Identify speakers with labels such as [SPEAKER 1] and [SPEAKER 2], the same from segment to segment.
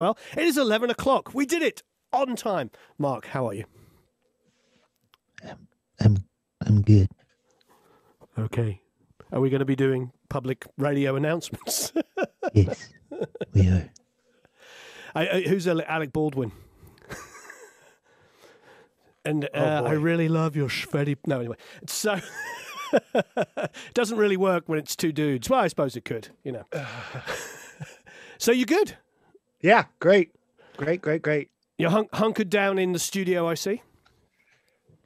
[SPEAKER 1] Well, it is 11 o'clock. We did it on time. Marc, how are you?
[SPEAKER 2] I'm I'm good.
[SPEAKER 1] Okay. Are we going to be doing public radio announcements?
[SPEAKER 2] Yes, we are.
[SPEAKER 1] I, I, who's Alec Baldwin? and uh,
[SPEAKER 3] Oh,
[SPEAKER 1] I really love your Shreddy. No, anyway. So. it doesn't really work when it's two dudes. Well, I suppose it could, you know. so you're good?
[SPEAKER 3] Yeah, great, great, great, great.
[SPEAKER 1] You're hunk- hunkered down in the studio, I see.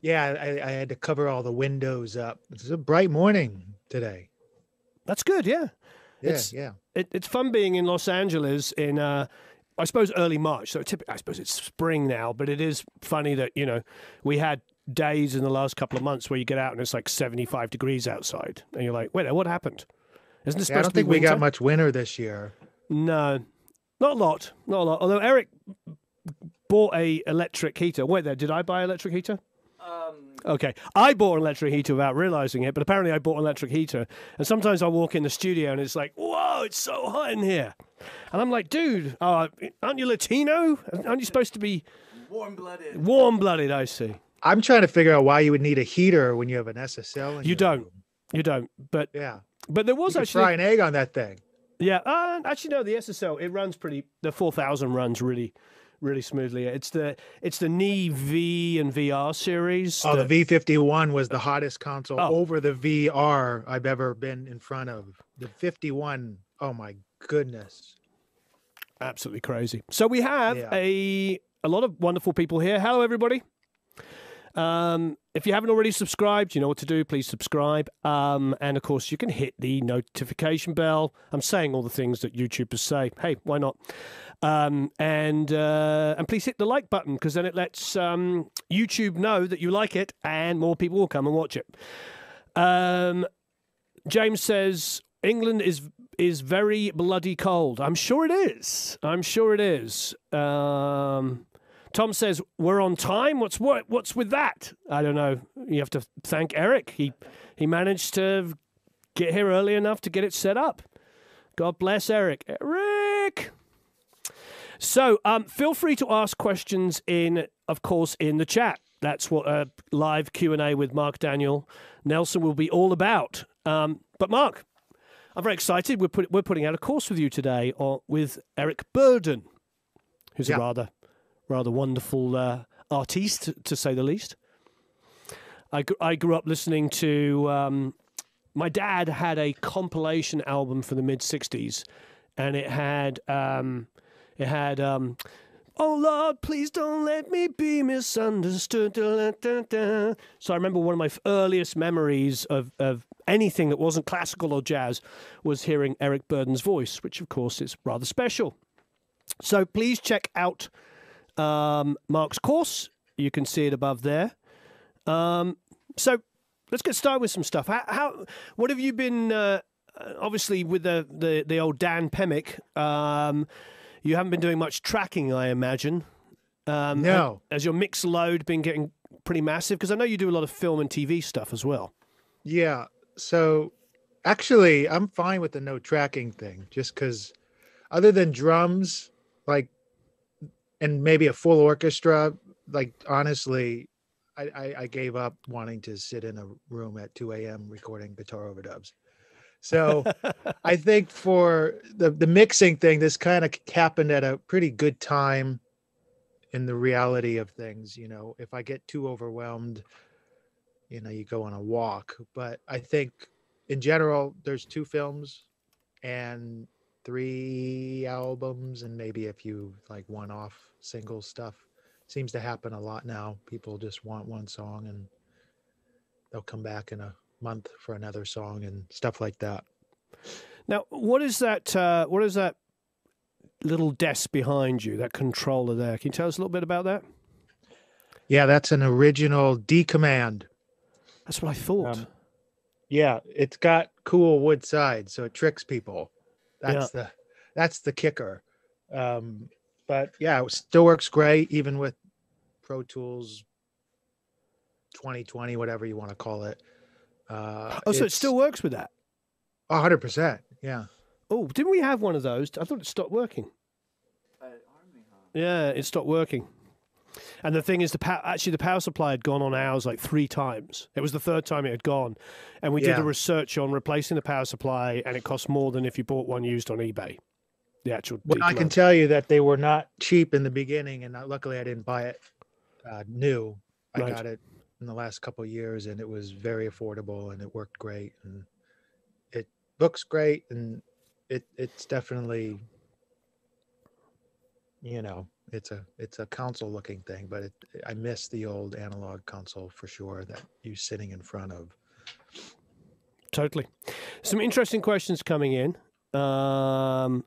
[SPEAKER 3] Yeah, I, I had to cover all the windows up. It's a bright morning today.
[SPEAKER 1] That's good, yeah.
[SPEAKER 3] Yeah,
[SPEAKER 1] It's-
[SPEAKER 3] yeah.
[SPEAKER 1] It, it's fun being in Los Angeles in, uh, I suppose, early March. So typically, I suppose it's spring now, but it is funny that, you know, we had days in the last couple of months where you get out and it's like 75 degrees outside. And you're like, wait, what happened? Isn't this
[SPEAKER 3] Yeah, I don't
[SPEAKER 1] to be
[SPEAKER 3] think we
[SPEAKER 1] winter?
[SPEAKER 3] got much winter this year.
[SPEAKER 1] No, not a lot. Not a lot. Although Eric bought a electric heater. Wait there, did I buy electric heater? Okay, I bought an electric heater without realizing it, but apparently I bought an electric heater. And sometimes I walk in the studio and it's like, whoa, it's so hot in here. And I'm like, dude, uh, aren't you Latino? Aren't you supposed to be
[SPEAKER 4] Warm blooded.
[SPEAKER 1] warm blooded? I see.
[SPEAKER 3] I'm trying to figure out why you would need a heater when you have an SSL. In
[SPEAKER 1] You
[SPEAKER 3] your
[SPEAKER 1] don't.
[SPEAKER 3] room.
[SPEAKER 1] You don't. But
[SPEAKER 3] Yeah,
[SPEAKER 1] but there
[SPEAKER 3] you
[SPEAKER 1] was
[SPEAKER 3] could
[SPEAKER 1] actually
[SPEAKER 3] fry an egg on that thing.
[SPEAKER 1] Yeah, uh, actually, no. The SSL it runs pretty. The four thousand runs really, really smoothly. It's the it's the Neve and VR series.
[SPEAKER 3] Oh,
[SPEAKER 1] that-
[SPEAKER 3] the V51 was the hottest console
[SPEAKER 1] Oh.
[SPEAKER 3] over the VR I've ever been in front of. The 51. Oh my goodness.
[SPEAKER 1] absolutely crazy. So we have
[SPEAKER 3] Yeah.
[SPEAKER 1] a a lot of wonderful people here. Hello, everybody. Um, if you haven't already subscribed, you know what to do. Please subscribe. Um, and of course, you can hit the notification bell. I'm saying all the things that YouTubers say. Hey, why not? Um, and uh, and please hit the like button because then it lets um, YouTube know that you like it, and more people will come and watch it. Um, James says England is is very bloody cold. I'm sure it is. I'm sure it is. Um, Tom says we're on time. What's what? What's with that? I don't know. You have to thank Eric. He he managed to get here early enough to get it set up. God bless Eric. Eric. So, um, feel free to ask questions in, of course, in the chat. That's what a live Q and A with Marc Daniel Nelson will be all about. Um, but Mark, I'm very excited. We're put, we're putting out a course with you today on, with Eric Burdon, who's a
[SPEAKER 3] Yeah.
[SPEAKER 1] rather rather wonderful uh, artiste, to say the least. I, gr- I grew up listening to. Um, my dad had a compilation album from the mid '60s, and it had um, it had. Um, Oh Lord, please don't let me be misunderstood. So I remember one of my earliest memories of, of anything that wasn't classical or jazz was hearing Eric Burdon's voice, which of course is rather special. So please check out um, Marc's course. You can see it above there. Um, so let's get started with some stuff. How, how what have you been? Uh, uh, obviously, with the, the the old pandemic, um, you haven't been doing much tracking, I imagine. Um,
[SPEAKER 3] No.
[SPEAKER 1] Has your mix load been getting pretty massive? Because I know you do a lot of film and TV stuff as well.
[SPEAKER 3] Yeah. So actually, I'm fine with the no tracking thing just because, other than drums, like, and maybe a full orchestra, like, honestly, I, I, I gave up wanting to sit in a room at 2 a.m. recording guitar overdubs. So I think for the, the mixing thing, this kind of happened at a pretty good time in the reality of things. You know, if I get too overwhelmed, you know you go on a walk but i think in general there's two films and three albums and maybe a few like one-off single stuff seems to happen a lot now people just want one song and they'll come back in a month for another song and stuff like that
[SPEAKER 1] Now, what is that? Uh, what is that little desk behind you? That controller there? Can you tell us a little bit about that?
[SPEAKER 3] yeah that's an original d command
[SPEAKER 1] That's what I thought.
[SPEAKER 3] Um, yeah it's got cool wood sides so it tricks people that's the that's the kicker um but yeah it still works great even with pro tools 2020 whatever you want to call it uh
[SPEAKER 1] oh, so it still works with that?
[SPEAKER 3] 100% yeah
[SPEAKER 1] Oh, didn't we have one of those? I thought it stopped working.
[SPEAKER 4] Uh,
[SPEAKER 1] Yeah, it stopped working. And the thing is, the pow- actually the power supply had gone on ours like three times. It was the third time it had gone, and we did
[SPEAKER 3] Yeah.
[SPEAKER 1] a research on replacing the power supply, and it cost more than if you bought one used on eBay. The actual.
[SPEAKER 3] Well, I can tell you that they were not cheap in the beginning, and luckily I didn't buy it uh, new. I
[SPEAKER 1] Right.
[SPEAKER 3] got it in the last couple of years, and it was very affordable, and it worked great, and it looks great, and it it's definitely, you know, it's a it's a console looking thing, but it, I miss the old analog console for sure that you sitting in front of.
[SPEAKER 1] Totally. Some interesting questions coming in. Um,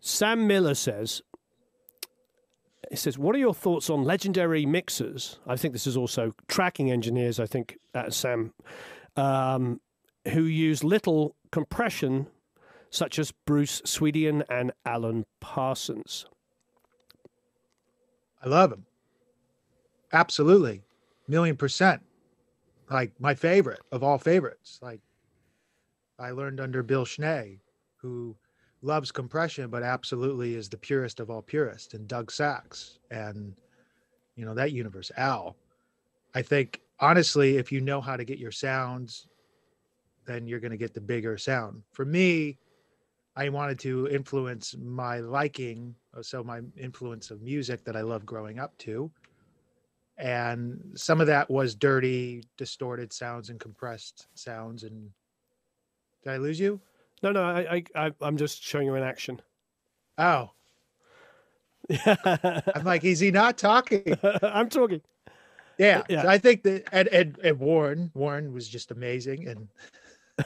[SPEAKER 1] Sam Miller says, he says, what are your thoughts on legendary mixers? I think this is also tracking engineers, I think, at Sam, um, who use little compression, such as Bruce Swedien and Alan Parsons.
[SPEAKER 3] I love him. Absolutely. Million percent. Like my favorite of all favorites. Like I learned under Bill Schnee, who loves compression, but absolutely is the purest of all purists, and Doug Sax and you know that universe. Al. I think honestly, if you know how to get your sounds, then you're gonna get the bigger sound. For me, I wanted to influence my liking, uh, so my influence of music that I love growing up to. And some of that was dirty, distorted sounds and compressed sounds. And did I lose you?
[SPEAKER 1] No, no, I, I, I, I'm just showing you in action.
[SPEAKER 3] Oh, I'm like, is he not talking?
[SPEAKER 1] I'm talking.
[SPEAKER 3] Yeah.
[SPEAKER 1] Yeah.
[SPEAKER 3] so I think that and, and and Warren, Warren was just amazing. And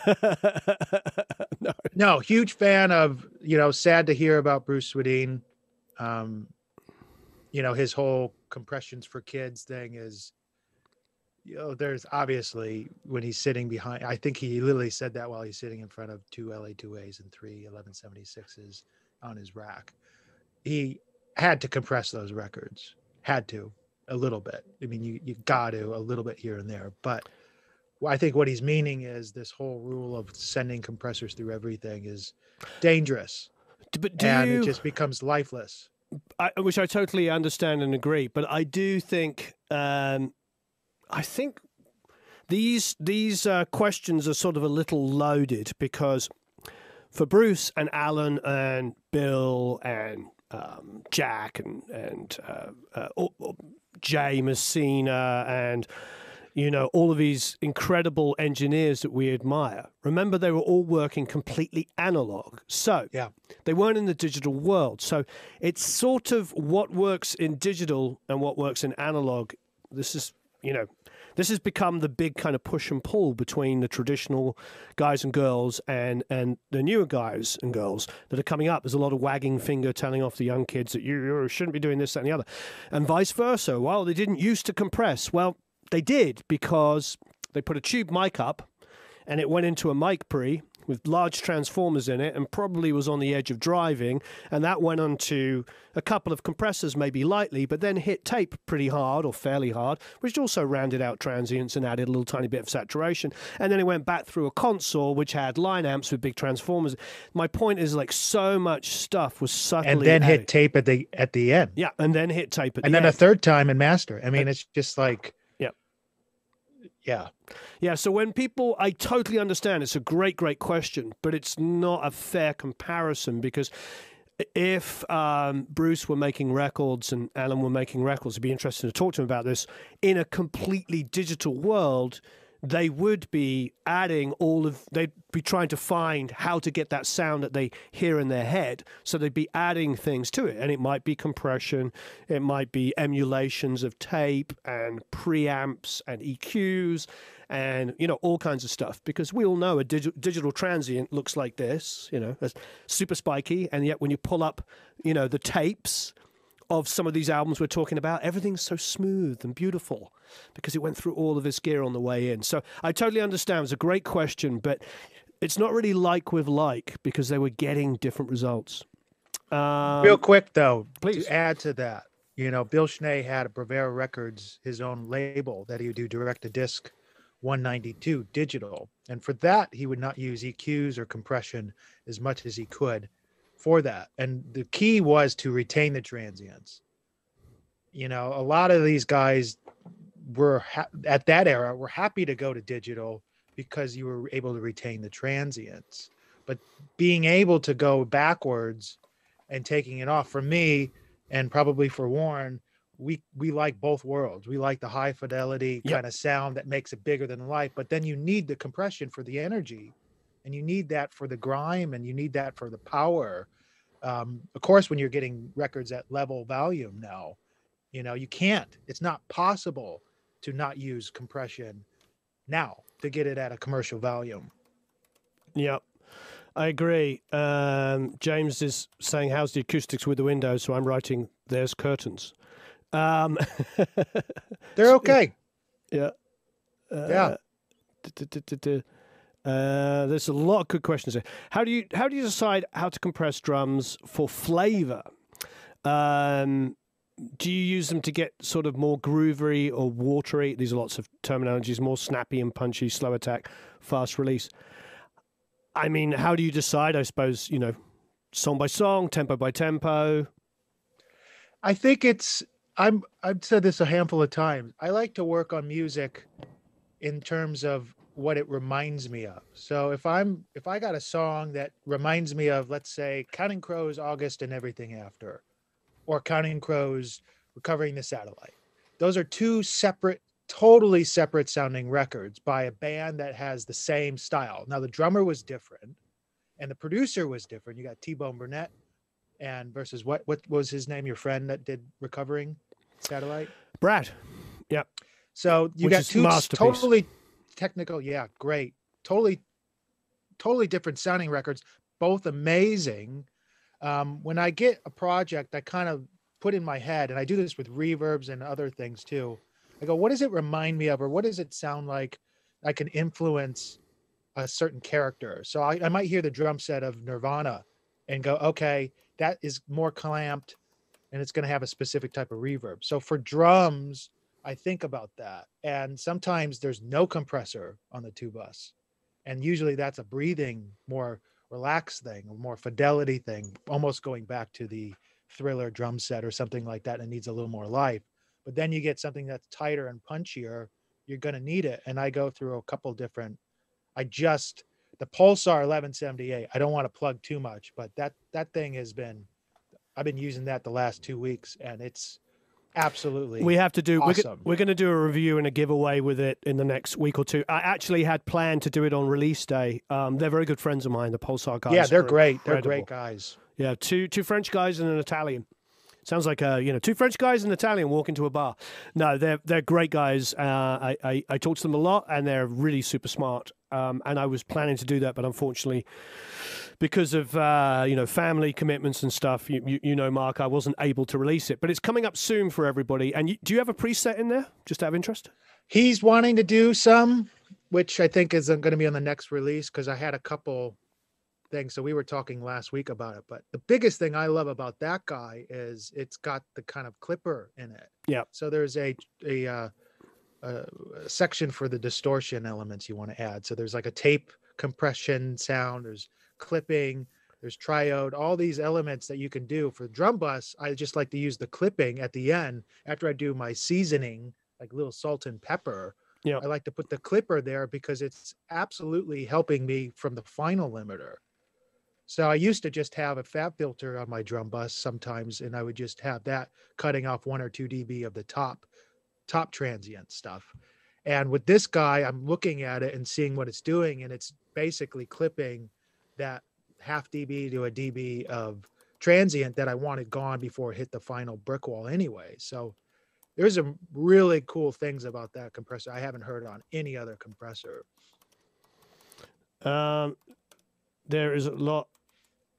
[SPEAKER 1] no.
[SPEAKER 3] no, huge fan of, you know, sad to hear about Bruce Swedien. Um, you know, his whole compressions for kids thing is, you know, there's obviously when he's sitting behind, I think he literally said that while he's sitting in front of two LA2As and three 1176s on his rack. He had to compress those records, had to a little bit. I mean, you, you got to a little bit here and there, but I think what he's meaning is this whole rule of sending compressors through everything is dangerous
[SPEAKER 1] But do
[SPEAKER 3] and
[SPEAKER 1] you,
[SPEAKER 3] it just becomes lifeless.
[SPEAKER 1] I, which I totally understand and agree, but I do think, um, I think these these uh, questions are sort of a little loaded because for Bruce and Alan and Bill and um, Jack and and uh, uh, Jay Messina and you know all of these incredible engineers that we admire. Remember, they were all working completely analog, so
[SPEAKER 3] Yeah.
[SPEAKER 1] they weren't in the digital world. So it's sort of what works in digital and what works in analog. This is you know this has become the big kind of push and pull between the traditional guys and girls and and the newer guys and girls that are coming up. There's a lot of wagging finger telling off the young kids that you, you shouldn't be doing this, that, and the other, and vice versa. Well, they didn't used to compress. Well, they did because they put a tube mic up and it went into a mic pre with large transformers in it and probably was on the edge of driving. And that went onto a couple of compressors maybe lightly but then hit tape pretty hard or fairly hard which also rounded out transients and added a little tiny bit of saturation. And then it went back through a console which had line amps with big transformers. My point is like so much stuff was subtly
[SPEAKER 3] And then hit tape at the at the end.
[SPEAKER 1] yeah and then hit tape at
[SPEAKER 3] and
[SPEAKER 1] the
[SPEAKER 3] then a third time in master. I mean, it's just like
[SPEAKER 1] Yeah.
[SPEAKER 3] Yeah.
[SPEAKER 1] So when people, I totally understand. It's a great, great question, but it's not a fair comparison because if um, Bruce were making records and Alan were making records, it'd be interesting to talk to him about this. In a completely digital world, they would be adding all of, they'd be trying to find how to get that sound that they hear in their head. So they'd be adding things to it. And it might be compression, it might be emulations of tape and preamps and EQs and, you know, all kinds of stuff. Because we all know a digi- digital transient looks like this, you know, super spiky. And yet when you pull up, you know, the tapes, of some of these albums we're talking about, everything's so smooth and beautiful because it went through all of this gear on the way in. So I totally understand. It's a great question, but it's not really like with like because they were getting different results. Um,
[SPEAKER 3] Real quick though,
[SPEAKER 1] please.
[SPEAKER 3] to add to that, you know, Bill Schnee had a Bravura Records, his own label that he would do direct to disc 192 digital. And for that, he would not use EQs or compression as much as he could for that. And the key was to retain the transients. You know, a lot of these guys were ha- at that era were happy to go to digital because you were able to retain the transients. But being able to go backwards and taking it off for me and probably for Warren, we we like both worlds. We like the high fidelity
[SPEAKER 1] Yep.
[SPEAKER 3] kind of sound that makes it bigger than life, but then you need the compression for the energy, and you need that for the grime, and you need that for the power. Um, of course, when you're getting records at level volume now, you know you can't. It's not possible to not use compression now to get it at a commercial volume.
[SPEAKER 1] Yep. I agree. Um, James is saying, "How's the acoustics with the windows?" So I'm writing, "There's curtains." Um,
[SPEAKER 3] They're okay.
[SPEAKER 1] yeah.
[SPEAKER 3] Yeah.
[SPEAKER 1] Uh, duh, Uh, there's a lot of good questions here. How do you how do you decide how to compress drums for flavor? Um, do you use them to get sort of more groovery or watery? These are lots of terminologies. More snappy and punchy, slow attack, fast release. I mean, how do you decide? I suppose you know, song by song, tempo by tempo.
[SPEAKER 3] I think it's I'm I've said this a handful of times. I like to work on music in terms of what it reminds me of. So if I'm if I got a song that reminds me of let's say Counting Crows August and Everything After or Counting Crows Recovering the Satellite. Those are two separate totally separate sounding records by a band that has the same style. Now the drummer was different and the producer was different. You got T-Bone Burnett and versus what what was his name your friend that did recovering satellite
[SPEAKER 1] Brad. Yep.
[SPEAKER 3] So you
[SPEAKER 1] Which
[SPEAKER 3] got two totally technical yeah great. Totally totally different sounding records both amazing. Um, when i get a project i kind of put in my head and i do this with reverbs and other things too. I go what does it remind me of or what does it sound like i can influence a certain character? So i, I might hear the drum set of nirvana and go okay that is more clamped and it's going to have a specific type of reverb. So for drums I think about that. And sometimes there's no compressor on the two bus. And usually that's a breathing, more relaxed thing, a more fidelity thing, almost going back to the thriller drum set or something like that. And it needs a little more life. But then you get something that's tighter and punchier, you're going to need it. And I go through a couple different, I just, the Pulsar 1178, I don't want to plug too much, but that, that thing has been, I've been using that the last two weeks and it's absolutely.
[SPEAKER 1] We have to do. We're,
[SPEAKER 3] Awesome.
[SPEAKER 1] we're going to do a review and a giveaway with it in the next week or two. I actually had planned to do it on release day. Um, they're very good friends of mine, the Pulsar guys.
[SPEAKER 3] yeah, they're great. They're great guys.
[SPEAKER 1] Yeah, two two French guys and an Italian. Sounds like uh, you know two French guys and an Italian walk into a bar. No, they're they're great guys. Uh, I, I I talk to them a lot, and they're really super smart. Um, and I was planning to do that, but unfortunately, because of uh, you know family commitments and stuff, you, you you know, Marc, I wasn't able to release it. But it's coming up soon for everybody. And you, do you have a preset in there? Just out of interest.
[SPEAKER 3] He's wanting to do some, which I think is going to be on the next release because I had a couple things. So we were talking last week about it. But the biggest thing I love about that guy is it's got the kind of clipper in it.
[SPEAKER 1] Yeah.
[SPEAKER 3] So there's a a, uh, a a section for the distortion elements you want to add. So there's like a tape compression sound. There's clipping. There's triode. All these elements that you can do for drum bus. I just like to use the clipping at the end after I do my seasoning, like little salt and pepper.
[SPEAKER 1] Yeah.
[SPEAKER 3] I like to put the clipper there because it's absolutely helping me from the final limiter. So I used to just have a fat filter on my drum bus sometimes, and I would just have that cutting off one or two dB of the top top transient stuff. And with this guy, I'm looking at it and seeing what it's doing, and it's basically clipping that half dB to a dB of transient that I wanted gone before it hit the final brick wall anyway. So there's some really cool things about that compressor I haven't heard on any other compressor.
[SPEAKER 1] Um, there is a lot,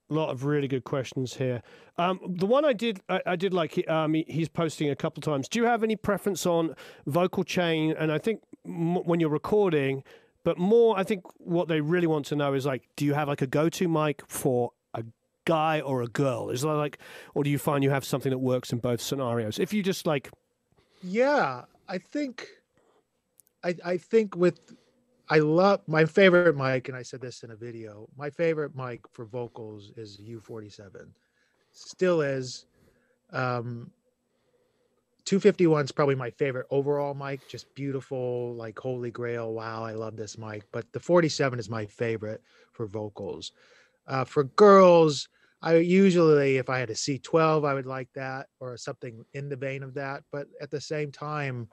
[SPEAKER 1] lot of really good questions here. Um, the one I did, I, I did like. Um, he, he's posting a couple times. Do you have any preference on vocal chain? And I think m- when you're recording, but more, I think what they really want to know is like, do you have like a go-to mic for a guy or a girl? Is that like, or do you find you have something that works in both scenarios? If you just like,
[SPEAKER 3] Yeah, I think I I think with I love my favorite mic, and I said this in a video. My favorite mic for vocals is U47. Still is. Um, 251 is probably my favorite overall mic, just beautiful, like holy grail. Wow, I love this mic. But the 47 is my favorite for vocals. Uh, for girls, I usually, if I had a C12, I would like that or something in the vein of that. But at the same time,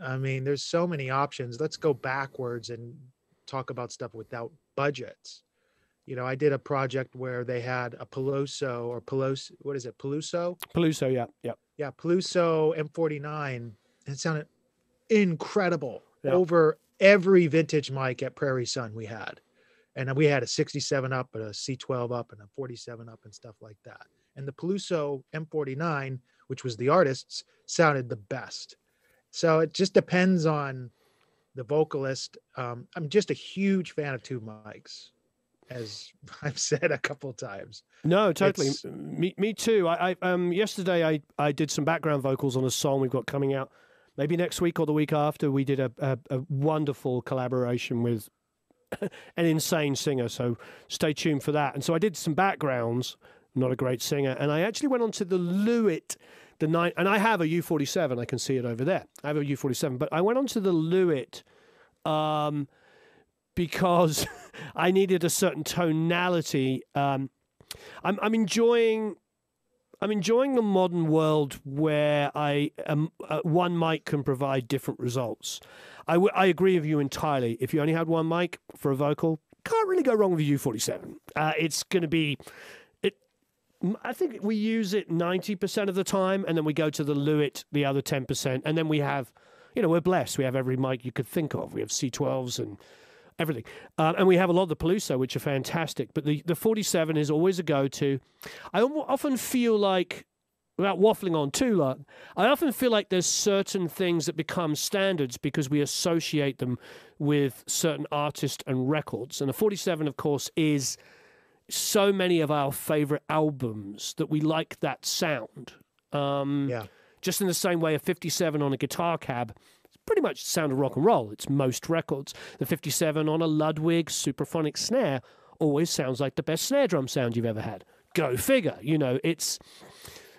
[SPEAKER 3] I mean, there's so many options. Let's go backwards and talk about stuff without budgets. You know, I did a project where they had a Peluso or Peluso, what is it, Peluso?
[SPEAKER 1] Peluso, yeah, yeah.
[SPEAKER 3] Yeah, Peluso M49. It sounded incredible
[SPEAKER 1] Yeah.
[SPEAKER 3] over every vintage mic at Prairie Sun we had. And we had a 67 up, and a C12 up, and a 47 up, and stuff like that. And the Peluso M49, which was the artist's, sounded the best. So it just depends on the vocalist. Um, I'm just a huge fan of tube mics, as I've said a couple of times.
[SPEAKER 1] No, totally.
[SPEAKER 3] It's-
[SPEAKER 1] Me, me too. I, I um yesterday I I did some background vocals on a song we've got coming out. Maybe next week or the week after. We did a a, a wonderful collaboration with an insane singer. So stay tuned for that. And so I did some backgrounds. Not a great singer, and I actually went on to the Lewitt, the nine, and I have a U47. I can see it over there. I have a U47, but I went on to the Lewitt, um, because I needed a certain tonality. Um, I'm I'm enjoying I'm enjoying the modern world where I um, uh, one mic can provide different results. I, w- I agree with you entirely. If you only had one mic for a vocal, can't really go wrong with a U47. Uh, it's going to be it. I think we use it ninety percent of the time, and then we go to the Lewitt the other ten percent, and then we have, you know, we're blessed. We have every mic you could think of. We have C12s and everything. Um, and we have a lot of the Peluso, which are fantastic. But the, the 47 is always a go to. I often feel like, without waffling on too long, I often feel like there's certain things that become standards because we associate them with certain artists and records. And the 47, of course, is so many of our favorite albums that we like that sound. Um,
[SPEAKER 3] Yeah.
[SPEAKER 1] Just in the same way a 57 on a guitar cab pretty much sound of rock and roll. It's most records. The 57 on a Ludwig Supraphonic snare always sounds like the best snare drum sound you've ever had. Go figure. You know, it's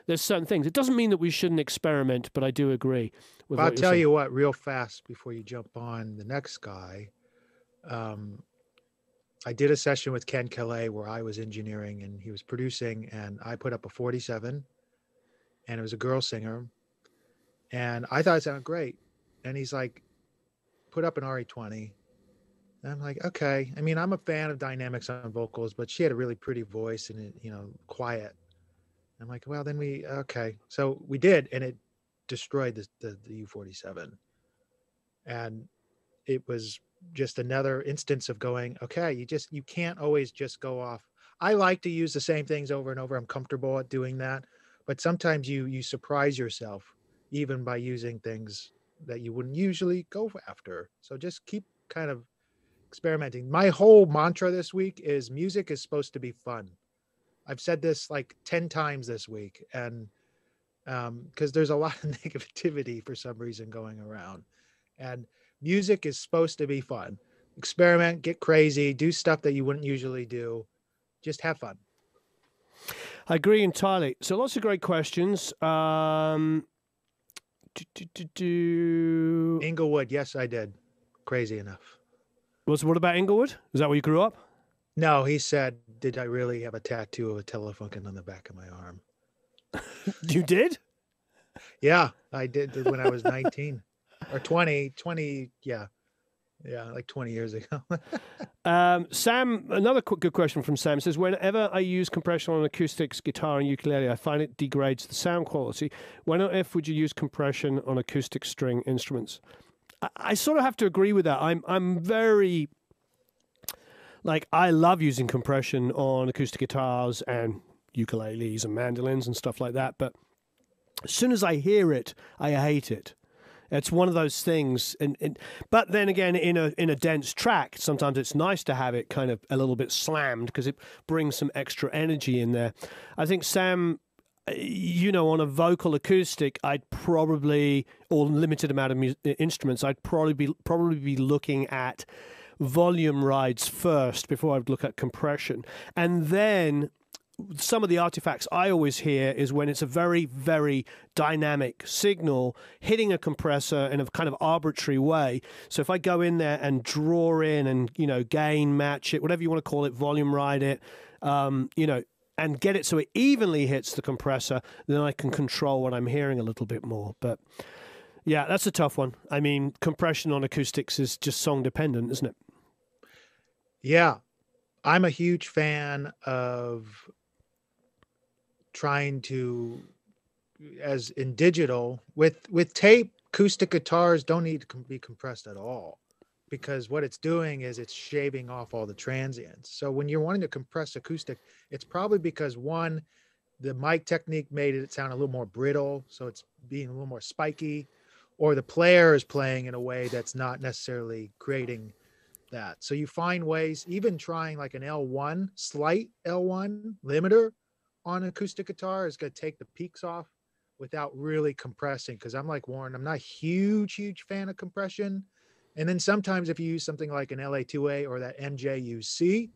[SPEAKER 1] there's certain things. It doesn't mean that we shouldn't experiment, but I do agree with
[SPEAKER 3] I'll tell
[SPEAKER 1] saying.
[SPEAKER 3] you what, real fast before you jump on the next guy. Um, I did a session with Ken Caillat where I was engineering and he was producing, and I put up a 47, and it was a girl singer, and I thought it sounded great. And he's like, put up an RE20. And I'm like, okay. I mean, I'm a fan of dynamics on vocals, but she had a really pretty voice and it, you know, quiet. I'm like, well, then we okay. So we did, and it destroyed the, the, the U47. And it was just another instance of going, okay, you just you can't always just go off. I like to use the same things over and over. I'm comfortable at doing that. But sometimes you you surprise yourself even by using things that you wouldn't usually go after. So just keep kind of experimenting. My whole mantra this week is music is supposed to be fun. I've said this like 10 times this week and um because there's a lot of negativity for some reason going around and music is supposed to be fun experiment get crazy do stuff that you wouldn't usually do just have fun
[SPEAKER 1] I agree entirely. So lots of great questions. Um, do, do, do, do.
[SPEAKER 3] inglewood yes i did crazy enough
[SPEAKER 1] Was what about Inglewood? Is that where you grew up?
[SPEAKER 3] no he said did i really have a tattoo of a telefunken on the back of my arm
[SPEAKER 1] You did?
[SPEAKER 3] yeah i did when i was 19 or 20 20 yeah yeah like 20 years ago
[SPEAKER 1] Um, Sam, another qu- good question from Sam says, whenever I use compression on acoustics, guitar, and ukulele, I find it degrades the sound quality. When on earth would you use compression on acoustic string instruments? I, I sort of have to agree with that. I'm I'm very like I love using compression on acoustic guitars and ukuleles and mandolins and stuff like that, but as soon as I hear it, I hate it. It's one of those things, and, and but then again, in a in a dense track, sometimes it's nice to have it kind of a little bit slammed because it brings some extra energy in there. I think Sam, you know, on a vocal acoustic, I'd probably, or limited amount of mu- instruments, I'd probably be probably be looking at volume rides first before I'd look at compression, and then some of the artifacts I always hear is when it's a very, very dynamic signal hitting a compressor in a kind of arbitrary way. So if I go in there and draw in and, you know, gain, match it, whatever you want to call it, volume ride it, um, you know, and get it so it evenly hits the compressor, then I can control what I'm hearing a little bit more. But yeah, that's a tough one. I mean, compression on acoustics is just song dependent, isn't it?
[SPEAKER 3] Yeah. I'm a huge fan of trying to as in digital with with tape acoustic guitars don't need to be compressed at all because what it's doing is it's shaving off all the transients. So when you're wanting to compress acoustic it's probably because one the mic technique made it sound a little more brittle so it's being a little more spiky or the player is playing in a way that's not necessarily creating that. So you find ways even trying like an l1 slight l1 limiter on acoustic guitar is going to take the peaks off without really compressing because i'm like warren i'm not a huge huge fan of compression. And then sometimes if you use something like an la2a or that mjuc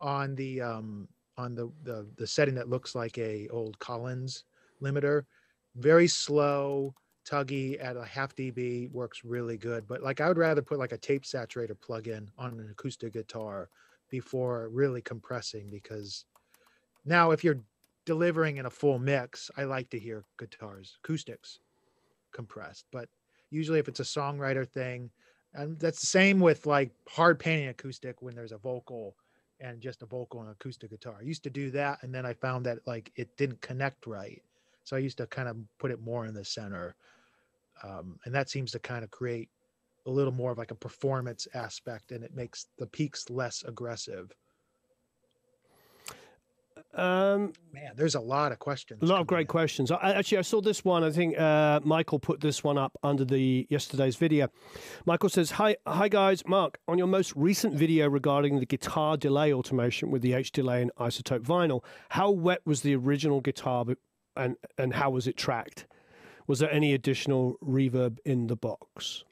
[SPEAKER 3] on the um on the the, the setting that looks like a old collins limiter very slow tuggy at a half db works really good. But like i would rather put like a tape saturator plug in on an acoustic guitar before really compressing because now, if you're delivering in a full mix, I like to hear guitars, acoustics compressed. But usually, if it's a songwriter thing, and that's the same with like hard panning acoustic when there's a vocal and just a vocal and acoustic guitar. I used to do that, and then I found that like it didn't connect right. So I used to kind of put it more in the center, um, and that seems to kind of create a little more of like a performance aspect, and it makes the peaks less aggressive.
[SPEAKER 1] Um,
[SPEAKER 3] Man, there's a lot of questions.
[SPEAKER 1] A lot of great in. questions. I, actually, I saw this one. I think uh, Michael put this one up under the yesterday's video. Michael says, "Hi, hi guys. Marc, on your most recent video regarding the guitar delay automation with the H delay and iZotope vinyl, how wet was the original guitar, and and how was it tracked? Was there any additional reverb in the box?"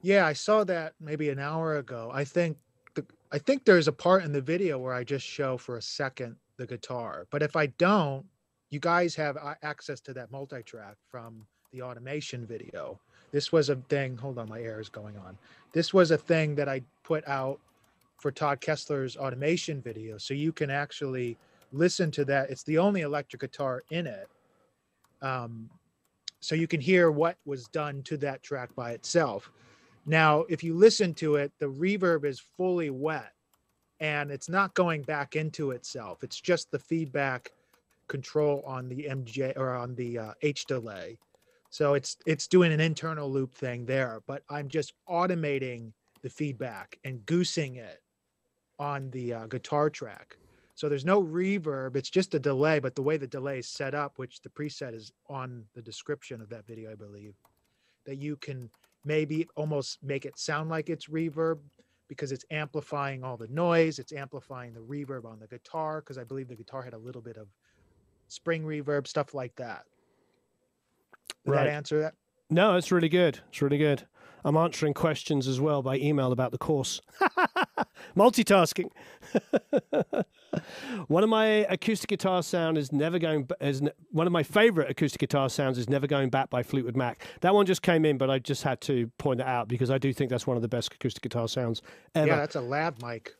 [SPEAKER 3] Yeah, I saw that maybe an hour ago. I think the, I think there's a part in the video where I just show for a second the guitar. But if I don't, you guys have access to that multi-track from the automation video. This was a thing. Hold on, my air is going on. This was a thing that I put out for Todd Kessler's automation video, so you can actually listen to that. It's the only electric guitar in it, um, so you can hear what was done to that track by itself. Now, if you listen to it, the reverb is fully wet and it's not going back into itself. It's just the feedback control on the MJ or on the uh, H delay. So it's it's doing an internal loop thing there, but I'm just automating the feedback and goosing it on the uh, guitar track. So there's no reverb, it's just a delay, but the way the delay is set up, which the preset is on the description of that video, I believe, that you can maybe almost make it sound like it's reverb, because it's amplifying all the noise, it's amplifying the reverb on the guitar because I believe the guitar had a little bit of spring reverb, stuff like that. Did right. that answer that?
[SPEAKER 1] No, it's really good. It's really good. I'm answering questions as well by email about the course. Multitasking. one of my acoustic guitar sound is never going. Is one of my favorite acoustic guitar sounds is "Never Going Back" by Fleetwood Mac. That one just came in, but I just had to point it out because I do think that's one of the best acoustic guitar sounds ever.
[SPEAKER 3] Yeah, that's a lav mic.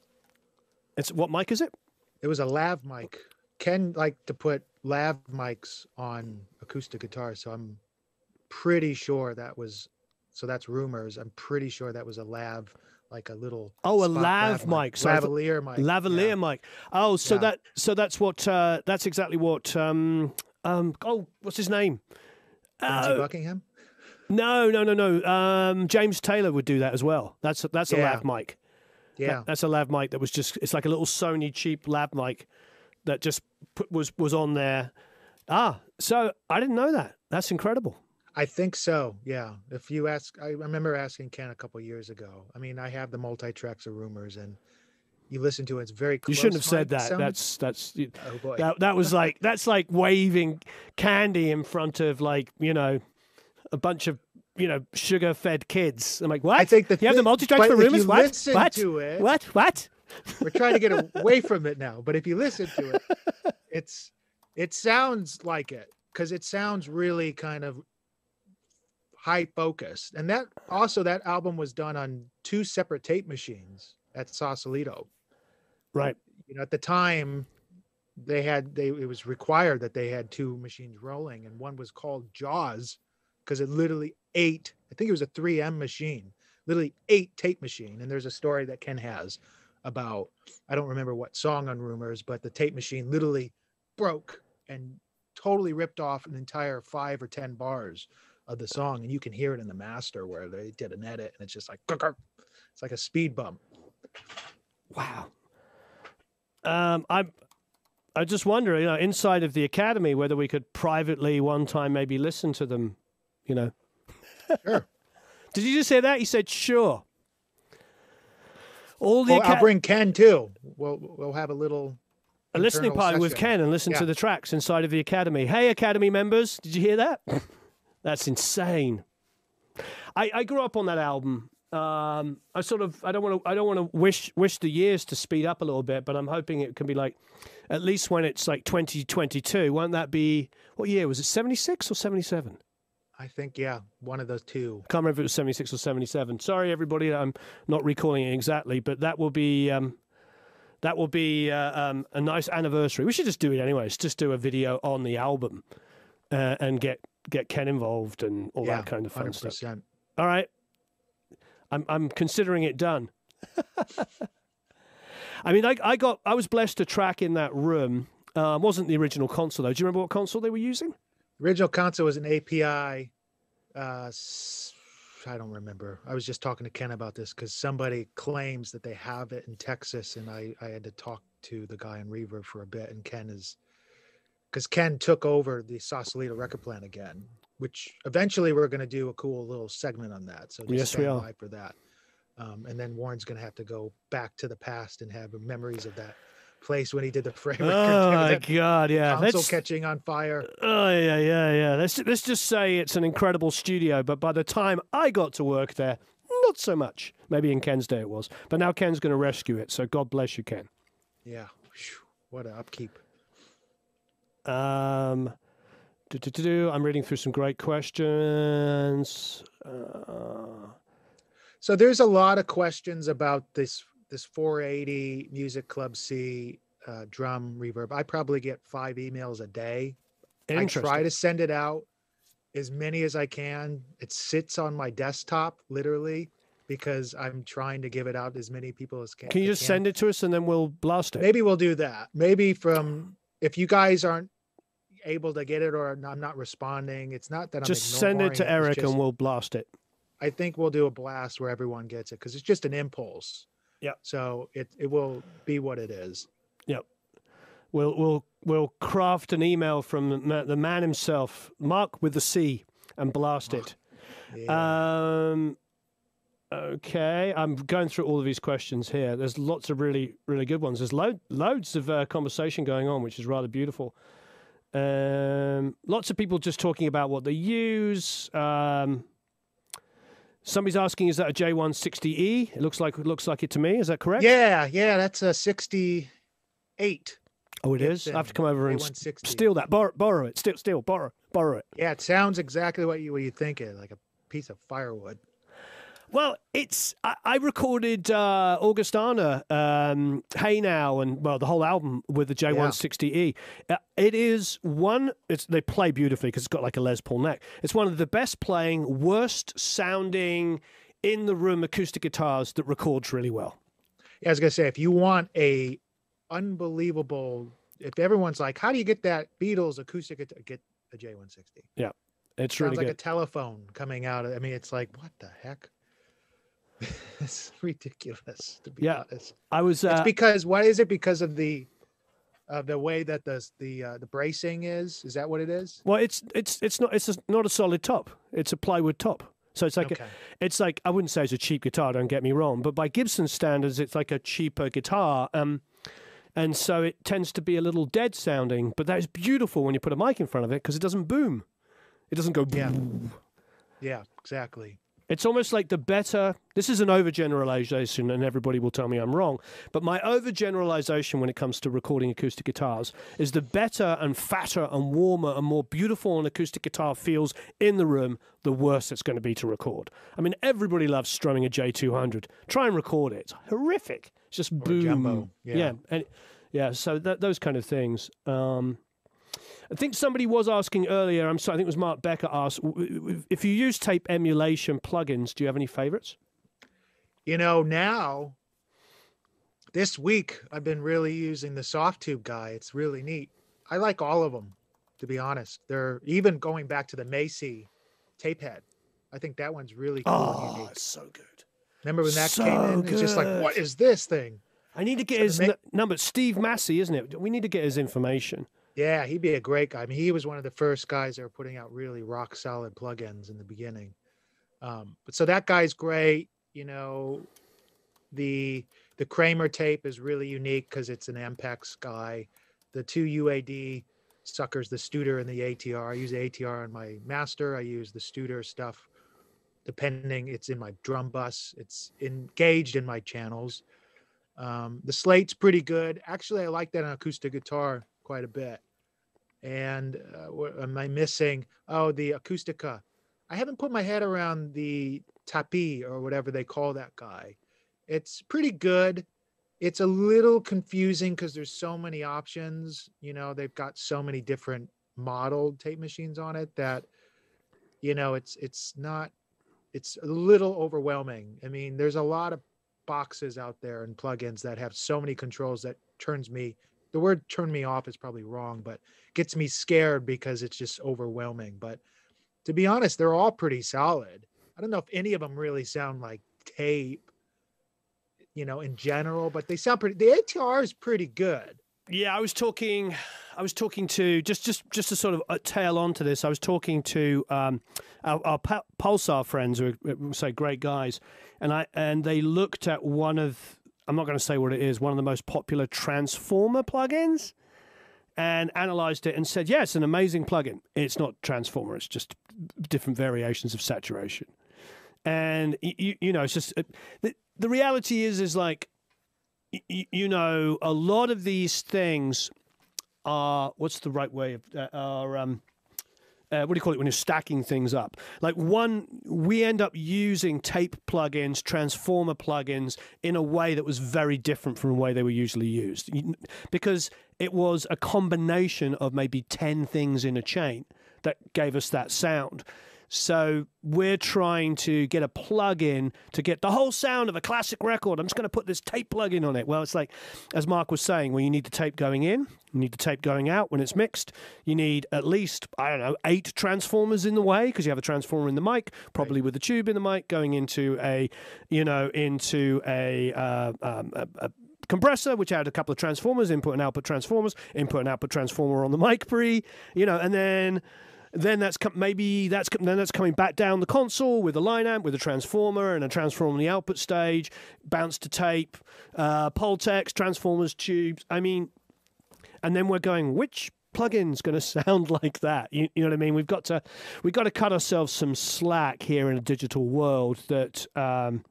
[SPEAKER 1] It's what mic is it?
[SPEAKER 3] It was a lav mic. Ken liked to put lav mics on acoustic guitars, so I'm pretty sure that was so that's rumors. I'm pretty sure that was a lav, like a little.
[SPEAKER 1] Oh, a lav, mic.
[SPEAKER 3] So lavalier mic.
[SPEAKER 1] Lavalier yeah. mic. Oh, so yeah. that so that's what uh, that's exactly what. Um, um, oh, what's his name?
[SPEAKER 3] Uh, Buckingham.
[SPEAKER 1] No, no, no, no. Um, James Taylor would do that as well. That's that's a yeah. lav mic.
[SPEAKER 3] Yeah,
[SPEAKER 1] that, that's a lav mic that was just. It's like a little Sony cheap lav mic that just put, was was on there. Ah, so I didn't know that. That's incredible.
[SPEAKER 3] I think so. Yeah. If you ask, I remember asking Ken a couple years ago. I mean, I have the multi tracks of rumors, and you listen to it, it's very.
[SPEAKER 1] You shouldn't have said that.
[SPEAKER 3] sound.
[SPEAKER 1] That's that's
[SPEAKER 3] oh boy.
[SPEAKER 1] that that was like that's like waving candy in front of like you know a bunch of you know sugar fed kids. I'm like, what?
[SPEAKER 3] I think the
[SPEAKER 1] you have the multi tracks for rumors. What?
[SPEAKER 3] listen
[SPEAKER 1] What?
[SPEAKER 3] to it-
[SPEAKER 1] What? What?
[SPEAKER 3] We're trying to get away from it now, but if you listen to it, it's it sounds like it because it sounds really kind of high focus. And that also that album was done on two separate tape machines at Sausalito.
[SPEAKER 1] Right.
[SPEAKER 3] You know, at the time they had they it was required that they had two machines rolling and one was called Jaws because it literally ate I think it was a 3M machine, literally ate tape machine. And there's a story that Ken has about I don't remember what song on Rumors, but the tape machine literally broke and totally ripped off an entire five or ten bars of the song, and you can hear it in the master where they did an edit, and it's just like it's like a speed bump.
[SPEAKER 1] Wow. Um, I'm. I just wonder, you know, inside of the academy, whether we could privately one time maybe listen to them. You know.
[SPEAKER 3] Sure.
[SPEAKER 1] Did you just say that? You said sure. All the
[SPEAKER 3] Well, I'll bring Ken too. We'll we'll have a little
[SPEAKER 1] a listening party with. Ken and listen to the tracks inside of the academy. Hey, academy members, did you hear that? That's insane. I, I grew up on that album. Um, I sort of I don't want to I don't want to wish wish the years to speed up a little bit, but I'm hoping it can be like at least when it's like 2022. Won't that be what year was it? 76 or 77?
[SPEAKER 3] I think yeah, one of those two.
[SPEAKER 1] can't remember if it was 76 or 77. Sorry, everybody, I'm not recalling it exactly, but that will be um, that will be uh, um, a nice anniversary. We should just do it anyways. Just do a video on the album uh, and get get Ken involved and all
[SPEAKER 3] yeah,
[SPEAKER 1] that kind of fun stuff.
[SPEAKER 3] 100%.
[SPEAKER 1] All right, I'm I'm considering it done. I mean, I, I got I was blessed to track in that room. Uh, wasn't the original console though. Do you remember what console they were using?
[SPEAKER 3] Original console was an API. Uh, I don't remember. I was just talking to Ken about this because somebody claims that they have it in Texas, and I I had to talk to the guy in Reverb for a bit, and Ken is because Ken took over the Sausalito record plant again, which eventually we're going to do a cool little segment on that. So just
[SPEAKER 1] Yes,
[SPEAKER 3] stand by for that. Um, and then Warren's going to have to go back to the past and have memories of that place when he did the frame.
[SPEAKER 1] Oh my god, yeah.
[SPEAKER 3] console
[SPEAKER 1] Let's-
[SPEAKER 3] catching on fire.
[SPEAKER 1] Oh yeah, yeah, yeah. Let's let's just say it's an incredible studio, but by the time I got to work there, not so much. Maybe in Ken's day it was, but now Ken's going to rescue it. So God bless you, Ken.
[SPEAKER 3] Yeah. What an upkeep.
[SPEAKER 1] Um, do, do, do. I'm reading through some great questions. Uh,
[SPEAKER 3] So there's a lot of questions about this this 480 Music Club C uh, drum reverb. I probably get five emails a day. I try to send it out as many as I can. It sits on my desktop literally because I'm trying to give it out as many people as can.
[SPEAKER 1] Can you just send it to us and then we'll blast it?
[SPEAKER 3] Maybe we'll do that. Maybe from if you guys aren't able to get it or I'm not responding, it's not that I'm
[SPEAKER 1] just send it to Eric
[SPEAKER 3] just-
[SPEAKER 1] and we'll blast it.
[SPEAKER 3] I think we'll do a blast where everyone gets it because it's just an impulse.
[SPEAKER 1] Yeah.
[SPEAKER 3] So it it will be what it is. Yep.
[SPEAKER 1] We'll we'll we'll craft an email from the the man himself, Marc with the C, and blast it.
[SPEAKER 3] Yeah.
[SPEAKER 1] Um, okay, I'm going through all of these questions here. There's lots of really, really good ones. There's lo- loads of uh, conversation going on, which is rather beautiful. Um, lots of people just talking about what they use. Um, somebody's asking, "Is that a J160E?" It looks like it looks like it to me. Is that correct?
[SPEAKER 3] yeah, yeah, that's a 68.
[SPEAKER 1] Oh, it is. I have to come over and steal that. Borrow, borrow it. Steal, steal, borrow, borrow it.
[SPEAKER 3] Yeah, it sounds exactly what you what you think it like a piece of firewood.
[SPEAKER 1] Well, it's I, I recorded uh, Augustana, um, Hey Now, and well, the whole album with the J160E. Uh, it is one. It's they play beautifully because it's got like a Les Paul neck. It's one of the best playing, worst sounding in the room acoustic guitars that records really well.
[SPEAKER 3] Yeah, I was gonna say if you want a unbelievable, if everyone's like, how do you get that Beatles acoustic guitar? Get a J160.
[SPEAKER 1] Yeah, It's
[SPEAKER 3] Sounds
[SPEAKER 1] really
[SPEAKER 3] like
[SPEAKER 1] good.
[SPEAKER 3] a telephone coming out. of- I mean, it's like what the heck. it's ridiculous to be
[SPEAKER 1] Yeah.
[SPEAKER 3] honest.
[SPEAKER 1] I was
[SPEAKER 3] It's
[SPEAKER 1] uh,
[SPEAKER 3] because what is it? Because of the of the way that the the uh, the bracing is. Is that what it is?
[SPEAKER 1] well, it's it's it's not it's a, not a solid top. It's a plywood top. So it's like
[SPEAKER 3] Okay.
[SPEAKER 1] a, it's like I wouldn't say it's a cheap guitar. Don't get me wrong, but by Gibson standards, it's like a cheaper guitar. Um, and so it tends to be a little dead sounding, but that is beautiful when you put a mic in front of it because it doesn't boom. It doesn't go.
[SPEAKER 3] Yeah. Yeah, exactly.
[SPEAKER 1] It's almost like the better. This is an overgeneralization, and everybody will tell me I'm wrong. But my overgeneralization when it comes to recording acoustic guitars is the better and fatter and warmer and more beautiful an acoustic guitar feels in the room, the worse it's going to be to record. I mean, everybody loves strumming a J200. Try and record it. It's horrific. It's just boom.
[SPEAKER 3] jumbo, yeah.
[SPEAKER 1] yeah, and yeah. So that, those kind of things. Um, I think somebody was asking earlier. I'm sorry, I think it was Mark Becker asked if you use tape emulation plugins. Do you have any favorites?
[SPEAKER 3] You know, now this week I've been really using the Softube guy. It's really neat. I like all of them, to be honest. They're even going back to the Massey tape head. I think that one's really cool
[SPEAKER 1] Oh,
[SPEAKER 3] unique.
[SPEAKER 1] it's so good.
[SPEAKER 3] Remember when that came
[SPEAKER 1] so
[SPEAKER 3] in? It's just like, what is this thing?
[SPEAKER 1] I need to get
[SPEAKER 3] So
[SPEAKER 1] his
[SPEAKER 3] ma-
[SPEAKER 1] number. Steve Massey, isn't it? We need to get his information.
[SPEAKER 3] Yeah, he'd be a great guy. I mean, he was one of the first guys that were putting out really rock solid plugins in the beginning. Um, but so that guy's great. You know, the the Kramer tape is really unique because it's an Ampex guy. The two UAD suckers, the Studer and the ATR. I use the ATR on my master. I use the Studer stuff depending. It's in my drum bus. It's engaged in my channels. Um, the slate's pretty good. Actually, I like that on acoustic guitar quite a bit. And uh, what am I missing? Oh, the Acustica. I haven't put my head around the Tapi or whatever they call that guy. It's pretty good. It's a little confusing because there's so many options. You know, they've got so many different model tape machines on it that, you know, it's it's not. It's a little overwhelming. I mean, there's a lot of boxes out there and plugins that have so many controls that turns me the word turn me off is probably wrong but gets me scared because it's just overwhelming but to be honest they're all pretty solid i don't know if any of them really sound like tape you know in general but they sound pretty the atr is pretty good
[SPEAKER 1] Yeah, I was talking. I was talking to just just just to sort of uh, tail on to this. I was talking to um, our, our Pulsar friends, who are, uh, say great guys, and I and they looked at one of. I'm not going to say what it is. One of the most popular transformer plugins, and analyzed it and said, "Yeah, it's an amazing plugin. It's not transformer. It's just different variations of saturation." And you, you know, it's just uh, the, the reality is is like y- you know, a lot of these things are what's the right way of uh, are um, uh, what do you call it when you're stacking things up? Like one, we end up using tape plugins, transformer plugins in a way that was very different from the way they were usually used, because it was a combination of maybe ten things in a chain that gave us that sound. So we're trying to get a plug-in to get the whole sound of a classic record. I'm just going to put this tape plug-in on it. Well, it's like, as Marc was saying, well, you need the tape going in, you need the tape going out when it's mixed. You need at least, I don't know, eight transformers in the way because you have a transformer in the mic, probably with a tube in the mic going into a, you know, into a, uh, um, a, a compressor, which had a couple of transformers, input and output transformers, input and output transformer on the mic pre, you know, and then then that's com- maybe that's com- then that's coming back down the console with a line amp with a transformer and a transformer on the output stage, bounce to tape, uh, Pultec, transformers, tubes. I mean, and then we're going which plugin's going to sound like that you, you know what i mean we've got to we've got to cut ourselves some slack here in a digital world that um,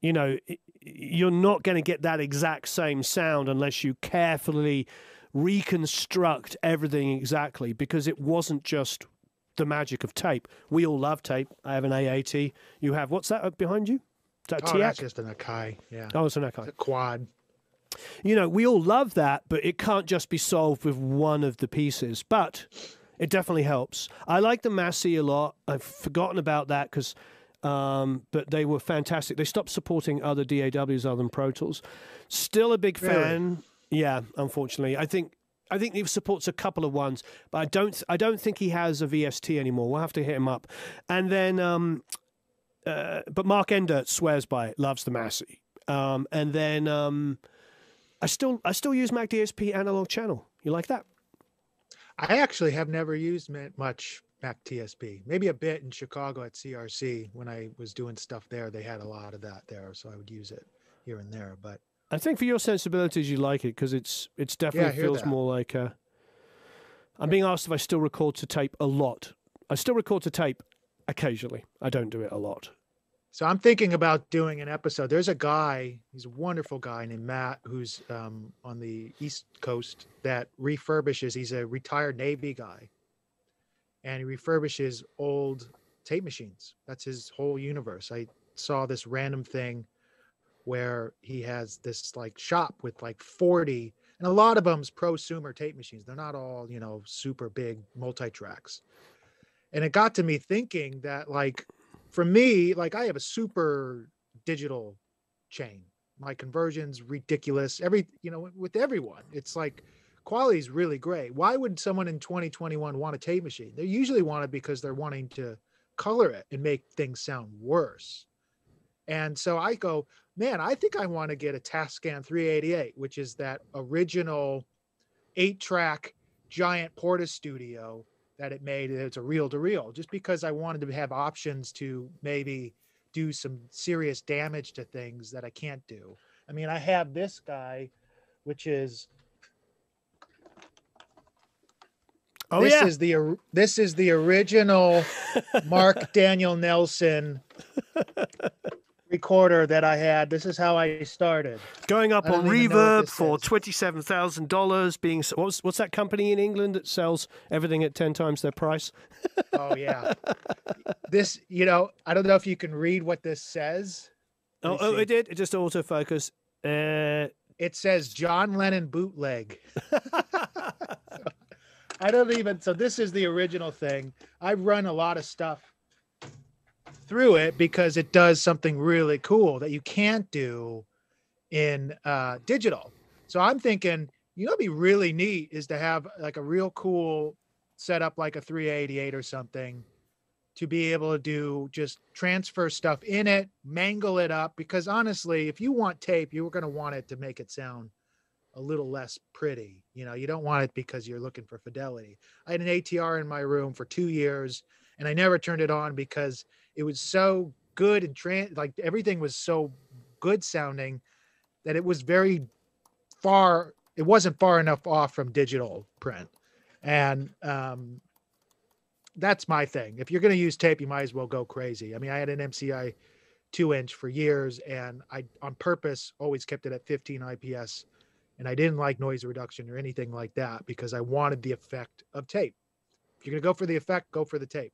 [SPEAKER 1] you know you're not going to get that exact same sound unless you carefully reconstruct everything exactly because it wasn't just the magic of tape we all love tape i have an aat you have what's that up behind you is that a
[SPEAKER 3] oh that's just an akai yeah
[SPEAKER 1] oh it's an Akai
[SPEAKER 3] it's a quad
[SPEAKER 1] you know, we all love that, but it can't just be solved with one of the pieces. But it definitely helps. I like the Massey a lot. I've forgotten about that because, um, but they were fantastic. They stopped supporting other DAWs other than Pro Tools. Still a big
[SPEAKER 3] Really?
[SPEAKER 1] Yeah, unfortunately, I think. I think he supports a couple of ones, but I don't. I don't think he has a VST anymore. We'll have to hit him up, and then. Um, uh, but Mark Ender swears by it, loves the Massey, um, and then um, I still I still use McDSP analog channel. You like that?
[SPEAKER 3] I actually have never used much McDSP. Maybe a bit in Chicago at CRC when I was doing stuff there. They had a lot of that there, so I would use it here and there. But
[SPEAKER 1] I think for your sensibilities, you like it because it's it's definitely
[SPEAKER 3] hear
[SPEAKER 1] feels
[SPEAKER 3] that.
[SPEAKER 1] more like a. I'm being asked if I still record to tape a lot. I still record to tape occasionally. I don't do it a lot.
[SPEAKER 3] So I'm thinking about doing an episode. There's a guy, he's a wonderful guy named Matt, who's um, on the East Coast that refurbishes. He's a retired Navy guy, and he refurbishes old tape machines. That's his whole universe. I saw this random thing where he has this like shop with like 40, and a lot of them's prosumer tape machines. They're not all you know super big multi tracks. And it got to me thinking that like for me, like I have a super digital chain. My conversion's ridiculous. Every you know, with everyone, it's like quality is really great. Why would someone in 2021 want a tape machine? They usually want it because they're wanting to color it and make things sound worse. And so I go, man, I think I want to get a Tascam 388, which is that original eight-track giant Portastudio that it made it's a reel to reel just because i wanted to have options to maybe do some serious damage to things that i can't do. I mean i have this guy which is
[SPEAKER 1] Oh
[SPEAKER 3] this
[SPEAKER 1] yeah,
[SPEAKER 3] is the this is the original Marc daniel nelson recorder that i had this is how i started
[SPEAKER 1] going up on
[SPEAKER 3] don't even know what
[SPEAKER 1] Reverb for twenty-seven thousand dollars. Being what's what's that company in England that sells everything at ten times their price?
[SPEAKER 3] oh yeah this you know i don't know if you can read what this says
[SPEAKER 1] Oh, oh, it did. It just autofocus. Uh,
[SPEAKER 3] it says John Lennon bootleg. I don't even. So this is the original thing. I've run a lot of stuff through it because it does something really cool that you can't do in uh, digital. So I'm thinking, you know, be really neat is to have like a real cool setup, like a 388 or something, to be able to do just transfer stuff in it, mangle it up. Because honestly, if you want tape, you were going to want it to make it sound a little less pretty. You know, you don't want it because you're looking for fidelity. I had an ATR in my room for two years and I never turned it on because it was so good and tran like everything was so good sounding that it was very far it wasn't far enough off from digital print. And um that's my thing. If you're going to use tape you might as well go crazy. I mean i had an mci two inch for years and i on purpose always kept it at 15 ips and i didn't like noise reduction or anything like that because i wanted the effect of tape. If you're going to go for the effect go for the tape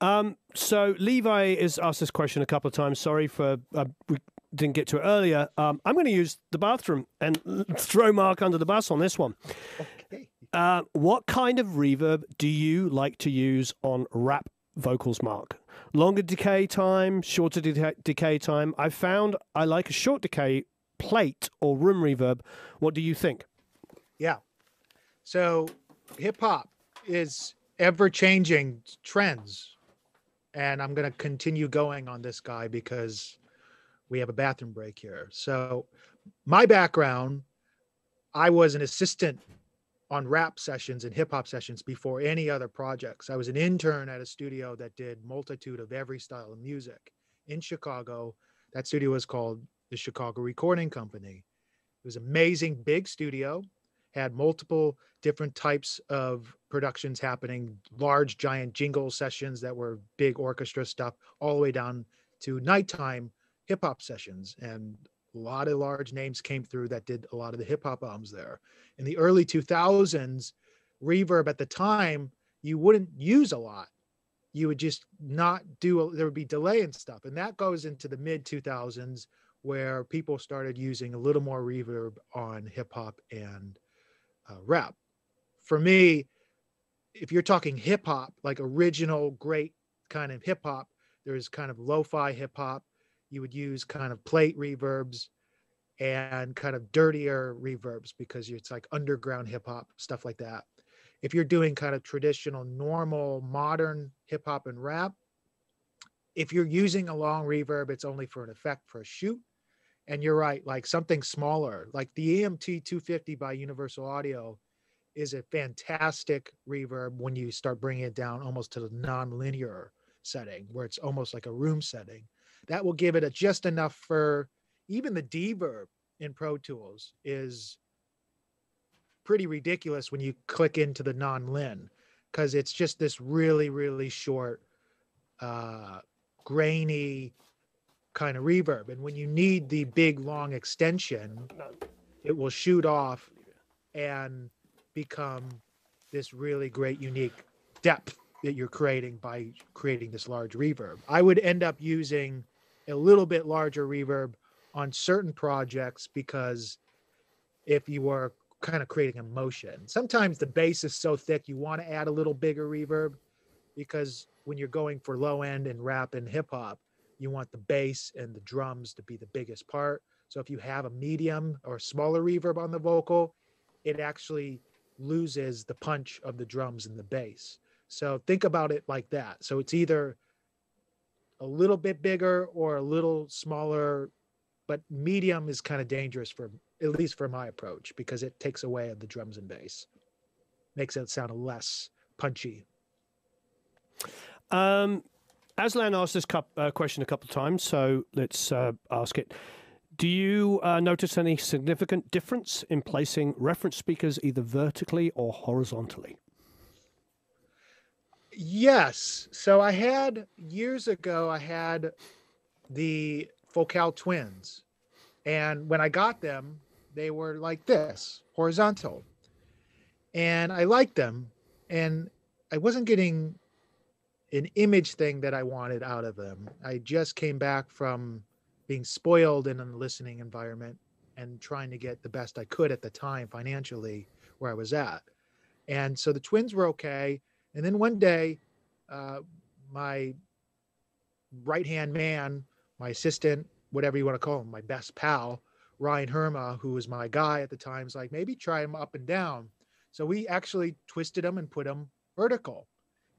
[SPEAKER 1] Um, so Levi has asked this question a couple of times. Sorry for uh, we didn't get to it earlier. Um, I'm going to use the bathroom and throw Marc under the bus on this one.
[SPEAKER 3] okay
[SPEAKER 1] Uh, what kind of reverb do you like to use on rap vocals, Marc? Longer decay time, shorter deca- decay time. I found I like a short decay plate or room reverb. What do you think?
[SPEAKER 3] Yeah. So hip hop is ever changing trends. And I'm going to continue going on this guy because we have a bathroom break here. So, my background, I was an assistant on rap sessions and hip hop sessions before any other projects. I was an intern at a studio that did multitude of every style of music in Chicago. That studio was called the Chicago Recording Company. It was amazing, big studio, had multiple different types of productions happening, large, giant jingle sessions that were big orchestra stuff, all the way down to nighttime hip hop sessions. And a lot of large names came through that did a lot of the hip hop albums there. In the early 2000s, reverb at the time, you wouldn't use a lot. You would just not do, a, there would be delay and stuff. And that goes into the mid 2000s where people started using a little more reverb on hip hop and uh, rap. For me, if you're talking hip hop, like original great kind of hip hop, there's kind of lo-fi hip hop. You would use kind of plate reverbs and kind of dirtier reverbs because it's like underground hip hop stuff like that. If you're doing kind of traditional, normal, modern hip hop and rap, if you're using a long reverb, it's only for an effect for a shoot. And you're right, like something smaller, like the EMT 250 by Universal Audio is a fantastic reverb when you start bringing it down almost to the non-linear setting where it's almost like a room setting. That will give it a just enough for even the d-verb in Pro Tools is pretty ridiculous when you click into the non-lin because it's just this really really short uh grainy kind of reverb and when you need the big long extension it will shoot off and become this really great unique depth that you're creating by creating this large reverb i would end up using a little bit larger reverb on certain projects because if you are kind of creating emotion. Sometimes the bass is so thick you want to add a little bigger reverb because when you're going for low end and rap and hip hop, you want the bass and the drums to be the biggest part. So if you have a medium or smaller reverb on the vocal, it actually loses the punch of the drums and the bass. So think about it like that. So it's either a little bit bigger or a little smaller, but medium is kind of dangerous for at least for my approach, because it takes away the drums and bass, makes it sound less punchy.
[SPEAKER 1] Um, Aslan asked this cup, uh, question a couple of times, so let's uh, ask it. Do you uh, notice any significant difference in placing reference speakers either vertically or horizontally?
[SPEAKER 3] Yes. So I had years ago, I had the Focal twins. And when I got them, they were like this, horizontal. And I liked them. And I wasn't getting an image thing that I wanted out of them. I just came back from being spoiled in a listening environment and trying to get the best I could at the time financially where I was at. And so the twins were okay. And then one day, uh, my right hand man, my assistant, whatever you want to call him, my best pal, Ryan Herma, who was my guy at the time, is like, maybe try him up and down. So we actually twisted him and put him vertical.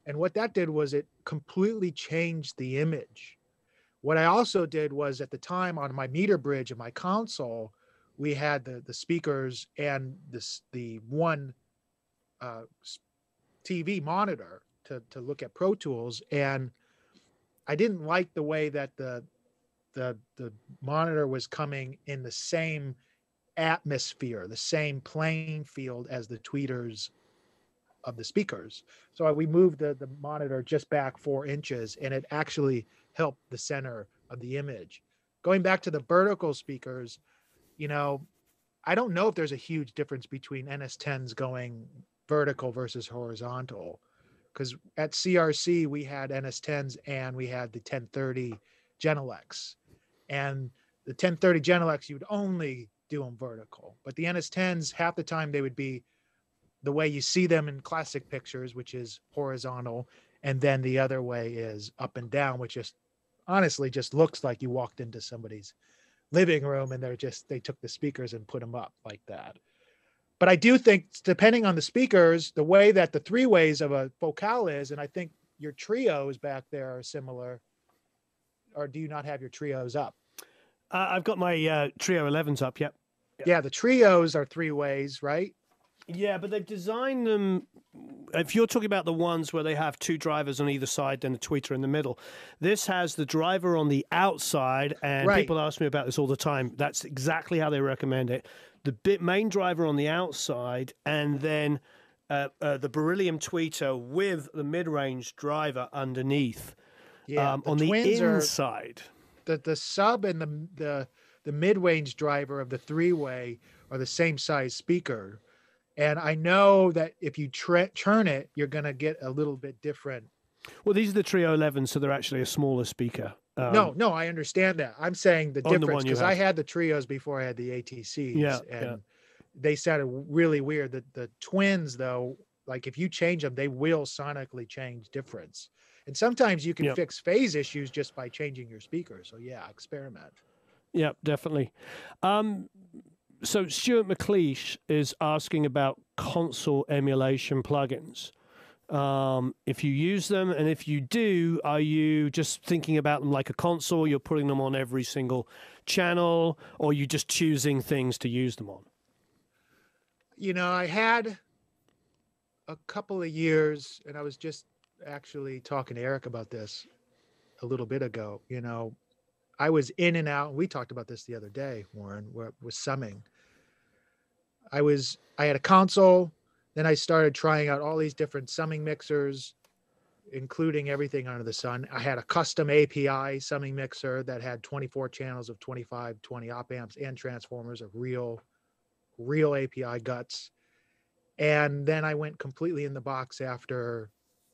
[SPEAKER 3] And what that did was it completely changed the image. What I also did was at the time on my meter bridge and my console, we had the the speakers and this the one uh, TV monitor to to look at Pro Tools, and I didn't like the way that the the the monitor was coming in the same atmosphere, the same playing field as the tweeters of the speakers. So we moved the, the monitor just back four inches and it actually helped the center of the image. Going back to the vertical speakers, you know, I don't know if there's a huge difference between NS10s going vertical versus horizontal. Because at CRC, we had NS10s and we had the 1030 Genelecs and the 1030 Genelecs, you'd only do them vertical. But the NS10s, half the time they would be the way you see them in classic pictures, which is horizontal, and then the other way is up and down, which just honestly just looks like you walked into somebody's living room and they're just they took the speakers and put them up like that. But I do think depending on the speakers, the way that the three ways of a focal is, and I think your trios back there are similar or do you not have your trios up?
[SPEAKER 1] Uh, I've got my uh, Trio 11s up. Yep.
[SPEAKER 3] yep. Yeah, the trios are three ways, right?
[SPEAKER 1] Yeah, but they've designed them. If you're talking about the ones where they have two drivers on either side and a tweeter in the middle, this has the driver on the outside, and right. people ask me about this all the time. That's exactly how they recommend it. The bit, main driver on the outside, and then uh, uh, the beryllium tweeter with the mid-range driver underneath. Yeah, um, the on the inside.
[SPEAKER 3] the the sub and the the the mid range driver of the three way are the same size speaker, and I know that if you turn it, you're going to get a little bit different.
[SPEAKER 1] Well, these are the Trio 11, so they're actually a smaller speaker.
[SPEAKER 3] Um, no, no, I understand that. I'm saying the difference because I had the trios before I had the ATCs,
[SPEAKER 1] yeah,
[SPEAKER 3] and
[SPEAKER 1] yeah.
[SPEAKER 3] they sounded really weird. The the twins, though, like if you change them, they will sonically change difference. And sometimes you can yep. fix phase issues just by changing your speaker. So yeah, experiment.
[SPEAKER 1] Yep, definitely. Um, so Stuart McLeish is asking about console emulation plugins. Um, if you use them, and if you do, are you just thinking about them like a console? You're putting them on every single channel, or you just choosing things to use them on?
[SPEAKER 3] You know, I had a couple of years, and I was just actually talking to Eric about this a little bit ago. You know, I was in and out. We talked about this the other day, Warren, where with summing. I was I had a console, then I started trying out all these different summing mixers, including everything under the sun. I had a custom API summing mixer that had 24 channels of 25, 20 op amps and transformers of real, real API guts. And then I went completely in the box after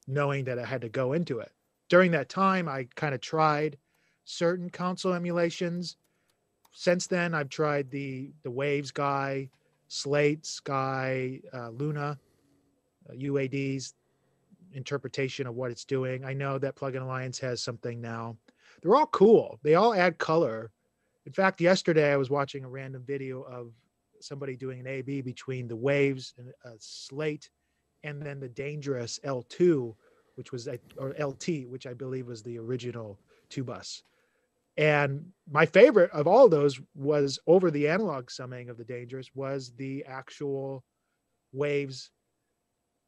[SPEAKER 3] knowing that I had to go into it. During that time, I kind of tried certain console emulations. Since then, I've tried the the Waves guy, Slate, Sky, uh, Luna, uh, UAD's interpretation of what it's doing. I know that Plugin Alliance has something now. They're all cool. They all add color. In fact, yesterday I was watching a random video of somebody doing an A/B between the Waves and uh, Slate, and then the Dangerous L2, which was or LT, which I believe was the original two bus. And my favorite of all those was over the analog summing of the Dangerous was the actual Waves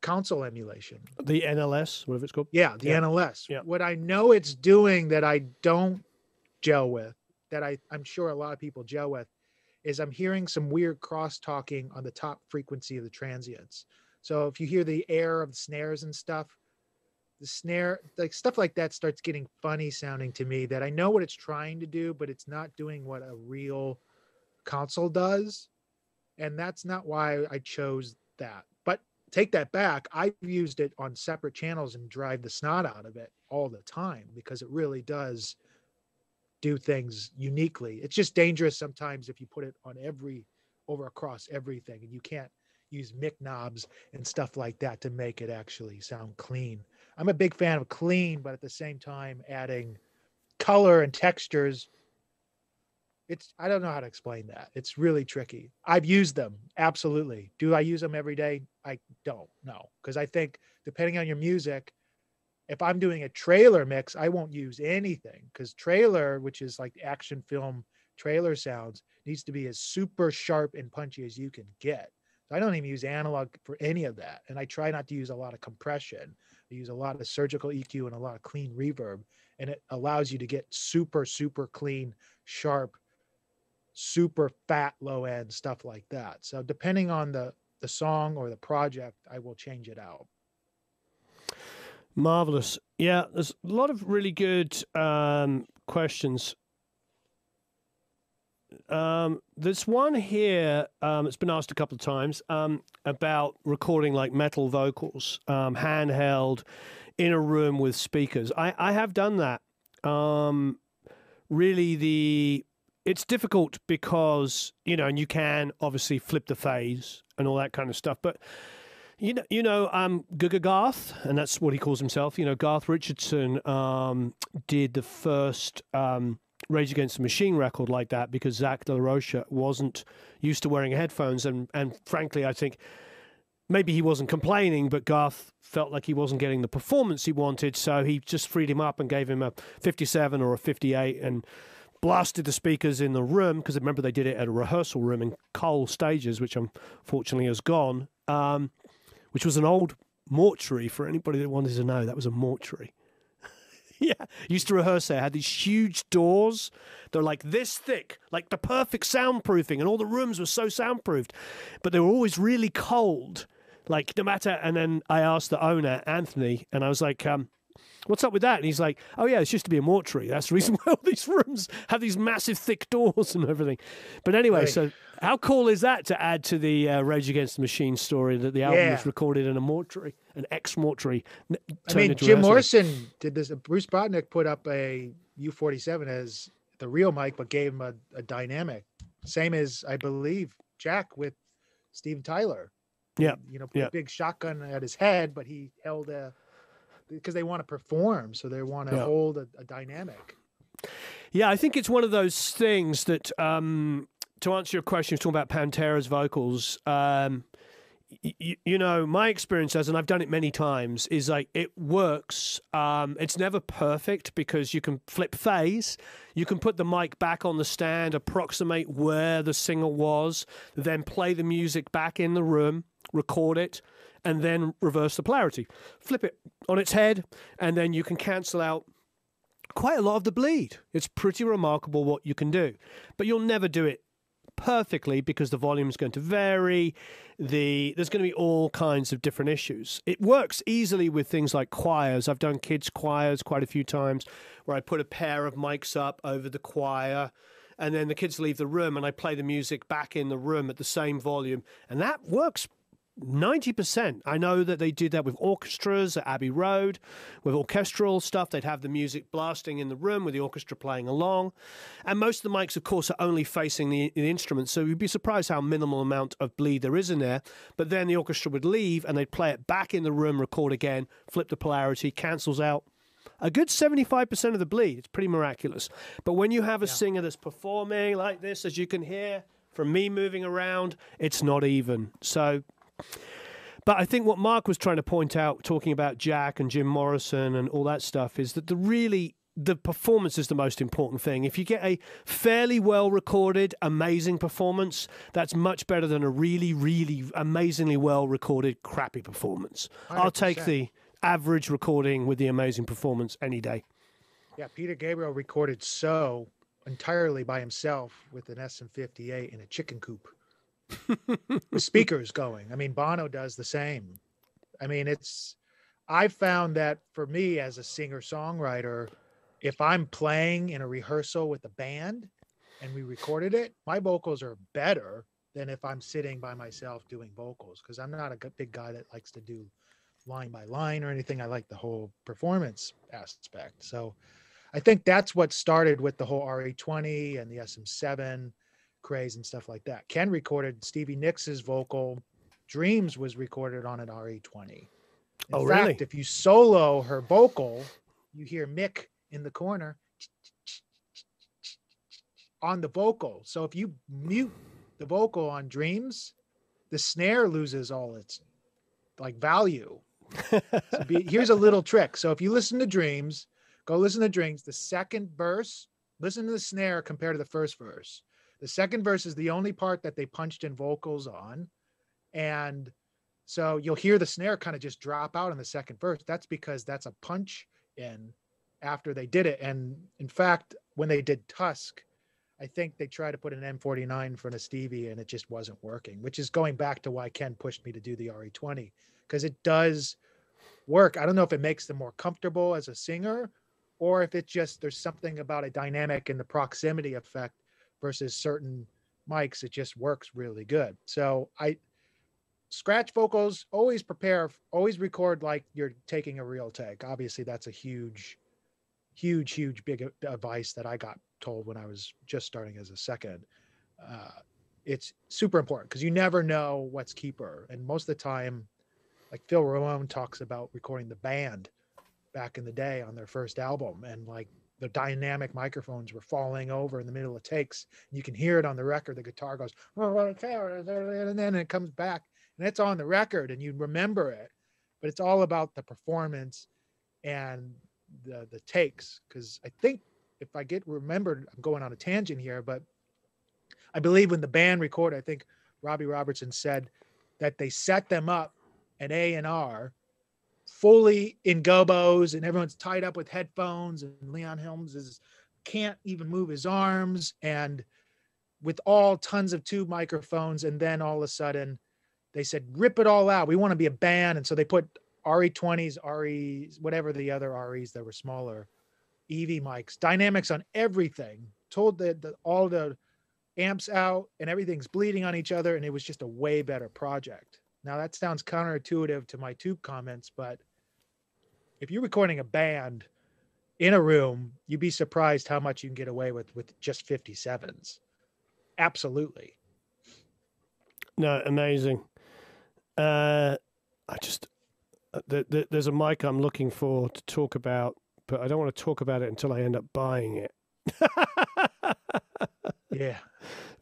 [SPEAKER 3] console emulation.
[SPEAKER 1] The NLS, whatever it's called.
[SPEAKER 3] Yeah, the
[SPEAKER 1] Yeah.
[SPEAKER 3] NLS.
[SPEAKER 1] Yeah.
[SPEAKER 3] What I know it's doing that I don't gel with, that I, I'm sure a lot of people gel with, is I'm hearing some weird cross talking on the top frequency of the transients. So if you hear the air of the snares and stuff, the snare, like stuff like that starts getting funny sounding to me that I know what it's trying to do, but it's not doing what a real console does. And that's not why I chose that. But take that back. I've used it on separate channels and drive the snot out of it all the time because it really does do things uniquely. It's just dangerous sometimes if you put it on every over across everything and you can't use mic knobs and stuff like that to make it actually sound clean. I'm a big fan of clean, but at the same time adding color and textures. It's I don't know how to explain that. It's really tricky. I've used them absolutely. Do I use them every day? I don't know because I think depending on your music, if I'm doing a trailer mix, I won't use anything because trailer, which is like action film trailer sounds, needs to be as super sharp and punchy as you can get. So I don't even use analog for any of that. And I try not to use a lot of compression. I use a lot of surgical EQ and a lot of clean reverb. And it allows you to get super, super clean, sharp, super fat low end stuff like that. So depending on the the song or the project, I will change it out.
[SPEAKER 1] Marvelous. Yeah, there's a lot of really good um, questions. Um, there's one here um, that's been asked a couple of times um, about recording like metal vocals, um, handheld, in a room with speakers. I, I have done that. Um, really, the it's difficult because you know, and you can obviously flip the phase and all that kind of stuff, but you know, you know, um, GGGarth, and that's what he calls himself. You know, Garth Richardson um, did the first Rage Against the Machine record like that because Zach De La Rocha wasn't used to wearing headphones, and and frankly, I think maybe he wasn't complaining, but Garth felt like he wasn't getting the performance he wanted, so he just freed him up and gave him a 57 or a 58 and blasted the speakers in the room because remember they did it at a rehearsal room in Cole Stages, which unfortunately has gone, um, which was an old mortuary for anybody that wanted to know. That was a mortuary. yeah, used to rehearse there. Had these huge doors. They're like this thick, like the perfect soundproofing, and all the rooms were so soundproofed, but they were always really cold. Like no matter. And then I asked the owner Anthony, and I was like, um, "What's up with that?" And he's like, "Oh yeah, it's just to be a mortuary. That's the reason why all these rooms have these massive thick doors and everything." But anyway,
[SPEAKER 3] Right.
[SPEAKER 1] so how cool is that to add to the uh, Rage Against the Machine story that the album
[SPEAKER 3] Yeah.
[SPEAKER 1] was recorded in a mortuary, an ex-mortuary?
[SPEAKER 3] I mean, Jim? Morrison did this. Bruce Botnick put up a U47 as the real mic, but gave him a, a dynamic. Same as I believe Jack with Steven Tyler.
[SPEAKER 1] Yeah,
[SPEAKER 3] You know, put
[SPEAKER 1] yeah.
[SPEAKER 3] a big shotgun at his head, but he held a because they want to perform, so they want to
[SPEAKER 1] Yeah.
[SPEAKER 3] hold a, a dynamic.
[SPEAKER 1] Yeah, I think it's one of those things that, um, to answer your question, talking about Pantera's vocals, um, y- y- you know, my experience as, and I've done it many times, is like it works. Um, it's never perfect because you can flip phase, you can put the mic back on the stand, approximate where the singer was, then play the music back in the room, record it. and then reverse the polarity. Flip it on its head, and then you can cancel out quite a lot of the bleed. It's pretty remarkable what you can do, but you'll never do it perfectly because the volume is going to vary. The there's going to be all kinds of different issues. It works easily with things like choirs. I've done kids choirs quite a few times where i put a pair of mics up over the choir and then the kids leave the room and i play the music back in the room at the same volume and that works 90%. I know that they did that with orchestras at Abbey Road, with orchestral stuff. They'd have the music blasting in the room with the orchestra playing along. And most of the mics, of course, are only facing the, the instruments. So you'd be surprised how minimal amount of bleed there is in there. But then the orchestra would leave and they'd play it back in the room, record again, flip the polarity, cancels out. A good 75% of the bleed. It's pretty miraculous. But when you have a singer that's performing like this, as you can hear from me moving around, it's not even. So but I think what Marc was trying to point out, talking about Jack and Jim Morrison and all that stuff, is that the really the performance is the most important thing. If you get a fairly well recorded, amazing performance, that's much better than a really, really amazingly well recorded, crappy performance. i will take the average recording with the amazing performance any day.
[SPEAKER 3] Yeah, Peter Gabriel recorded "So" entirely by himself with an SM58 in a chicken coop. With speakers going. I mean, Bono does the same. I mean, it's I found that for me as a singer songwriter, if I'm playing in a rehearsal with a band and we recorded it, my vocals are better than if I'm sitting by myself doing vocals because I'm not a big guy that likes to do line by line or anything. I like the whole performance aspect. So I think that's what started with the whole RE20 and the SM7 craze and stuff like that. Ken recorded Stevie Nicks' vocal Dreams was recorded on an RE20. In
[SPEAKER 1] Oh,
[SPEAKER 3] fact,
[SPEAKER 1] really?
[SPEAKER 3] if you solo her vocal, you hear Mick in the corner on the vocal. So if you mute the vocal on Dreams, the snare loses all its like value. So be, here's a little trick. So if you listen to Dreams, go listen to Dreams, the second verse, listen to the snare compared to the first verse. The second verse is the only part that they punched in vocals on. And so you'll hear the snare kind of just drop out in the second verse. That's because that's a punch in after they did it. And in fact, when they did Tusk, I think they tried to put an M49 in front of Stevie and it just wasn't working, which is going back to why Ken pushed me to do the RE20 because it does work. I don't know if it makes them more comfortable as a singer or if it's just there's something about a dynamic and the proximity effect versus certain mics. It just works really good. So I scratch vocals, always prepare, always record like you're taking a real take. Obviously, that's a huge, huge, huge big advice that I got told when I was just starting as a second. Uh, it's super important because you never know what's keeper. And most of the time, like Phil Ramone talks about recording the band back in the day on their first album, and like the dynamic microphones were falling over in the middle of takes. You can hear it on the record. The guitar goes, oh, and then it comes back, and it's on the record, and you remember it. But it's all about the performance and the the takes. Because I think if I get remembered, I'm going on a tangent here, but I believe when the band recorded, I think Robbie Robertson said that they set them up at A and R fully in gobos and everyone's tied up with headphones and Levon Helms is can't even move his arms and with all tons of tube microphones. And then all of a sudden they said rip it all out. We want to be a band. And so they put re20s res whatever the other res that were smaller ev mics dynamics on everything told that the, all the amps out and everything's bleeding on each other. And it was just a way better project. Now that sounds counterintuitive to my tube comments, but if you're recording a band in a room, you'd be surprised how much you can get away with with just 57s. Absolutely.
[SPEAKER 1] No, amazing. Uh, I just uh, th- th- there's a mic I'm looking for to talk about, but I don't want to talk about it until I end up buying it.
[SPEAKER 3] Yeah.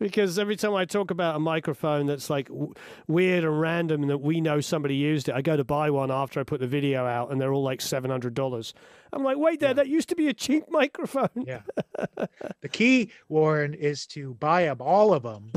[SPEAKER 1] Because every time I talk about a microphone that's like w- weird and random and that we know somebody used it, I go to buy one after I put the video out and they're all like seven hundred dollars. I'm like, wait there, that used to be a cheap microphone.
[SPEAKER 3] Yeah. the key, Warren, is to buy up all of them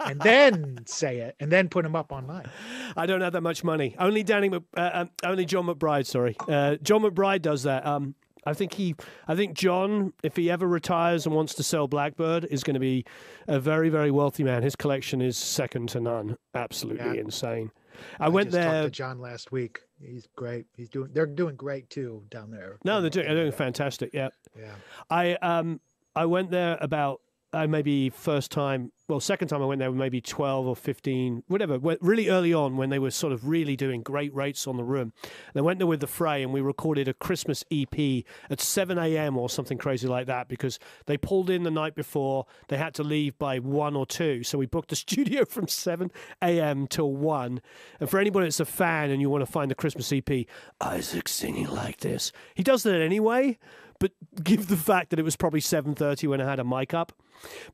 [SPEAKER 3] and then say it and then put them up online.
[SPEAKER 1] I don't have that much money. Only Danny, Mc, uh, um, only John McBride. Sorry, uh, John McBride does that. Um, I think he, I think John, if he ever retires and wants to sell Blackbird, is going to be a very, very wealthy man. His collection is second to none. Absolutely
[SPEAKER 3] Yeah.
[SPEAKER 1] insane. I, went
[SPEAKER 3] just talked
[SPEAKER 1] there.
[SPEAKER 3] to John last week. He's great. He's doing. They're doing great too down there.
[SPEAKER 1] No, they're doing, they're doing fantastic. Yeah.
[SPEAKER 3] Yeah.
[SPEAKER 1] I um I went there about uh, maybe first time well second time I went there maybe 12 or 15 whatever really early on when they were sort of really doing great rates on the room and I went there with the fray and we recorded a Christmas EP at 7 a.m. or something crazy like that because they pulled in the night before they had to leave by 1 or 2 so we booked the studio from 7 a.m. till 1 and for anybody that's a fan and you want to find the Christmas EP Isaac singing like this he does that anyway but give the fact that it was probably 7.30 when i had a mic up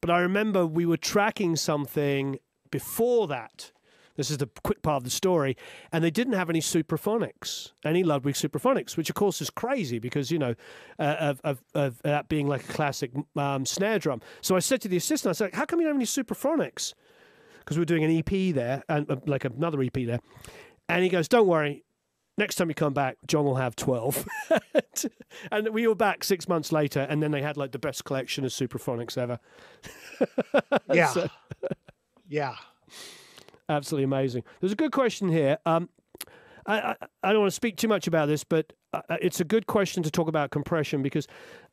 [SPEAKER 1] but i remember we were tracking something before that. This is the quick part of the story. And they didn't have any supraphonics any ludwig supraphonics which of course is crazy because you know uh, of, of, of that being like a classic um, snare drum. So i said to the assistant i said how come you don't have any supraphonics? Because we were doing an ep there and uh, like another ep there. And he goes don't worry next time you come back, John will have 12. and we were back six months later, and then they had like the best collection of Supraphonics ever.
[SPEAKER 3] Yeah.
[SPEAKER 1] So-
[SPEAKER 3] yeah.
[SPEAKER 1] Absolutely amazing. There's a good question here. Um, I, I, I don't want to speak too much about this, but uh, it's a good question to talk about compression because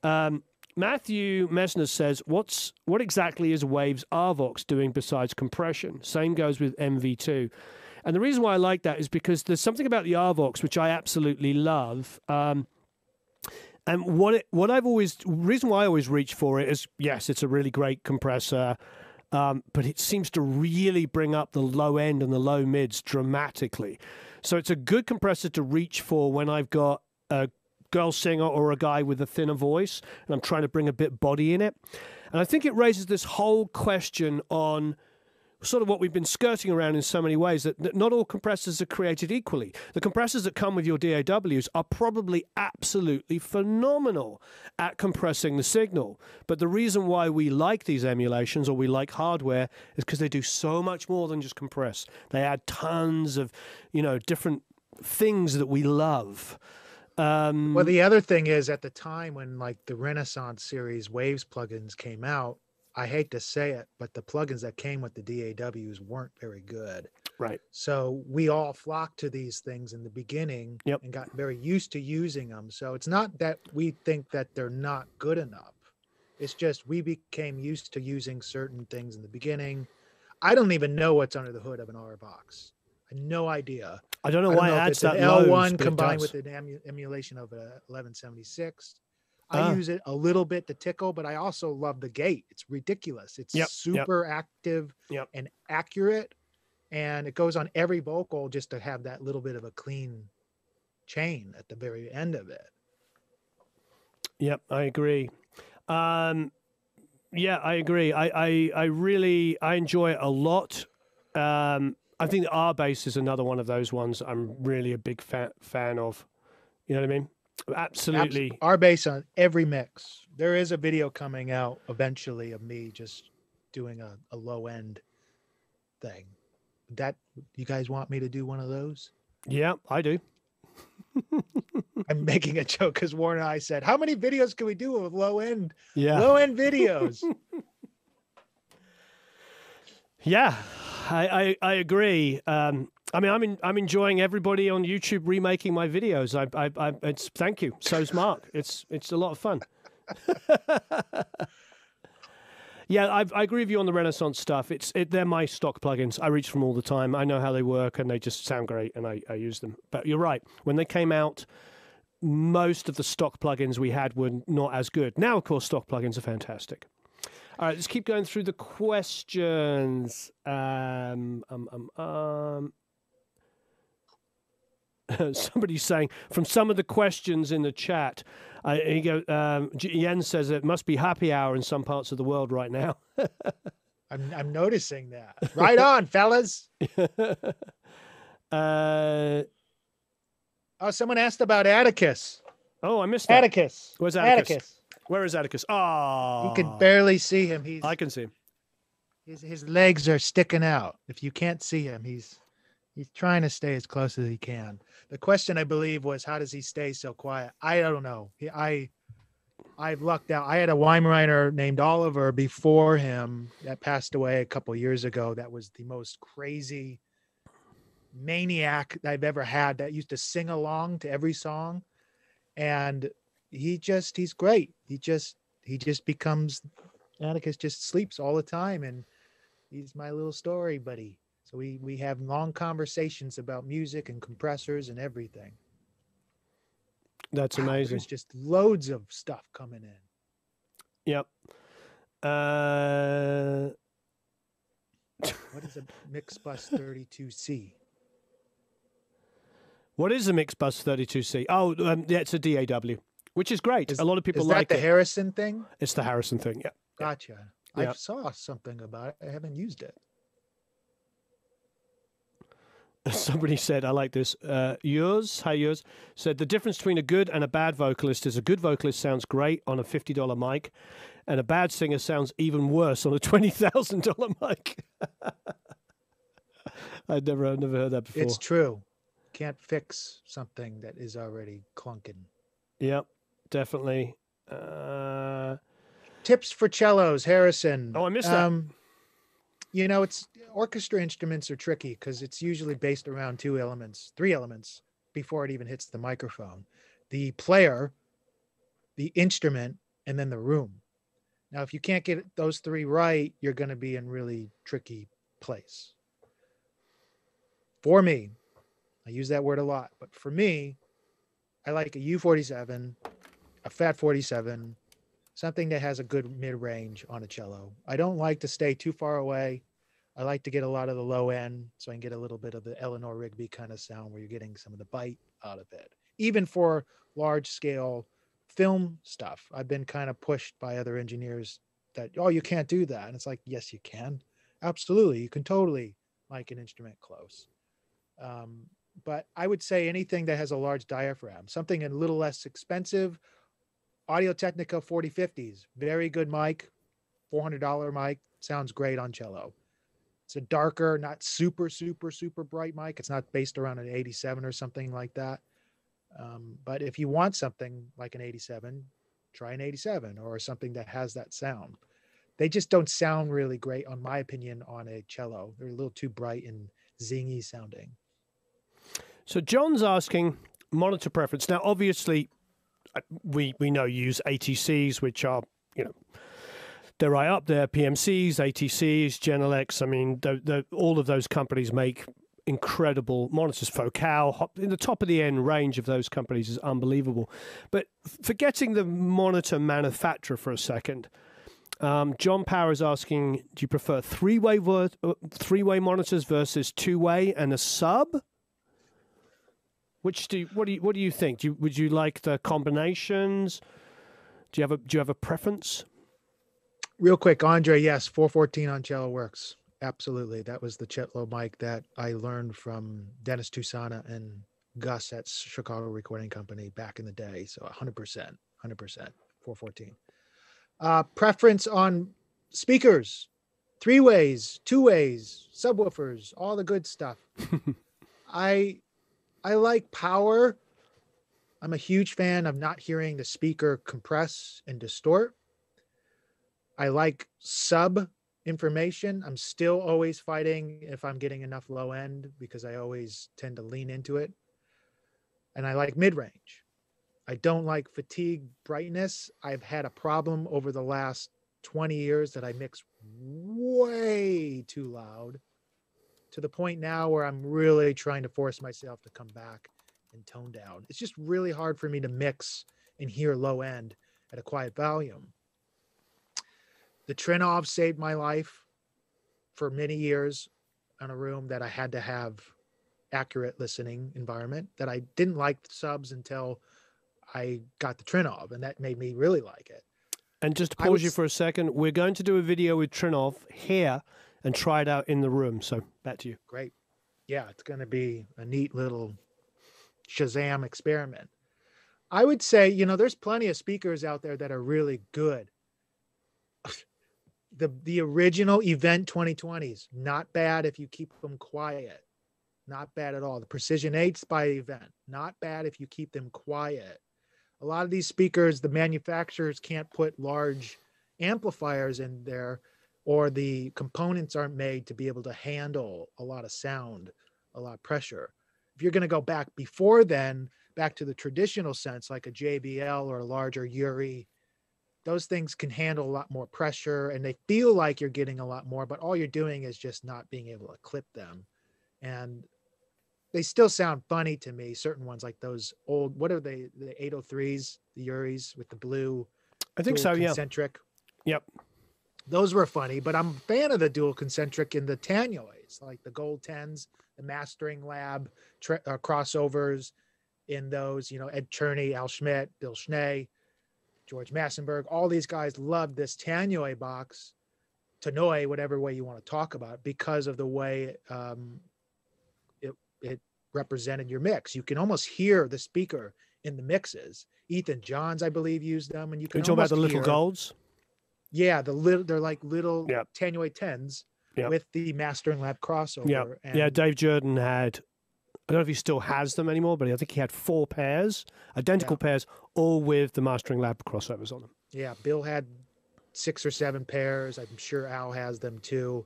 [SPEAKER 1] um, Matthew Messner says, "What's what exactly is Waves RVox doing besides compression?" Same goes with MV2. And the reason why I like that is because there's something about the RVox which I absolutely love. Um, and what it, what I've always reason why I always reach for it is yes, it's a really great compressor, um, but it seems to really bring up the low end and the low mids dramatically. So it's a good compressor to reach for when I've got a girl singer or a guy with a thinner voice and I'm trying to bring a bit body in it. And I think it raises this whole question on sort of what we've been skirting around in so many ways that, that not all compressors are created equally. The compressors that come with your DAWs are probably absolutely phenomenal at compressing the signal. But the reason why we like these emulations or we like hardware is because they do so much more than just compress. They add tons of, you know, different things that we love. Um,
[SPEAKER 3] Well, the other thing is at the time when like the Renaissance series Waves plugins came out, I hate to say it, but the plugins that came with the DAWs weren't very good.
[SPEAKER 1] right.
[SPEAKER 3] So we all flocked to these things in the beginning
[SPEAKER 1] Yep.
[SPEAKER 3] and got very used to using them. So it's not that we think that they're not good enough. It's just we became used to using certain things in the beginning. I don't even know what's under the hood of an RVox. I have no idea.
[SPEAKER 1] I don't know
[SPEAKER 3] I don't
[SPEAKER 1] why
[SPEAKER 3] know
[SPEAKER 1] it adds that
[SPEAKER 3] L1
[SPEAKER 1] but
[SPEAKER 3] combined with an emu- emulation of a 1176. I
[SPEAKER 1] Ah.
[SPEAKER 3] use it a little bit to tickle, but I also love the gate. It's ridiculous. It's
[SPEAKER 1] Yep, yep.
[SPEAKER 3] super active
[SPEAKER 1] Yep.
[SPEAKER 3] and accurate, and it goes on every vocal just to have that little bit of a clean chain at the very end of it.
[SPEAKER 1] Yep, I agree. Um, yeah, I agree. I, I, I really I enjoy it a lot. Um, I think the RBass is another one of those ones I'm really a big fa- fan of. You know what I mean? Absolutely.
[SPEAKER 3] Our bass on every mix. There is a video coming out eventually of me just doing a, a low end thing. That you guys want me to do one of those?
[SPEAKER 1] Yeah, I do.
[SPEAKER 3] I'm making a joke because Warren and I said, "How many videos can we do of low end,
[SPEAKER 1] Yeah.
[SPEAKER 3] low end videos?"
[SPEAKER 1] Yeah, I, I, I agree. Um, I mean, I'm in, I'm enjoying everybody on YouTube remaking my videos. I, I, I it's thank you. So's Marc. It's it's a lot of fun. yeah, I, I agree with you on the Renaissance stuff. It's it, they're my stock plugins. I reach them all the time. I know how they work, and they just sound great, and I, I use them. But you're right. When they came out, most of the stock plugins we had were not as good. Now, of course, stock plugins are fantastic. All right, let's keep going through the questions. Um, um, um, um. somebody's saying from some of the questions in the chat. Uh, he go, um, says it must be happy hour in some parts of the world right now.
[SPEAKER 3] I'm I'm noticing that. Right on, fellas.
[SPEAKER 1] uh,
[SPEAKER 3] Oh, someone asked about Atticus.
[SPEAKER 1] oh, I missed that.
[SPEAKER 3] Atticus.
[SPEAKER 1] Where's Atticus?
[SPEAKER 3] Atticus.
[SPEAKER 1] Where is Atticus? Oh,
[SPEAKER 3] You can barely see him. He's
[SPEAKER 1] I can see him.
[SPEAKER 3] his, his legs are sticking out. If you can't see him, he's he's trying to stay as close as he can. The question I believe was how does he stay so quiet? I don't know. He, I I've lucked out. I had a Weimaraner named Oliver before him that passed away a couple years ago. That was the most crazy maniac I've ever had that used to sing along to every song. And he just he's great. He just he just becomes Atticus just sleeps all the time and he's my little story buddy. So we we have long conversations about music and compressors and everything.
[SPEAKER 1] That's
[SPEAKER 3] Wow,
[SPEAKER 1] amazing.
[SPEAKER 3] There's just loads of stuff coming in.
[SPEAKER 1] Yep. Uh,
[SPEAKER 3] What is a Mixbus 32C?
[SPEAKER 1] what is a Mixbus 32C? Oh, um, yeah, it's a DAW, which is great.
[SPEAKER 3] Is-
[SPEAKER 1] a lot of people
[SPEAKER 3] is
[SPEAKER 1] like
[SPEAKER 3] that the
[SPEAKER 1] it.
[SPEAKER 3] Harrison thing?
[SPEAKER 1] It's the Harrison thing. Yeah.
[SPEAKER 3] Gotcha.
[SPEAKER 1] Yeah.
[SPEAKER 3] I saw something about it. I haven't used it.
[SPEAKER 1] Somebody said, I like this. Uh, yours, hi yours, said the difference between a good and a bad vocalist is a good vocalist sounds great on a $50 mic, and a bad singer sounds even worse on a $20,000 mic. I'd never, I've never heard that before.
[SPEAKER 3] It's true. Can't fix something that is already clunking.
[SPEAKER 1] Yep, definitely. Uh,
[SPEAKER 3] Tips for cellos, Harrison.
[SPEAKER 1] Oh, I missed that.
[SPEAKER 3] You know, it's orchestra instruments are tricky because it's usually based around two elements, three elements before it even hits the microphone. The player, the instrument, and then the room. Now, if you can't get those three right, you're going to be in really tricky place. For me, I use that word a lot, but for me, I like a U47, a Fat 47, something that has a good mid range on a cello. I don't like to stay too far away. I like to get a lot of the low end so I can get a little bit of the Eleanor Rigby kind of sound where you're getting some of the bite out of it. Even for large scale film stuff, I've been kind of pushed by other engineers that, oh, you can't do that. And it's like, yes, you can. Absolutely. You can totally mic an instrument close. Um, but I would say anything that has a large diaphragm, something a little less expensive, Audio Technica 4050s, very good mic, $400 mic, sounds great on cello. It's a darker, not super, super, super bright mic. It's not based around an 87 or something like that. Um, but if you want something like an 87, try an 87 or something that has that sound. They just don't sound really great, on my opinion, on a cello. They're a little too bright and zingy sounding.
[SPEAKER 1] So John's asking monitor preference. Now, obviously, we we know use ATCs, which are you know they're right up there. PMCs, ATCs, Genelecs. I mean, the, the, all of those companies make incredible monitors. Focal, in the top of the end range of those companies is unbelievable. But forgetting the monitor manufacturer for a second. Um, John Power is asking, do you prefer three-way uh, three-way monitors versus two-way and a sub? Which do you, what do you what do you think? Do you, would you like the combinations? Do you have a do you have a preference?
[SPEAKER 3] Real quick, Andre, yes, 414 on cello works. Absolutely. That was the cello mic that I learned from Dennis Tousana and Gus at Chicago Recording Company back in the day. So 100%, 100%, 414. Uh, preference on speakers, three ways, two ways, subwoofers, all the good stuff. I I like power. I'm a huge fan of not hearing the speaker compress and distort. I like sub information. I'm still always fighting if I'm getting enough low end because I always tend to lean into it. And I like mid range. I don't like fatigue brightness. I've had a problem over the last 20 years that I mix way too loud to the point now where I'm really trying to force myself to come back and tone down. It's just really hard for me to mix and hear low end at a quiet volume. The Trinnov saved my life for many years on a room that I had to have accurate listening environment that I didn't like the subs until I got the Trinnov, and that made me really like it.
[SPEAKER 1] And just to pause
[SPEAKER 3] would
[SPEAKER 1] you for a second, we're going to do a video with Trinnov here and try it out in the room. So back to you.
[SPEAKER 3] Great. Yeah, it's going to be a neat little Shazam experiment. I would say, you know, there's plenty of speakers out there that are really good. The the original event 2020s, not bad if you keep them quiet. Not bad at all. The Precision 8s by event, not bad if you keep them quiet. A lot of these speakers, the manufacturers can't put large amplifiers in there or the components aren't made to be able to handle a lot of sound, a lot of pressure. If you're going to go back before then, back to the traditional sense, like a JBL or a larger UREI, those things can handle a lot more pressure and they feel like you're getting a lot more, but all you're doing is just not being able to clip them. And they still sound funny to me, certain ones like those old, what are they, the 803s, the UREIs with the blue
[SPEAKER 1] I think so,
[SPEAKER 3] dual
[SPEAKER 1] yeah.
[SPEAKER 3] concentric.
[SPEAKER 1] Yep.
[SPEAKER 3] Those were funny, but I'm a fan of the dual concentric in the Tannoys, like the Gold Tens, the Mastering Lab tra- uh, crossovers in those. You know, Ed Cherney, Al Schmitt, Bill Schnee, George Massenburg. All these guys loved this Tannoy box, Tannoy, whatever way you want to talk about, it, because of the way um, it it represented your mix. You can almost hear the speaker in the mixes. Ethan Johns, I believe, used them, and you
[SPEAKER 1] Are
[SPEAKER 3] can
[SPEAKER 1] you talking about the little golds?
[SPEAKER 3] Yeah, the little they're like little
[SPEAKER 1] Yep.
[SPEAKER 3] Tannoy tens
[SPEAKER 1] Yep.
[SPEAKER 3] with the Mastering Lab crossover.
[SPEAKER 1] Yeah.
[SPEAKER 3] and
[SPEAKER 1] Yeah, Dave Jordan had, I don't know if he still has them anymore, but I think he had four pairs, identical pairs, all with the Mastering Lab crossovers on them.
[SPEAKER 3] yeah, Bill had six or seven pairs. I'm sure Al has them too.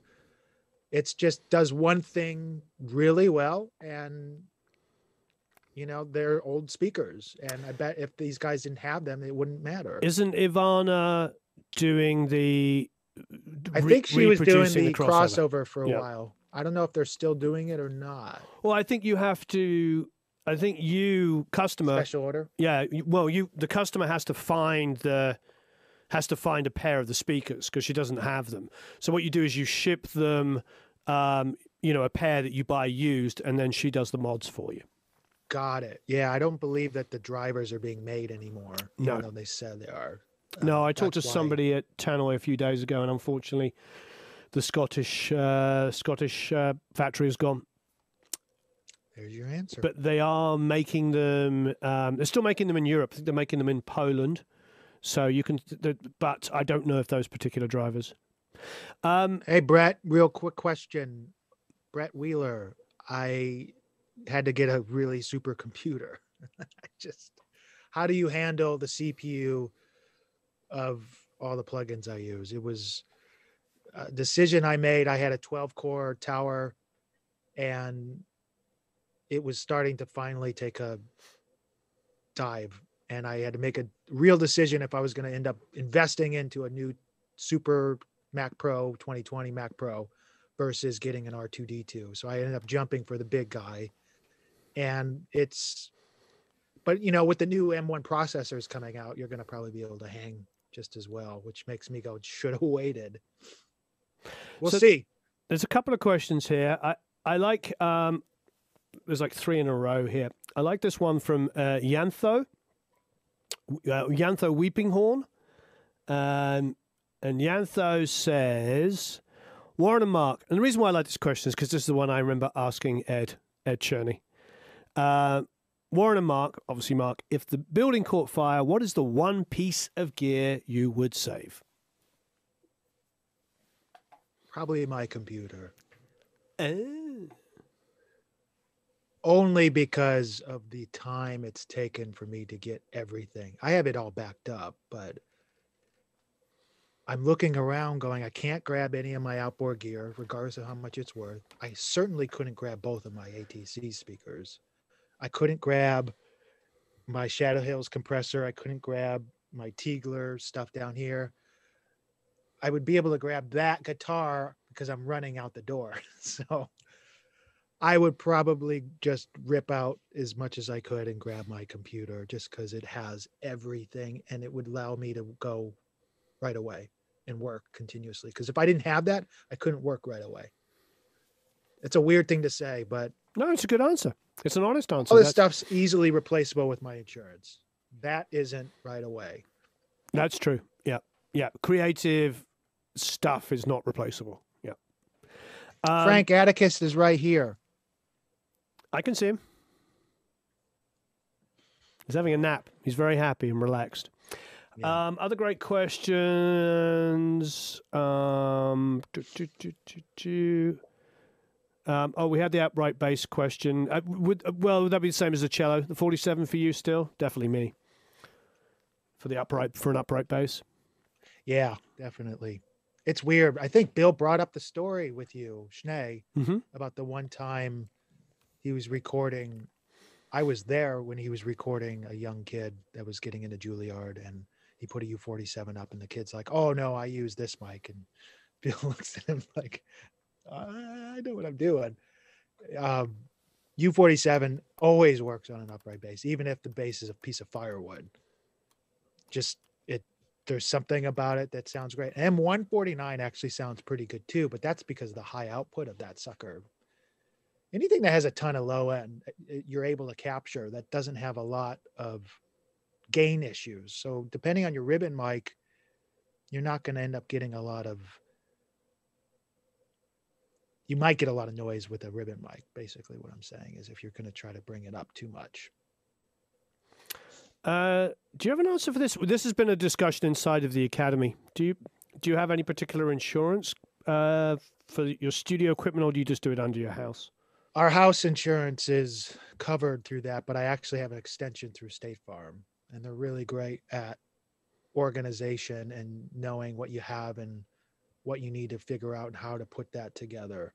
[SPEAKER 3] It's just does one thing really well, and you know they're old speakers. And I bet if these guys didn't have them, it wouldn't matter.
[SPEAKER 1] Isn't Ivana doing the.
[SPEAKER 3] I think she was doing
[SPEAKER 1] reproducing
[SPEAKER 3] the, crossover. for a
[SPEAKER 1] Yeah.
[SPEAKER 3] while. I don't know if they're still doing it or not.
[SPEAKER 1] Well, I think you have to. I think you, customer,
[SPEAKER 3] Special order.
[SPEAKER 1] Yeah, well, you the customer has to find the has to find a pair of the speakers because she doesn't have them. So what you do is you ship them, um, you know, a pair that you buy used, and then she does the mods for you.
[SPEAKER 3] Got it. Yeah, I don't believe that the drivers are being made anymore, even
[SPEAKER 1] No.
[SPEAKER 3] though they said they are.
[SPEAKER 1] No,
[SPEAKER 3] Uh,
[SPEAKER 1] I talked to
[SPEAKER 3] why-
[SPEAKER 1] somebody at Tannoy a few days ago, and unfortunately, the Scottish uh, Scottish uh, factory is gone.
[SPEAKER 3] There's your answer.
[SPEAKER 1] But they are making them. Um, they're still making them in Europe. I think they're making them in Poland. So you can, but I don't know if those particular drivers. Um,
[SPEAKER 3] hey, Brett, real quick question. Brett Wheeler, I had to get a really super computer. I just, how do you handle the CPU of all the plugins I use? It was a decision I made. I had a 12 core tower and it was starting to finally take a dive and I had to make a real decision if I was going to end up investing into a new super Mac Pro 2020 Mac Pro versus getting an R2D2. So I ended up jumping for the big guy. And it's but you know, with the new M1 processors coming out, you're going to probably be able to hang just as well, which makes me go should have waited. We'll
[SPEAKER 1] So-
[SPEAKER 3] see.
[SPEAKER 1] There's a couple of questions here. I I like um, there's like three in a row here. I like this one from uh, Yantho, uh, Yantho Weeping Horn, um, and Yantho says Warren and Marc. And the reason why I like this question is because this is the one I remember asking Ed Ed Cherney. Uh, Warren and Marc, obviously Marc. If the building caught fire, what is the one piece of gear you would save?
[SPEAKER 3] Probably my computer.
[SPEAKER 1] Oh.
[SPEAKER 3] only because of the time it's taken for me to get everything. I have it all backed up, but I'm looking around going, I can't grab any of my outboard gear, regardless of how much it's worth. I certainly couldn't grab both of my ATC speakers. I couldn't grab my Shadow Hills compressor. I couldn't grab my Tegeler stuff down here. I would be able to grab that guitar because I'm running out the door. So I would probably just rip out as much as I could and grab my computer just because it has everything and it would allow me to go right away and work continuously. Because if I didn't have that, I couldn't work right away. It's a weird thing to say, but
[SPEAKER 1] No, it's a good answer. It's an honest answer.
[SPEAKER 3] All this
[SPEAKER 1] That's,
[SPEAKER 3] stuff's easily replaceable with my insurance. That isn't right away.
[SPEAKER 1] that's true. Yeah. Yeah. Creative stuff is not replaceable. Yeah. Um,
[SPEAKER 3] Frank Atticus is right here.
[SPEAKER 1] I can see him. He's having a nap. He's very happy and relaxed.
[SPEAKER 3] Yeah.
[SPEAKER 1] Um, other great questions. Um, do, do, do, do, do. Um, oh, we had the upright bass question. Uh, would uh, well, would that be the same as the cello? The forty-seven for you still? Definitely me. For the upright for an upright bass.
[SPEAKER 3] Yeah, definitely. It's weird. I think Bill brought up the story with you, Schnee,
[SPEAKER 1] Mm-hmm.
[SPEAKER 3] about the one time he was recording. I was there when he was recording a young kid that was getting into Juilliard, and he put a U47 up, and the kid's like, "Oh no, I use this mic," and Bill looks at him like, "I know what I'm doing." Um, U47 always works on an upright bass, even if the bass is a piece of firewood. Just it, there's something about it that sounds great. M149 actually sounds pretty good too, but that's because of the high output of that sucker anything that has a ton of low end uh, you're able to capture that doesn't have a lot of gain issues so depending on your ribbon mic you're not going to end up getting a lot of you might get a lot of noise with a ribbon mic basically what i'm saying is if you're going to try to bring it up too much
[SPEAKER 1] Uh, do you have an answer for this? This has been a discussion inside of the academy. Do you do you have any particular insurance uh, for your studio equipment, or do you just do it under your house?
[SPEAKER 3] our house insurance is covered through that but i actually have an extension through state farm and they're really great at organization and knowing what you have and what you need to figure out and how to put that together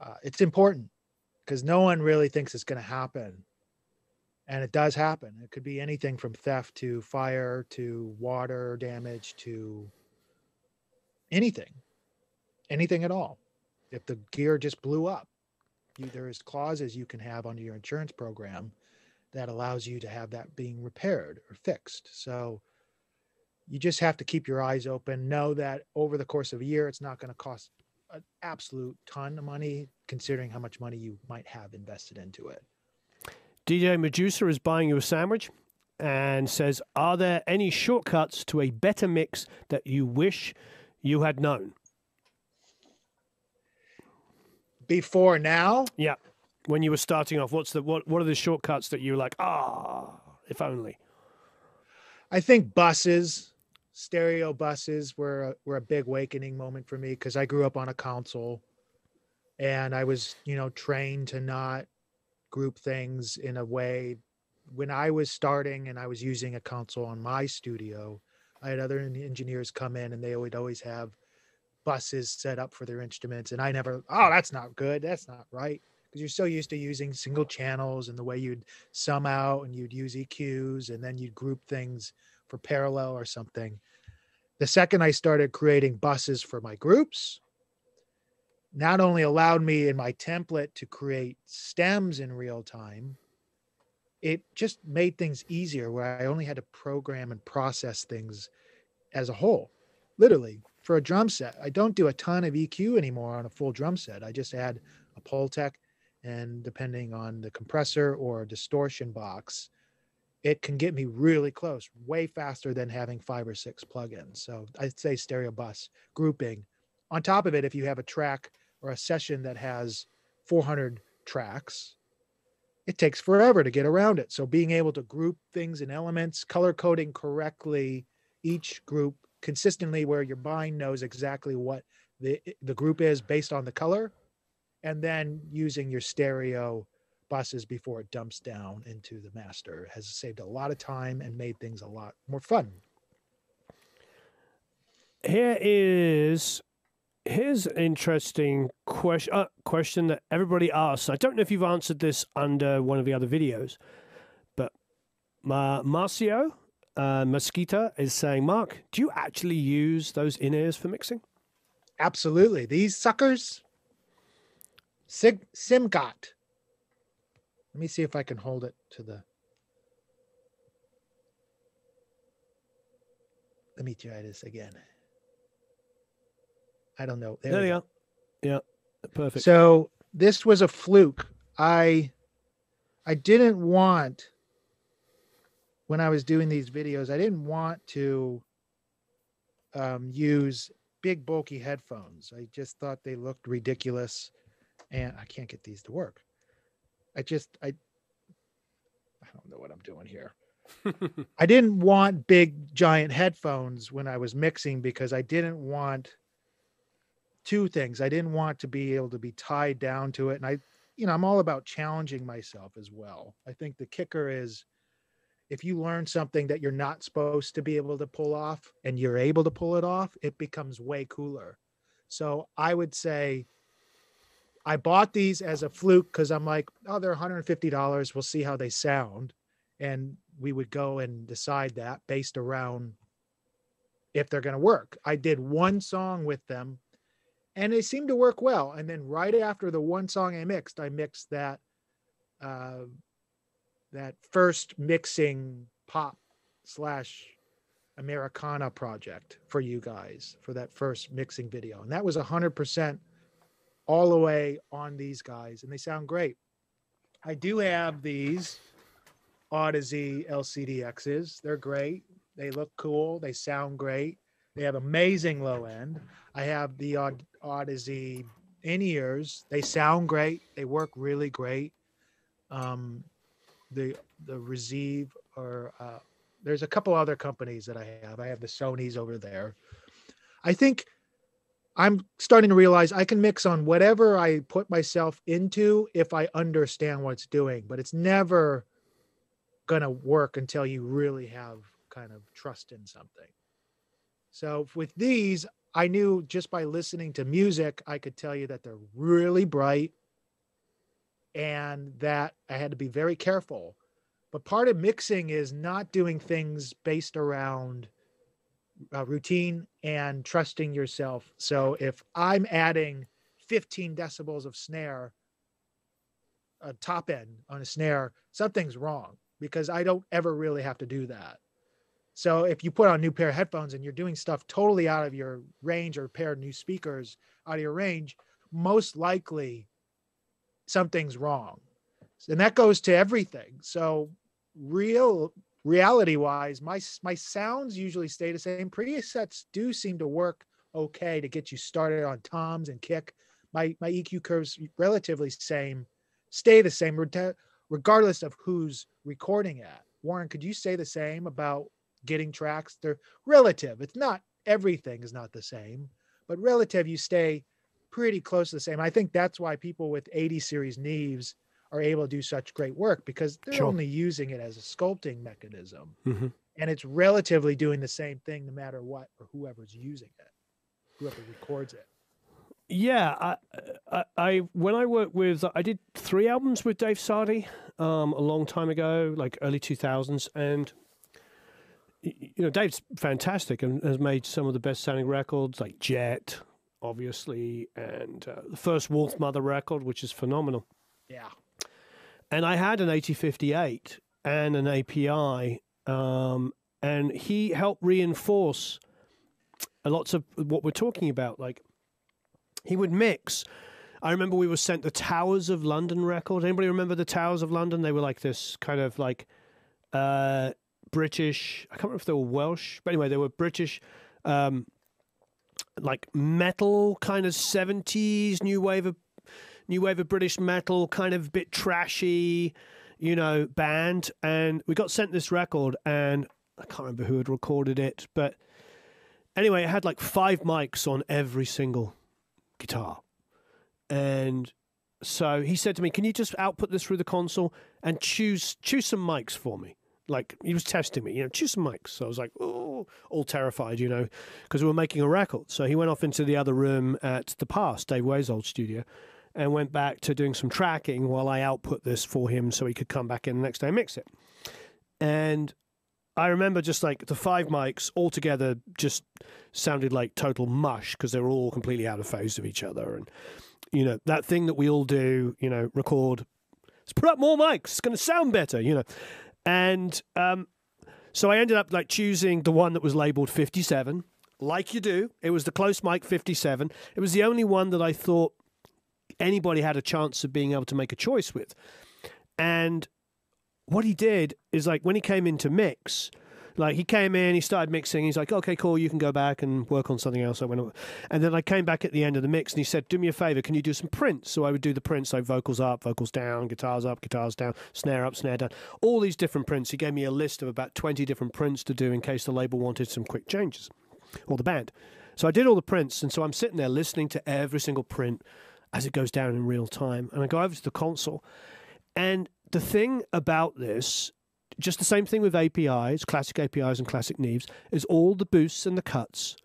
[SPEAKER 3] uh, it's important because no one really thinks it's going to happen and it does happen it could be anything from theft to fire to water damage to anything anything at all if the gear just blew up you, there is clauses you can have under your insurance program that allows you to have that being repaired or fixed. So you just have to keep your eyes open. Know that over the course of a year, it's not going to cost an absolute ton of money, considering how much money you might have invested into it.
[SPEAKER 1] DJ Medusa is buying you a sandwich and says, "Are there any shortcuts to a better mix that you wish you had known?"
[SPEAKER 3] Before now,
[SPEAKER 1] Yeah, when you were starting off, what's the what? What are the shortcuts that you were like, ah, if only?
[SPEAKER 3] I think buses, stereo buses, were a, were a big awakening moment for me because I grew up on a console, and I was you know trained to not group things in a way. When I was starting and I was using a console on my studio, I had other engineers come in and they would always have buses set up for their instruments, and I never. Oh, that's not good. That's not right. Because you're so used to using single channels and the way you'd sum out and you'd use EQs and then you'd group things for parallel or something. The second I started creating buses for my groups, not only allowed me in my template to create stems in real time, it just made things easier where I only had to program and process things as a whole. Literally, for a drum set, I don't do a ton of EQ anymore on a full drum set. I just add a Pultec and depending on the compressor or distortion box, it can get me really close, way faster than having five or six plugins. So I'd say stereo bus grouping. On top of it, if you have a track or a session that has 400 tracks, it takes forever to get around it. So being able to group things in elements, color coding correctly each group consistently where your mind knows exactly what the the group is based on the color and then using your stereo buses before it dumps down into the master has saved a lot of time and made things a lot more fun.
[SPEAKER 1] Here is here's an interesting question uh, question that everybody asks. I don't know if you've answered this under one of the other videos, but Ma- Marcio uh, Mosquita is saying, Marc, do you actually use those in ears for mixing?
[SPEAKER 3] Absolutely. These suckers, Sig- Simgot. Let me see if I can hold it to the. Let me try this again. I don't know.
[SPEAKER 1] There,
[SPEAKER 3] we
[SPEAKER 1] they
[SPEAKER 3] go.
[SPEAKER 1] Yeah, perfect.
[SPEAKER 3] So this was a fluke. I I didn't want when I was doing these videos, I didn't want to um, use big bulky headphones. I just thought they looked ridiculous, and I can't get these to work. I just I I don't know what I'm doing here. I didn't want big giant headphones when I was mixing because I didn't want two things. I didn't want to be able to be tied down to it, and I, you know, I'm all about challenging myself as well. I think the kicker is if you learn something that you're not supposed to be able to pull off and you're able to pull it off, it becomes way cooler. So I would say I bought these as a fluke because I'm like, oh, they're $150. We'll see how they sound. And we would go and decide that based around if they're going to work. I did one song with them and they seemed to work well. And then right after the one song I mixed, I mixed that uh, that first mixing pop slash Americana project for you guys for that first mixing video. And that was a hundred percent all the way on these guys, and they sound great. I do have these Audeze LCD-Xs. They're great. They look cool. They sound great. They have amazing low end. I have the Od- Audeze in ears. They sound great. They work really great. Um, the the Receive or uh, there's a couple other companies that I have. I have the Sony's over there. I think I'm starting to realize I can mix on whatever I put myself into if I understand what it's doing, but it's never going to work until you really have kind of trust in something. So with these, I knew just by listening to music, I could tell you that they're really bright and that I had to be very careful. But part of mixing is not doing things based around uh, routine and trusting yourself. So if I'm adding 15 decibels of snare, a top end on a snare, something's wrong because I don't ever really have to do that. So if you put on a new pair of headphones and you're doing stuff totally out of your range or pair of new speakers out of your range, most likely something's wrong. And that goes to everything. So real reality wise, my my sounds usually stay the same. Presets do seem to work okay to get you started on toms and kick. My my EQ curves relatively same, stay the same regardless of who's recording at. Warren, could you say the same about getting tracks? They're relative. It's not everything is not the same, but relative you stay pretty close to the same. I think that's why people with 80 series Neves are able to do such great work because they're sure. only using it as a sculpting mechanism. Mm-hmm. And it's relatively doing the same thing no matter what or whoever's using it, whoever records it.
[SPEAKER 1] Yeah, I, I, I, when I worked with, I did three albums with Dave Sardy um, a long time ago, like early two thousands, and you know Dave's fantastic and has made some of the best sounding records, like Jet, obviously, and uh, the first Wolfmother record, which is phenomenal.
[SPEAKER 3] Yeah,
[SPEAKER 1] and I had an 8058 and an API, um, and he helped reinforce a lots of what we're talking about. Like he would mix. I remember we were sent the Towers of London record. Anybody remember the Towers of London? They were like this kind of like uh, British. I can't remember if they were Welsh, but anyway, they were British. Um, like metal kind of 70s new wave of new wave of British metal, kind of a bit trashy, you know, band. And we got sent this record, and I can't remember who had recorded it, but anyway, it had like five mics on every single guitar. And so he said to me, "Can you just output this through the console and choose choose some mics for me?" Like he was testing me, you know, choose some mics. So I was like, "Oh," all terrified, you know, because we were making a record. So he went off into the other room at the past, Dave Way's old studio, and went back to doing some tracking while I output this for him so he could come back in the next day and mix it. And I remember just like the five mics all together just sounded like total mush because they were all completely out of phase of each other. And, you know, that thing that we all do, you know, record, let's put up more mics, it's going to sound better, you know. And um, so I ended up like choosing the one that was labeled 57, like you do. It was the close mic 57. It was the only one that I thought anybody had a chance of being able to make a choice with. And what he did is like when he came into mix, like he came in, he started mixing. He's like, "Okay, cool, you can go back and work on something else." I went, and then I came back at the end of the mix, and he said, "Do me a favor, can you do some prints?" So I would do the prints, like vocals up, vocals down, guitars up, guitars down, snare up, snare down, all these different prints. He gave me a list of about twenty different prints to do in case the label wanted some quick changes, or the band. So I did all the prints, and so I'm sitting there listening to every single print as it goes down in real time, and I go over to the console, and the thing about this just the same thing with APIs, classic APIs and classic Neves, is all the boosts and the cuts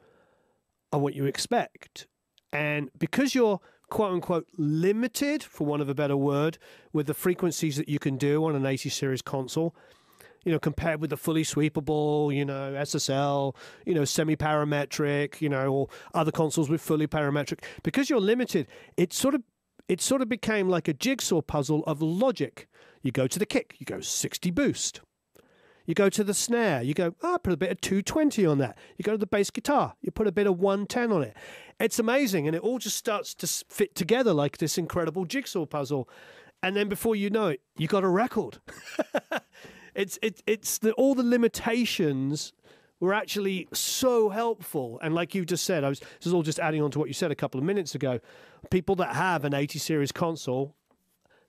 [SPEAKER 1] are what you expect. And because you're quote unquote limited, for want of a better word, with the frequencies that you can do on an 80 series console, you know, compared with the fully sweepable, you know, SSL, you know, semi parametric, you know, or other consoles with fully parametric, because you're limited, it sort of it sort of became like a jigsaw puzzle of logic. You go to the kick, you go 60 boost. You go to the snare, you go, ah, oh, put a bit of 220 on that. You go to the bass guitar, you put a bit of 110 on it. It's amazing. And it all just starts to fit together like this incredible jigsaw puzzle. And then before you know it, you got a record. it's it, it's the, all the limitations were actually so helpful. And like you just said, I was this is all just adding on to what you said a couple of minutes ago. People that have an 80 series console,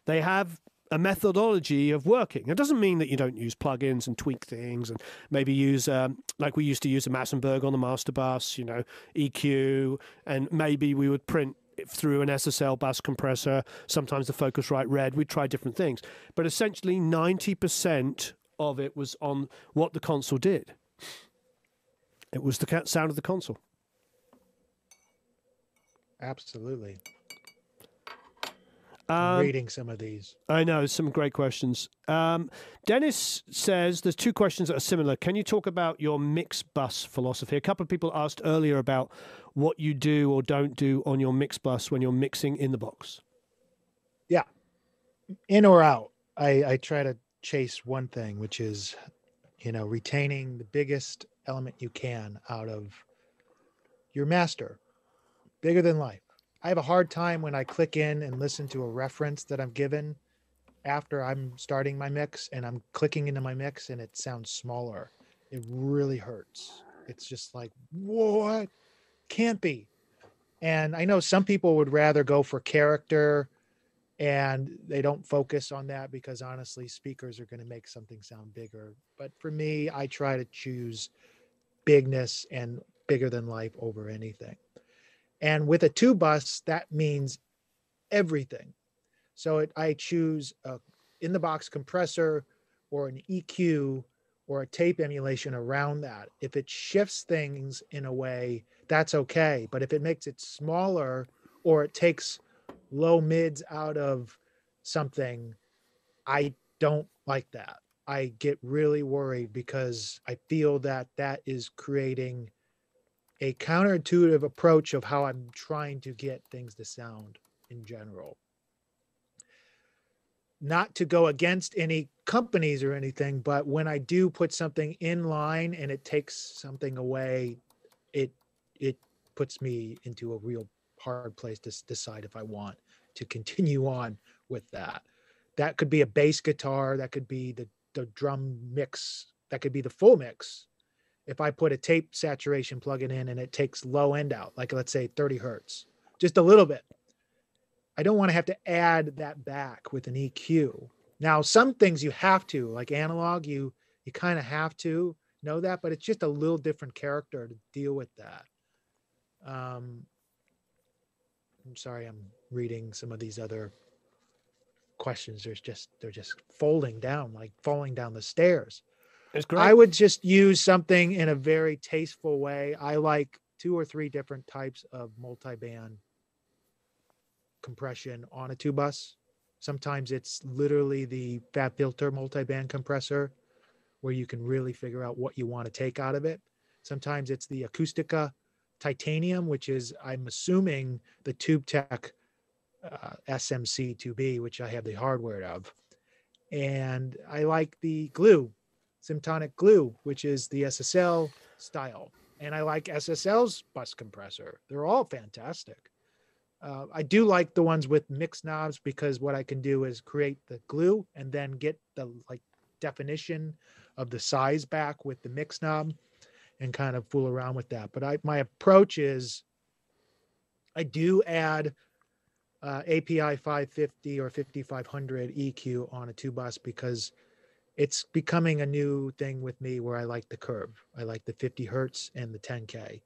[SPEAKER 1] they have a methodology of working. It doesn't mean that you don't use plugins and tweak things and maybe use, um, like we used to use a Massenburg on the master bus, you know, EQ, and maybe we would print through an SSL bus compressor, sometimes the Focusrite Red. We tried different things. But essentially, 90% of it was on what the console did. It was the sound of the console.
[SPEAKER 3] Absolutely. Um, reading some of these.
[SPEAKER 1] I know some great questions. Um, Dennis says there's two questions that are similar. Can you talk about your mix bus philosophy? A couple of people asked earlier about what you do or don't do on your mix bus when you're mixing in the box.
[SPEAKER 3] Yeah, in or out. I, I try to chase one thing, which is, you know, retaining the biggest element you can out of your master, bigger than life. I have a hard time when I click in and listen to a reference that I'm given after I'm starting my mix and I'm clicking into my mix and it sounds smaller. It really hurts. It's just like, what? Can't be. And I know some people would rather go for character and they don't focus on that because honestly, speakers are going to make something sound bigger. But for me, I try to choose bigness and bigger than life over anything. And with a two bus, that means everything. So it, I choose a in the box compressor or an EQ or a tape emulation around that. If it shifts things in a way, that's okay. But if it makes it smaller or it takes low mids out of something, I don't like that. I get really worried because I feel that that is creating a counterintuitive approach of how I'm trying to get things to sound in general. Not to go against any companies or anything, but when I do put something in line and it takes something away, it it puts me into a real hard place to decide if I want to continue on with that. That could be a bass guitar, that could be the the drum mix, that could be the full mix if I put a tape saturation plugin in and it takes low end out, like let's say 30 hertz, just a little bit. I don't want to have to add that back with an EQ. Now, some things you have to, like analog, you you kind of have to know that, but it's just a little different character to deal with that. Um, I'm sorry, I'm reading some of these other questions. There's just they're just folding down, like falling down the stairs. I would just use something in a very tasteful way. I like two or three different types of multi-band compression on a two bus. Sometimes it's literally the FabFilter multi-band compressor where you can really figure out what you want to take out of it. Sometimes it's the Acustica titanium, which is, I'm assuming, the TubeTech uh, SMC2B, which I have the hardware of. And I like the glue Cytomic glue, which is the SSL style. And I like SSL's bus compressor. They're all fantastic. Uh, I do like the ones with mix knobs because what I can do is create the glue and then get the like definition of the size back with the mix knob and kind of fool around with that. But I my approach is I do add uh, API 550 or 5500 EQ on a two bus because it's becoming a new thing with me where I like the curve. I like the 50 hertz and the 10K.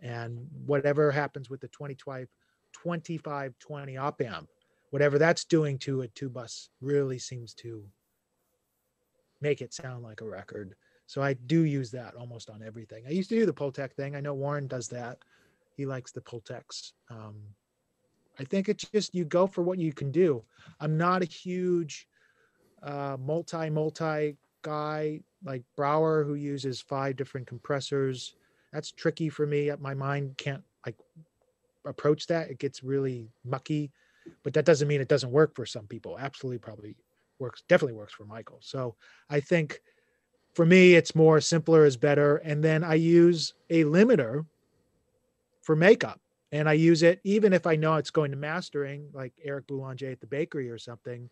[SPEAKER 3] And whatever happens with the 2012 2520 op amp, whatever that's doing to a two bus really seems to make it sound like a record. So I do use that almost on everything. I used to do the Pultec thing. I know Warren does that. He likes the Pultecs. Um, I think it's just you go for what you can do. I'm not a huge uh, multi multi guy like Brauer who uses five different compressors. That's tricky for me. My mind can't like approach that. It gets really mucky, but that doesn't mean it doesn't work for some people. Absolutely, probably works. Definitely works for Michael. So I think for me, it's more simpler is better. And then I use a limiter for makeup. And I use it even if I know it's going to mastering, like Eric Boulanger at the bakery or something,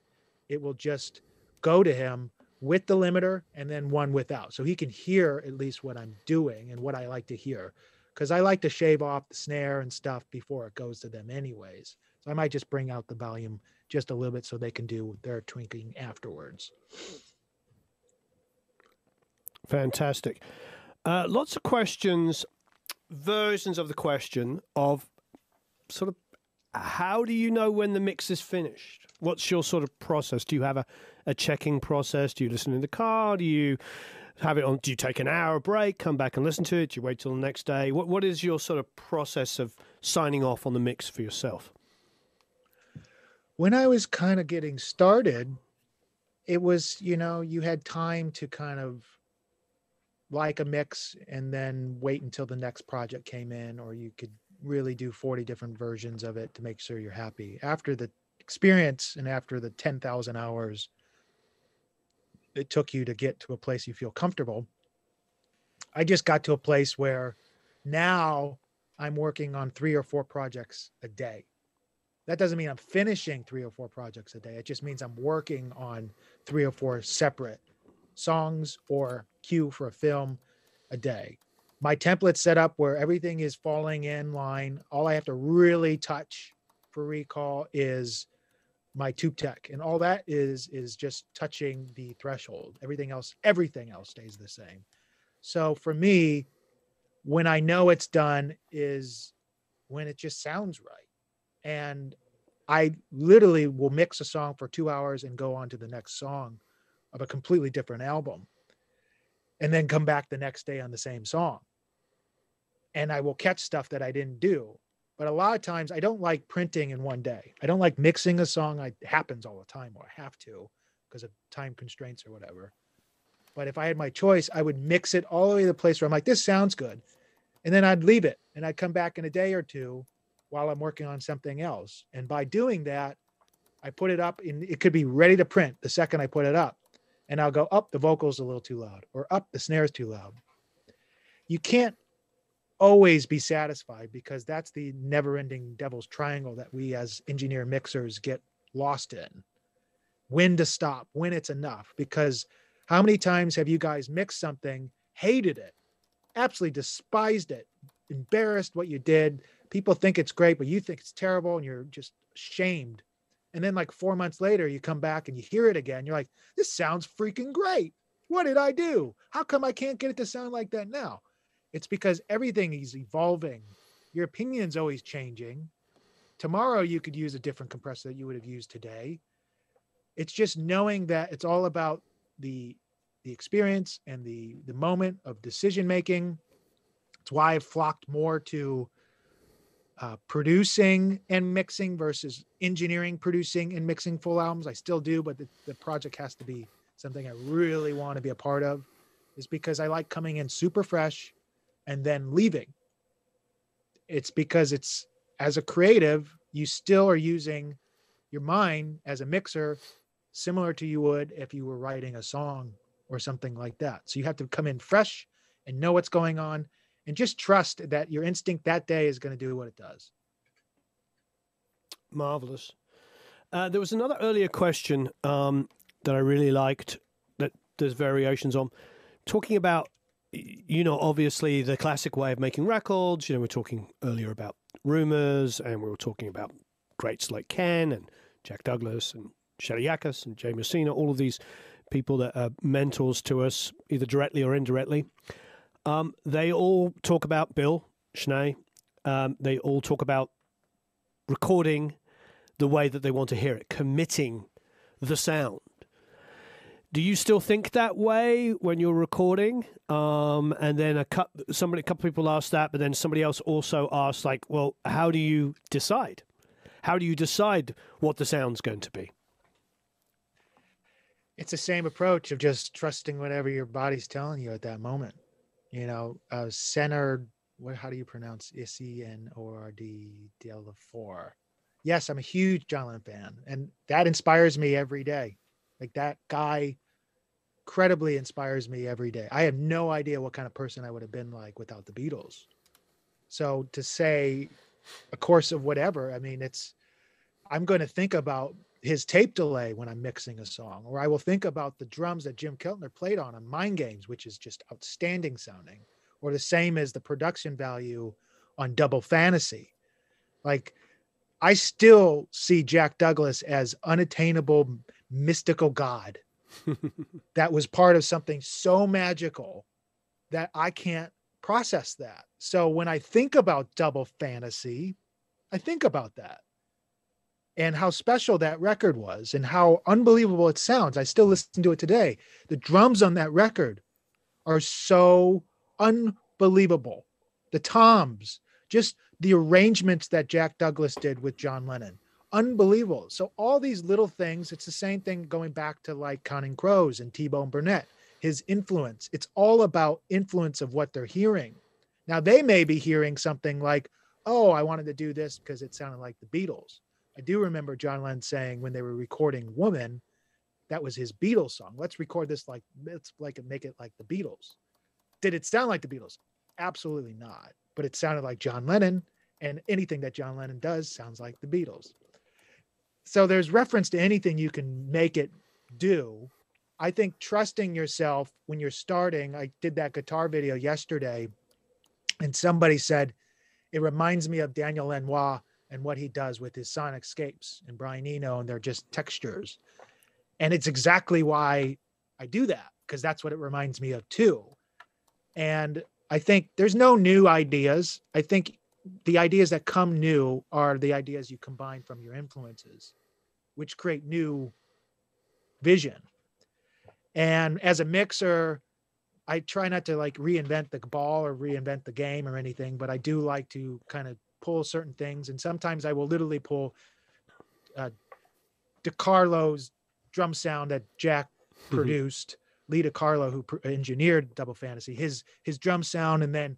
[SPEAKER 3] it will just go to him with the limiter and then one without. So he can hear at least what I'm doing and what I like to hear. Because I like to shave off the snare and stuff before it goes to them, anyways. So I might just bring out the volume just a little bit so they can do their twinking afterwards.
[SPEAKER 1] Fantastic. Uh, lots of questions, versions of the question of sort of how do you know when the mix is finished? What's your sort of process? Do you have a, a checking process? Do you listen in the car? Do you have it on? Do you take an hour break, come back and listen to it? Do you wait till the next day? What What is your sort of process of signing off on the mix for yourself?
[SPEAKER 3] When I was kind of getting started, it was, you know, you had time to kind of like a mix and then wait until the next project came in, or you could really do 40 different versions of it to make sure you're happy. After the experience and after the 10,000 hours it took you to get to a place you feel comfortable, I just got to a place where now I'm working on three or four projects a day. That doesn't mean I'm finishing three or four projects a day. It just means I'm working on three or four separate songs or cue for a film a day. My template set up where everything is falling in line. All I have to really touch for recall is my tube tech and all that is is just touching the threshold everything else everything else stays the same so for me when i know it's done is when it just sounds right and i literally will mix a song for two hours and go on to the next song of a completely different album and then come back the next day on the same song. And I will catch stuff that I didn't do. But a lot of times I don't like printing in one day. I don't like mixing a song. It happens all the time, or I have to because of time constraints or whatever. But if I had my choice, I would mix it all the way to the place where I'm like, this sounds good. And then I'd leave it and I'd come back in a day or two while I'm working on something else. And by doing that, I put it up and it could be ready to print the second I put it up and I'll go up, the vocal's a little too loud, or up, the snare's too loud. You can't always be satisfied because that's the never ending devil's triangle that we as engineer mixers get lost in. When to stop, when it's enough. Because how many times have you guys mixed something, hated it, absolutely despised it, embarrassed what you did? People think it's great, but you think it's terrible and you're just shamed and then like four months later, you come back and you hear it again. You're like, this sounds freaking great. What did I do? How come I can't get it to sound like that now? It's because everything is evolving. Your opinion's always changing. Tomorrow you could use a different compressor that you would have used today. It's just knowing that it's all about the the experience and the the moment of decision making. It's why I've flocked more to uh, producing and mixing versus engineering, producing and mixing full albums. I still do, but the, the project has to be something I really want to be a part of, is because I like coming in super fresh and then leaving. It's because it's as a creative, you still are using your mind as a mixer, similar to you would if you were writing a song or something like that. So you have to come in fresh and know what's going on and just trust that your instinct that day is going to do what it does.
[SPEAKER 1] Marvelous. Uh, there was another earlier question um, that I really liked that there's variations on, talking about, you know, obviously the classic way of making records. You know, we are talking earlier about Rumours, and we were talking about greats like Ken and Jack Douglas and Shelly Yakus and Jay Messina, all of these people that are mentors to us, either directly or indirectly. Um, they all talk about Bill Schnee. Um, they all talk about recording the way that they want to hear it, committing the sound. Do you still think that way when you're recording? Um, and then a cou- somebody, a couple people asked that, but then somebody else also asked, like, well, how do you decide? How do you decide what the sound's going to be?
[SPEAKER 3] It's the same approach of just trusting whatever your body's telling you at that moment. You know, uh, centered. What? How do you pronounce S E N O R D D L four? Yes, I'm a huge John Lennon fan, and that inspires me every day. Like that guy, credibly inspires me every day. I have no idea what kind of person I would have been like without the Beatles. So to say a course of whatever, I mean, it's. I'm going to think about his tape delay when I'm mixing a song, or I will think about the drums that Jim Keltner played on on Mind Games, which is just outstanding sounding, or the same as the production value on Double Fantasy. Like, I still see Jack Douglas as unattainable, mystical God that was part of something so magical that I can't process that. So when I think about Double Fantasy, I think about that and how special that record was and how unbelievable it sounds. I still listen to it today. The drums on that record are so unbelievable. The toms, just the arrangements that Jack Douglas did with John Lennon, unbelievable. So all these little things, it's the same thing going back to like Counting Crows and T-Bone Burnett, his influence. It's all about influence of what they're hearing. Now they may be hearing something like, "Oh, I wanted to do this because it sounded like the Beatles." I do remember John Lennon saying when they were recording Woman, that was his Beatles song. Let's record this like let's like make it like the Beatles. Did it sound like the Beatles? Absolutely not. But it sounded like John Lennon, and anything that John Lennon does sounds like the Beatles. So there's reference to anything you can make it do. I think trusting yourself when you're starting. I did that guitar video yesterday, and somebody said it reminds me of Daniel Lanois and what he does with his sonic scapes and Brian Eno, and they're just textures. And it's exactly why I do that, because that's what it reminds me of too. And I think there's no new ideas. I think the ideas that come new are the ideas you combine from your influences, which create new vision. And as a mixer, I try not to like reinvent the ball or reinvent the game or anything, but I do like to kind of pull certain things, and sometimes I will literally pull uh, DeCarlo's drum sound that Jack
[SPEAKER 1] Mm-hmm.
[SPEAKER 3] produced, Lee DeCarlo who pr- engineered Double Fantasy, his his drum sound, and then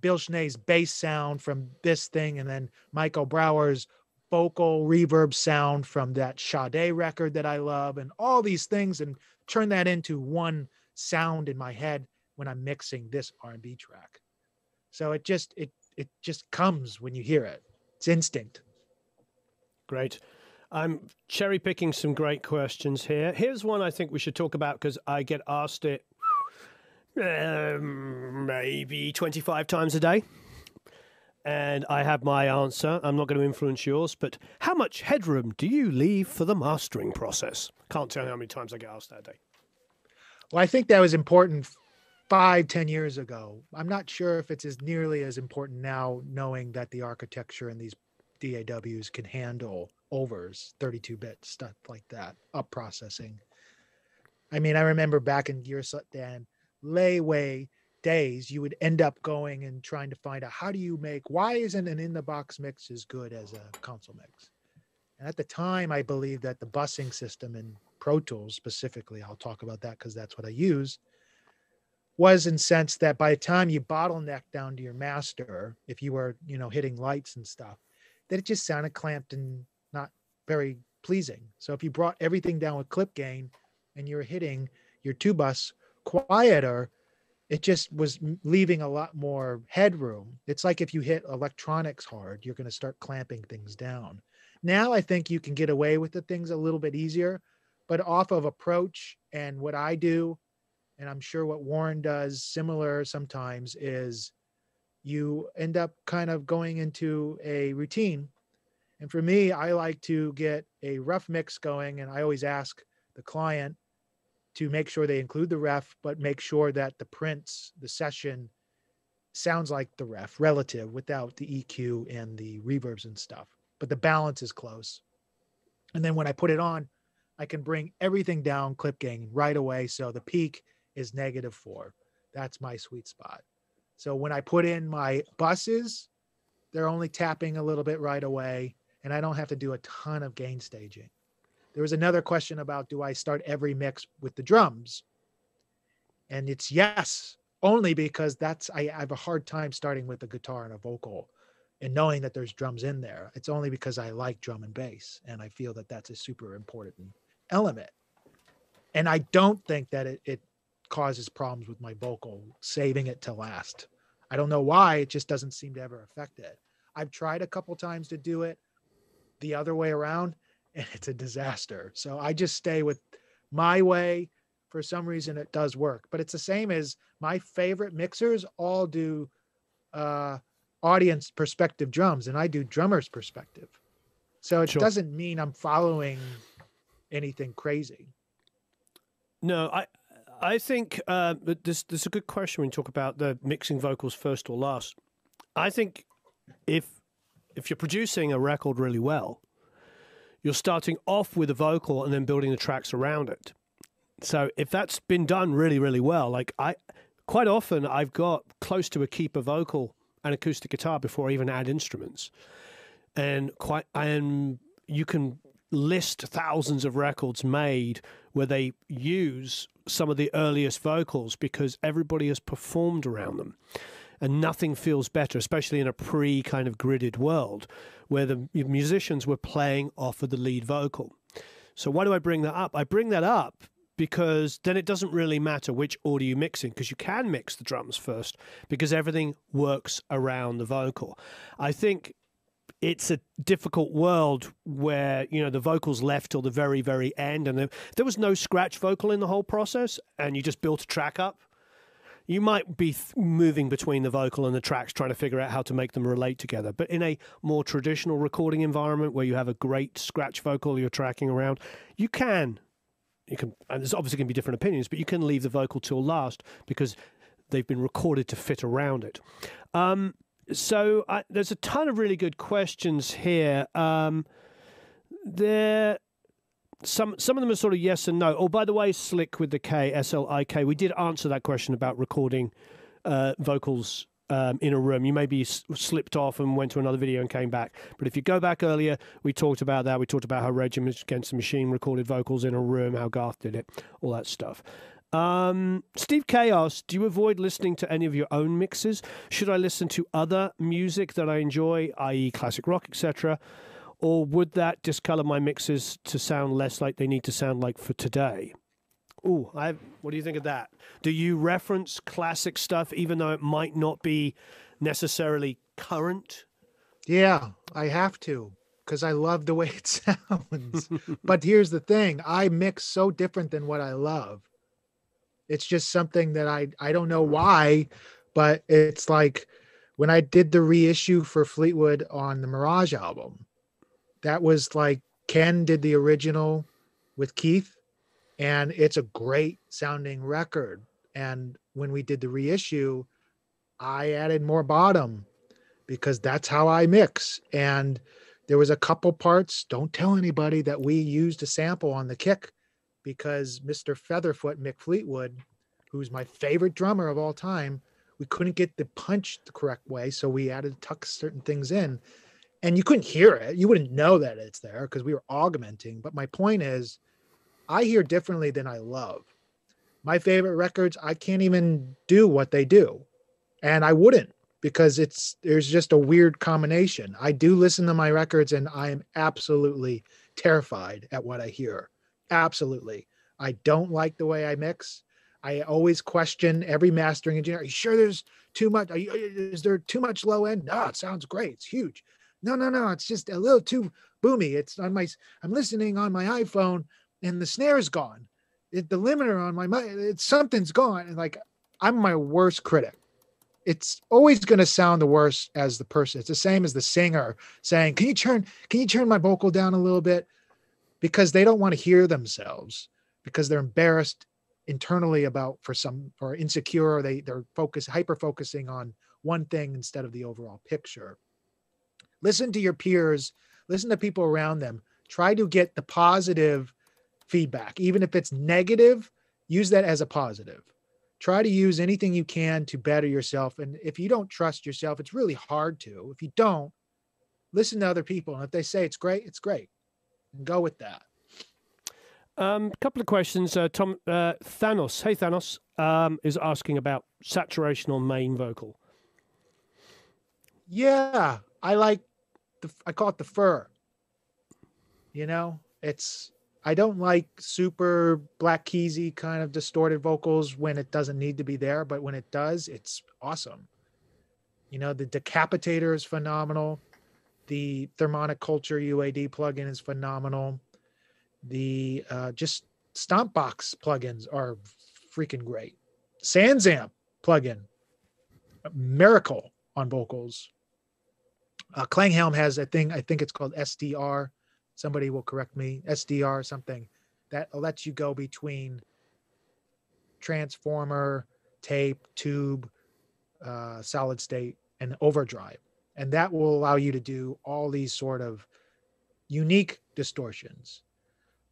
[SPEAKER 3] Bill Schnee's bass sound from this thing, and then Michael Brauer's vocal reverb sound from that Sade record that I love, and all these things, and turn that into one sound in my head when I'm mixing this R&B track. So it just it it just comes when you hear it. It's instinct.
[SPEAKER 1] Great. I'm cherry picking some great questions here. Here's one I think we should talk about because I get asked it um, maybe 25 times a day. And I have my answer. I'm not going to influence yours, but how much headroom do you leave for the mastering process? Can't tell you how many times I get asked that day.
[SPEAKER 3] Well, I think that was important five, ten years ago. I'm not sure if it's as nearly as important now, knowing that the architecture and these DAWs can handle overs, 32 bit stuff like that, up processing. I mean, I remember back in years and layway days, you would end up going and trying to find out how do you make why isn't an in the box mix as good as a console mix? And at the time, I believe that the busing system in Pro Tools specifically, I'll talk about that because that's what I use, was in sense that by the time you bottleneck down to your master, if you were, you know, hitting lights and stuff, that it just sounded clamped and not very pleasing. So if you brought everything down with clip gain and you're hitting your two bus quieter, it just was leaving a lot more headroom. It's like if you hit electronics hard, you're going to start clamping things down. Now I think you can get away with the things a little bit easier, but off of approach and what I do, and I'm sure what Warren does similar sometimes is you end up kind of going into a routine. And for me, I like to get a rough mix going, and I always ask the client to make sure they include the ref, but make sure that the prints, the session sounds like the ref relative without the EQ and the reverbs and stuff. But the balance is close. And then when I put it on, I can bring everything down clip gain right away. So the peak is negative four. That's my sweet spot. So when I put in my buses, they're only tapping a little bit right away, and I don't have to do a ton of gain staging. There was another question about do I start every mix with the drums? And it's yes, only because that's I, I have a hard time starting with a guitar and a vocal and knowing that there's drums in there. It's only because I like drum and bass and I feel that that's a super important element. And I don't think that it, it causes problems with my vocal, saving it to last. I don't know why, it just doesn't seem to ever affect it. I've tried a couple times to do it the other way around and it's a disaster. So I just stay with my way. For some reason, it does work, but it's the same as my favorite mixers all do uh, audience perspective drums, and I do drummer's perspective. So it
[SPEAKER 1] Sure.
[SPEAKER 3] doesn't mean I'm following anything crazy.
[SPEAKER 1] No, I I think uh, this this is a good question when you talk about the mixing vocals first or last. I think if if you're producing a record really well, you're starting off with a vocal and then building the tracks around it. So if that's been done really really well, like I quite often I've got close to a keeper vocal and acoustic guitar before I even add instruments, and quite and you can list thousands of records made where they use some of the earliest vocals because everybody has performed around them and nothing feels better especially in a pre kind of gridded world where the musicians were playing off of the lead vocal. So why do i bring that up? I bring that up because then it doesn't really matter which order you mix in because you can mix the drums first because everything works around the vocal. I think it's a difficult world where you know the vocals left till the very very end and there, there was no scratch vocal in the whole process and you just built a track up you might be th- moving between the vocal and the tracks trying to figure out how to make them relate together but in a more traditional recording environment where you have a great scratch vocal you're tracking around you can you can and there's obviously going to be different opinions but you can leave the vocal till last because they've been recorded to fit around it um, so I, there's a ton of really good questions here. Um, there, some some of them are sort of yes and no. Oh, by the way, Slick with the K, S L I K. We did answer that question about recording uh, vocals um, in a room. You maybe s- slipped off and went to another video and came back. But if you go back earlier, we talked about that. We talked about how Rage Against the Machine recorded vocals in a room, how Garth did it, all that stuff. Um, Steve Chaos, do you avoid listening to any of your own mixes? Should I listen to other music that I enjoy, i.e., classic rock, etc., or would that discolor my mixes to sound less like they need to sound like for today? Ooh, I. What do you think of that? Do you reference classic stuff even though it might not be necessarily current?
[SPEAKER 3] Yeah, I have to because I love the way it sounds. but here's the thing I mix so different than what I love. It's just something that I I don't know why, but it's like when I did the reissue for Fleetwood on the Mirage album, that was like Ken did the original with Keith, and it's a great sounding record. And when we did the reissue, I added more bottom because that's how I mix. And there was a couple parts, don't tell anybody that we used a sample on the kick because Mr. Featherfoot Mick Fleetwood, who's my favorite drummer of all time, we couldn't get the punch the correct way. So we added tuck certain things in. And you couldn't hear it. You wouldn't know that it's there because we were augmenting. But my point is, I hear differently than I love. My favorite records, I can't even do what they do. And I wouldn't because it's there's just a weird combination. I do listen to my records and I am absolutely terrified at what I hear. Absolutely. I don't like the way I mix. I always question every mastering engineer. Are you sure there's too much? You, is there too much low end? No, it sounds great. It's huge. No, no, no. It's just a little too boomy. It's on my I'm listening on my iPhone and the snare's gone. It, the limiter on my it's something's gone. And like I'm my worst critic. It's always going to sound the worst as the person. It's the same as the singer saying, "Can you turn can you turn my vocal down a little bit?" Because they don't want to hear themselves because they're embarrassed internally about for some or insecure or they they're focused hyper focusing on one thing instead of the overall picture listen to your peers. Listen to people around them. Try to get the positive feedback. Even if it's negative use that as a positive. Try to use anything you can to better yourself. And if you don't trust yourself it's really hard to. If you don't listen to other people. And if they say it's great it's great. And go with that.
[SPEAKER 1] A um, couple of questions. Uh, Tom uh, Thanos, hey Thanos, um, is asking about saturation on main vocal.
[SPEAKER 3] Yeah, I like the I call it the fur. You know, it's I don't like super black keysy kind of distorted vocals when it doesn't need to be there, but when it does, it's awesome. You know, the decapitator is phenomenal. The Thermionic Culture UAD plugin is phenomenal. The uh, just Stompbox plugins are freaking great. Sansamp plugin, miracle on vocals. Uh, Klanghelm has a thing, I think it's called SDR. Somebody will correct me, SDR something that lets you go between transformer, tape, tube, uh, solid state, and overdrive. And that will allow you to do all these sort of unique distortions.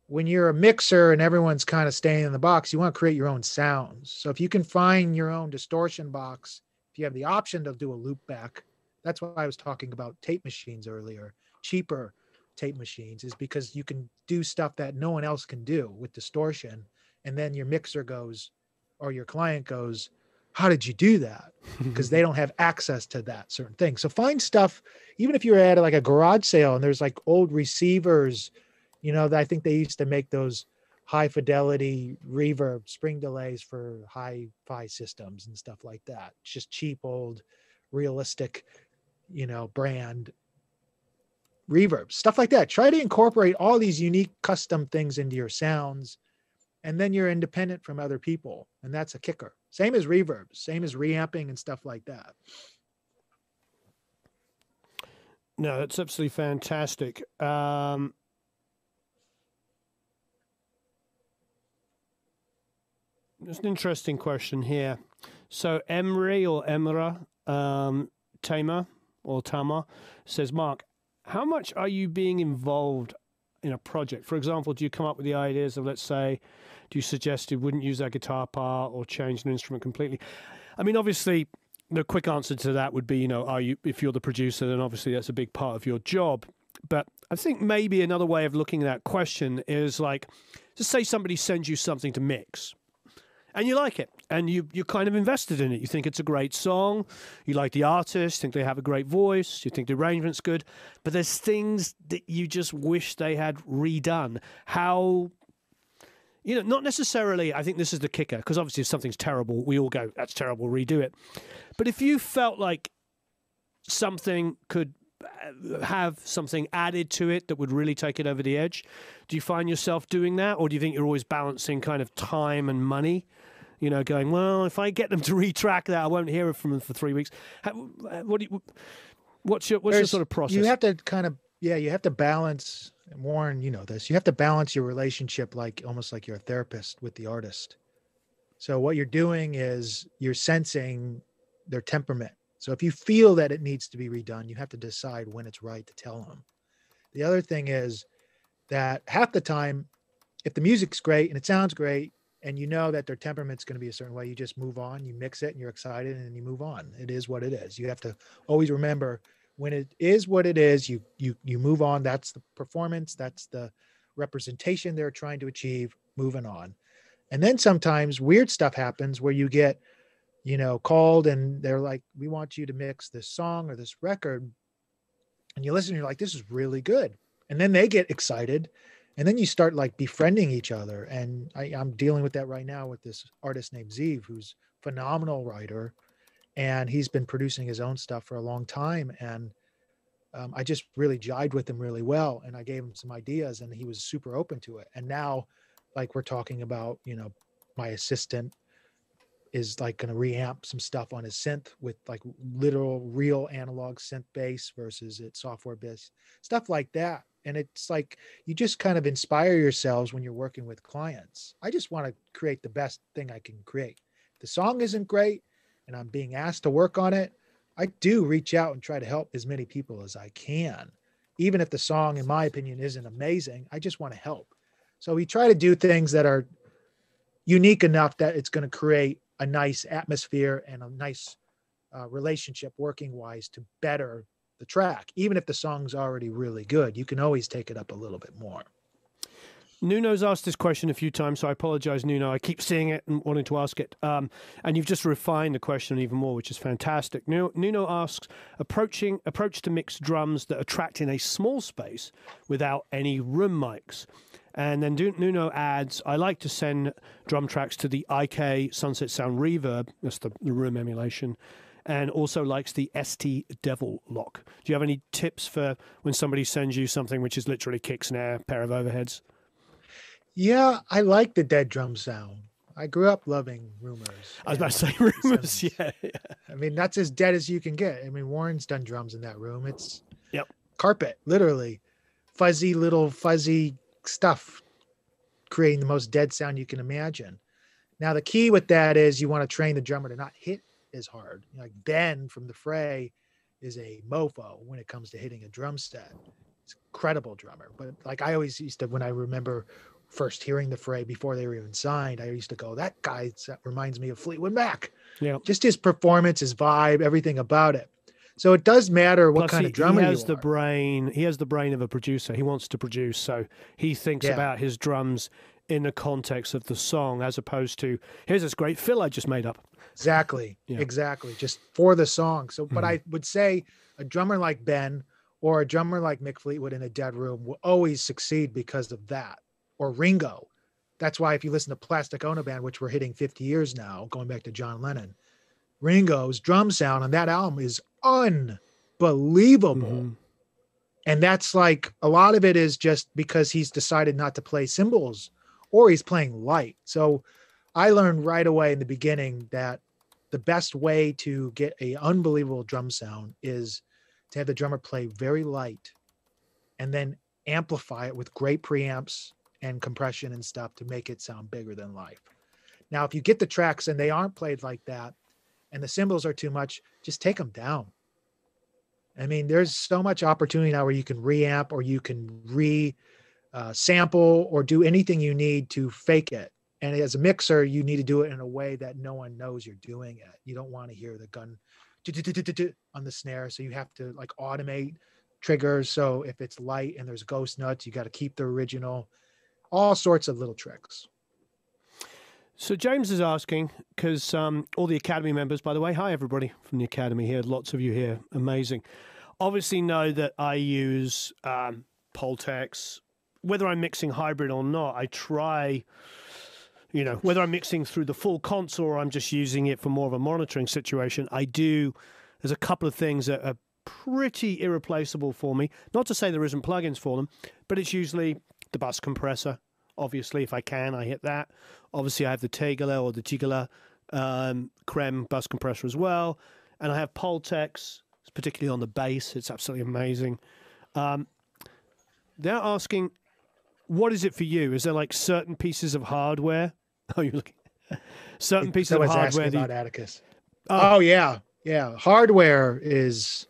[SPEAKER 3] When you're a mixer and everyone's kind of staying in the box, you want to create your own sounds. So if you can find your own distortion box, if you have the option to do a loop back, that's why I was talking about tape machines earlier, cheaper tape machines, is because you can do stuff that no one else can do with distortion. And then your mixer goes, or your client goes, How did you do that? Because they don't have access to that certain thing. So find stuff, even if you're at like a garage sale and there's like old receivers, you know, that I think they used to make those high fidelity reverb spring delays for hi fi systems and stuff like that. It's just cheap, old, realistic, you know, brand reverb, stuff like that. Try to incorporate all these unique custom things into your sounds, and then you're independent from other people. And that's a kicker. Same as reverb, same as reamping and stuff like that.
[SPEAKER 1] No, that's absolutely fantastic. Um, there's an interesting question here. So Emery or Emra um, Tamer or Tama says, Marc, how much are you being involved in a project? For example, do you come up with the ideas of, let's say, do you suggest you wouldn't use that guitar part or change an instrument completely? I mean, obviously, the quick answer to that would be, you know, are you if you're the producer, then obviously that's a big part of your job. But I think maybe another way of looking at that question is like, just say somebody sends you something to mix, and you like it, and you you're kind of invested in it. You think it's a great song, you like the artist, think they have a great voice, you think the arrangement's good, but there's things that you just wish they had redone. How you know, not necessarily. I think this is the kicker because obviously, if something's terrible, we all go, "That's terrible, redo it." But if you felt like something could uh, have something added to it that would really take it over the edge, do you find yourself doing that, or do you think you're always balancing kind of time and money? You know, going well. If I get them to retrack that, I won't hear it from them for three weeks. How, what do you? What's your what's your sort of process?
[SPEAKER 3] You have to kind of, yeah, you have to balance. Warren, you know this. You have to balance your relationship like almost like you're a therapist with the artist. So what you're doing is you're sensing their temperament. So if you feel that it needs to be redone, you have to decide when it's right to tell them. The other thing is that half the time, if the music's great and it sounds great, and you know that their temperament's going to be a certain way, you just move on, you mix it, and you're excited, and you move on. It is what it is. You have to always remember when it is what it is, you you you move on. That's the performance. That's the representation they're trying to achieve. Moving on, and then sometimes weird stuff happens where you get, you know, called and they're like, "We want you to mix this song or this record," and you listen, and you're like, "This is really good," and then they get excited, and then you start like befriending each other. And I, I'm dealing with that right now with this artist named Zeev, who's phenomenal writer, and he's been producing his own stuff for a long time. And um, I just really jived with him really well, and I gave him some ideas, and he was super open to it. And now, like we're talking about, you know, my assistant is like going to reamp some stuff on his synth with like literal real analog synth bass versus it software based stuff like that and it's like you just kind of inspire yourselves when you're working with clients. I just want to create the best thing i can create. The song isn't great and i'm being asked to work on it i do reach out and try to help as many people as i can. Even if the song in my opinion isn't amazing i just want to help. So we try to do things that are unique enough that it's going to create a nice atmosphere and a nice uh, relationship working wise to better the track even if the song's already really good you can always take it up a little bit more
[SPEAKER 1] Nuno's asked this question a few times, so I apologize, Nuno. I keep seeing it and wanting to ask it. Um, and you've just refined the question even more, which is fantastic. Nuno, asks approaching approach to mix drums that attract in a small space without any room mics. And then Nuno adds, I like to send drum tracks to the IK Sunset Sound Reverb, that's the, the room emulation, and also likes the ST Devil-Loc. Do you have any tips for when somebody sends you something which is literally kick snare, pair of overheads?
[SPEAKER 3] Yeah, I like the dead drum sound. I grew up loving Rumours.
[SPEAKER 1] I was about to say Rumours. Yeah, yeah,
[SPEAKER 3] I mean, that's as dead as you can get. I mean, Warren's done drums in that room. It's
[SPEAKER 1] yep.
[SPEAKER 3] carpet, literally. Fuzzy little fuzzy stuff, creating the most dead sound you can imagine. Now, the key with that is you want to train the drummer to not hit as hard. Like Ben from the Fray is a mofo when it comes to hitting a drum set. It's incredible drummer. But like I always used to, when I remember first hearing the Fray before they were even signed, I used to go, that guy reminds me of Fleetwood Mac.
[SPEAKER 1] Yeah.
[SPEAKER 3] Just his performance, his vibe, everything about it. So it does matter what
[SPEAKER 1] Plus
[SPEAKER 3] kind
[SPEAKER 1] he,
[SPEAKER 3] of drummer
[SPEAKER 1] he has the brain. He has the brain of a producer. He wants to produce, so he thinks
[SPEAKER 3] Yeah.
[SPEAKER 1] about his drums in the context of the song, as opposed to here's this great fill I just made up.
[SPEAKER 3] Exactly.
[SPEAKER 1] Yeah.
[SPEAKER 3] Exactly. Just for the song. So, but
[SPEAKER 1] Mhm.
[SPEAKER 3] I would say a drummer like Ben or a drummer like Mick Fleetwood in a dead room will always succeed because of that. Or Ringo. That's why if you listen to Plastic Ono Band, which we're hitting 50 years now, going back to John Lennon, Ringo's drum sound on that album is unbelievable.
[SPEAKER 1] Mhm.
[SPEAKER 3] And that's like a lot of it is just because he's decided not to play cymbals or he's playing light. So I learned right away in the beginning that the best way to get a unbelievable drum sound is to have the drummer play very light and then amplify it with great preamps and compression and stuff to make it sound bigger than life. Now, if you get the tracks and they aren't played like that and the cymbals are too much, just take them down. I mean, there's so much opportunity now where you can reamp or you can re uh, sample or do anything you need to fake it. And as a mixer, you need to do it in a way that no one knows you're doing it. You don't want to hear the gun on the snare. So you have to like automate triggers. So if it's light and there's ghost notes, you got to keep the original, all sorts of little tricks.
[SPEAKER 1] So James is asking because um, all the academy members, by the way, hi everybody from the academy here. Lots of you here, amazing. Obviously, know that I use um, Pultecs. Whether I'm mixing hybrid or not, I try. You know, whether I'm mixing through the full console or I'm just using it for more of a monitoring situation, I do. There's a couple of things that are pretty irreplaceable for me. Not to say there isn't plugins for them, but it's usually the bus compressor. Obviously, if I can, I hit that. Obviously, I have the Tegeler or the Tigala um, Creme bus compressor as well. And I have Pultecs, particularly on the bass. It's absolutely amazing. Um, they're asking, what is it for you? Is there like certain pieces of hardware? Oh, you're looking. Certain pieces of
[SPEAKER 3] Someone's asking
[SPEAKER 1] hardware. that you-
[SPEAKER 3] about Atticus.
[SPEAKER 1] Oh.
[SPEAKER 3] Oh yeah, yeah. Hardware is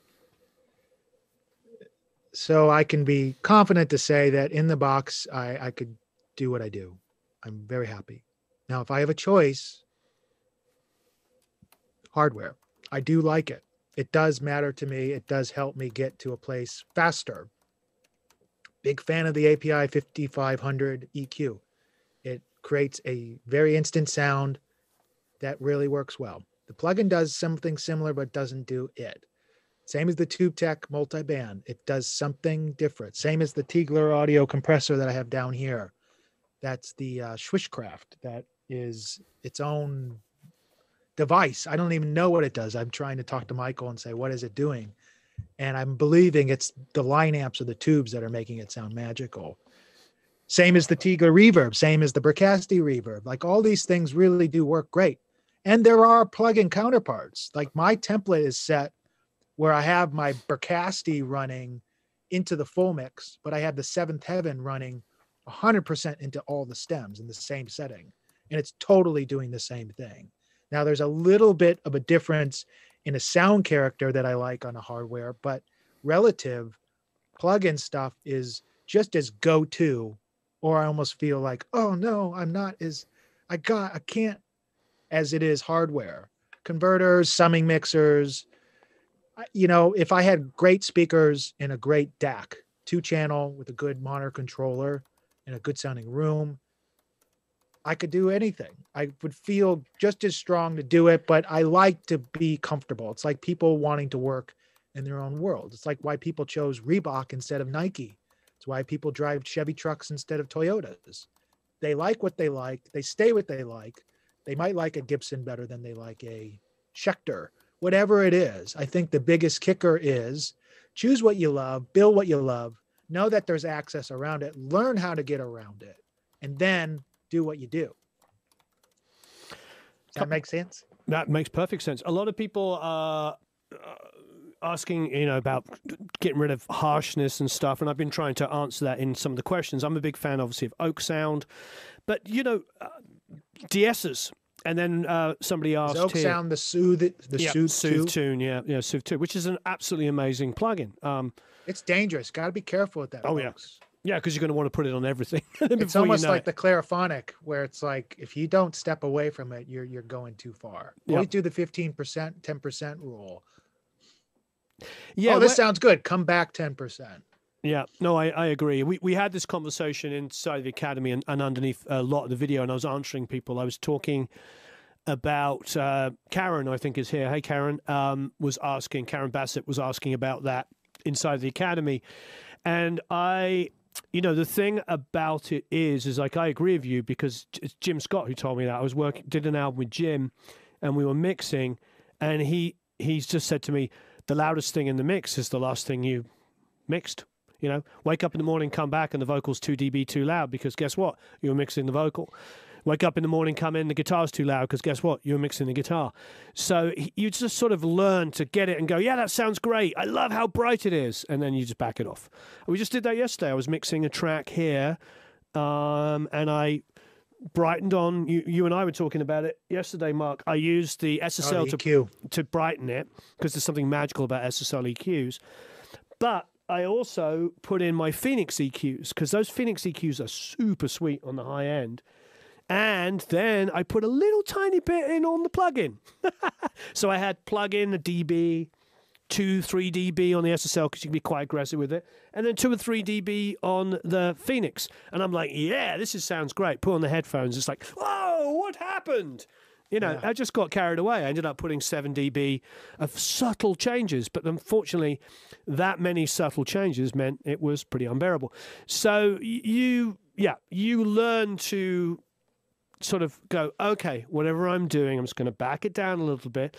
[SPEAKER 3] so I can be confident to say that in the box I, I could do what I do. I'm very happy. Now, if I have a choice, hardware. I do like it. It does matter to me. It does help me get to a place faster. Big fan of the API 5500 EQ. It creates a very instant sound that really works well. The plugin does something similar, but doesn't do it. Same as the TubeTech multiband, it does something different. Same as the Tegeler audio compressor that I have down here. That's the uh, Swishcraft. That is its own device. I don't even know what it does. I'm trying to talk to Michael and say, what is it doing? And I'm believing it's the line amps or the tubes that are making it sound magical. Same as the Tiga reverb, same as the Bricasti reverb. Like all these things really do work great. And there are plug-in counterparts. Like my template is set where I have my Bricasti running into the full mix, but I have the seventh heaven running 100% into all the stems in the same setting. And it's totally doing the same thing. Now, there's a little bit of a difference in a sound character that I like on a hardware, but relative plug-in stuff is just as go-to, or I almost feel like, oh no, I'm not as I got I can't as it is hardware. Converters, summing mixers. You know, if I had great speakers and a great DAC, two channel with a good monitor controller in a good sounding room, I could do anything. I would feel just as strong to do it, but I like to be comfortable. It's like people wanting to work in their own world. It's like why people chose Reebok instead of Nike. It's why people drive Chevy trucks instead of Toyotas. They like what they like, they stay what they like. They might like a Gibson better than they like a Schecter, whatever it is. I think the biggest kicker is choose what you love, build what you love, know that there's access around it, learn how to get around it, and then do what you do. Does that
[SPEAKER 1] Couple-
[SPEAKER 3] make sense?
[SPEAKER 1] That makes perfect sense. A lot of people are uh, asking, you know, about getting rid of harshness and stuff, and I've been trying to answer that in some of the questions. I'm a big fan, obviously, of oeksound, but you know, uh. And then uh, somebody asked
[SPEAKER 3] Oak
[SPEAKER 1] here,
[SPEAKER 3] sound the soothe the
[SPEAKER 1] yeah,
[SPEAKER 3] soothe,
[SPEAKER 1] Soothe? Tune, yeah, yeah, Soothe Tune, which is an absolutely amazing plugin. Um,
[SPEAKER 3] It's dangerous. Got to be careful with that.
[SPEAKER 1] Oh,
[SPEAKER 3] folks.
[SPEAKER 1] yeah, because you're going to want to put it on everything.
[SPEAKER 3] It's
[SPEAKER 1] you
[SPEAKER 3] almost
[SPEAKER 1] know
[SPEAKER 3] like
[SPEAKER 1] it.
[SPEAKER 3] the clariphonic, where it's like if you don't step away from it, you're you're going too far.
[SPEAKER 1] Yeah.
[SPEAKER 3] Always do the fifteen percent, ten percent rule.
[SPEAKER 1] yeah.
[SPEAKER 3] oh, this sounds good. Come back ten percent.
[SPEAKER 1] Yeah, no, I, I agree. We we had this conversation inside the academy and, and underneath a lot of the video, and I was answering people. I was talking about uh, Karen, I think is here. Hey, Karen, um, was asking Karen Bassett was asking about that inside the academy, and I, you know, the thing about it is, is like I agree with you because it's Jim Scott who told me that I was working did an album with Jim, and we were mixing, and he he's just said to me, the loudest thing in the mix is the last thing you mixed. You know, wake up in the morning, come back, and the vocal's 2 dB too loud because guess what? You were mixing the vocal. Wake up in the morning, come in, the guitar's too loud because guess what? You're mixing the guitar. So you just sort of learn to get it and go, yeah, that sounds great. I love how bright it is. And then you just back it off. We just did that yesterday. I was mixing a track here um, and I brightened on, you, you and I were talking about it yesterday, Marc. I used the
[SPEAKER 3] Oh,
[SPEAKER 1] SSL
[SPEAKER 3] the
[SPEAKER 1] to to brighten it because there's something magical about SSL EQs. But I also put in my Phoenix EQs because those Phoenix EQs are super sweet on the high end. And then I put a little tiny bit in on the plugin. so I had plug-in a dB, two, three dB on the SSL because you can be quite aggressive with it, and then two or three dB on the Phoenix. And I'm like, yeah, this is, sounds great. Put on the headphones. It's like, whoa, what happened? You know,
[SPEAKER 3] Yeah.
[SPEAKER 1] I just got carried away. I ended up putting 7 dB of subtle changes, but unfortunately, that many subtle changes meant it was pretty unbearable. So you, yeah, you learn to sort of go, okay, whatever I'm doing, I'm just going to back it down a little bit.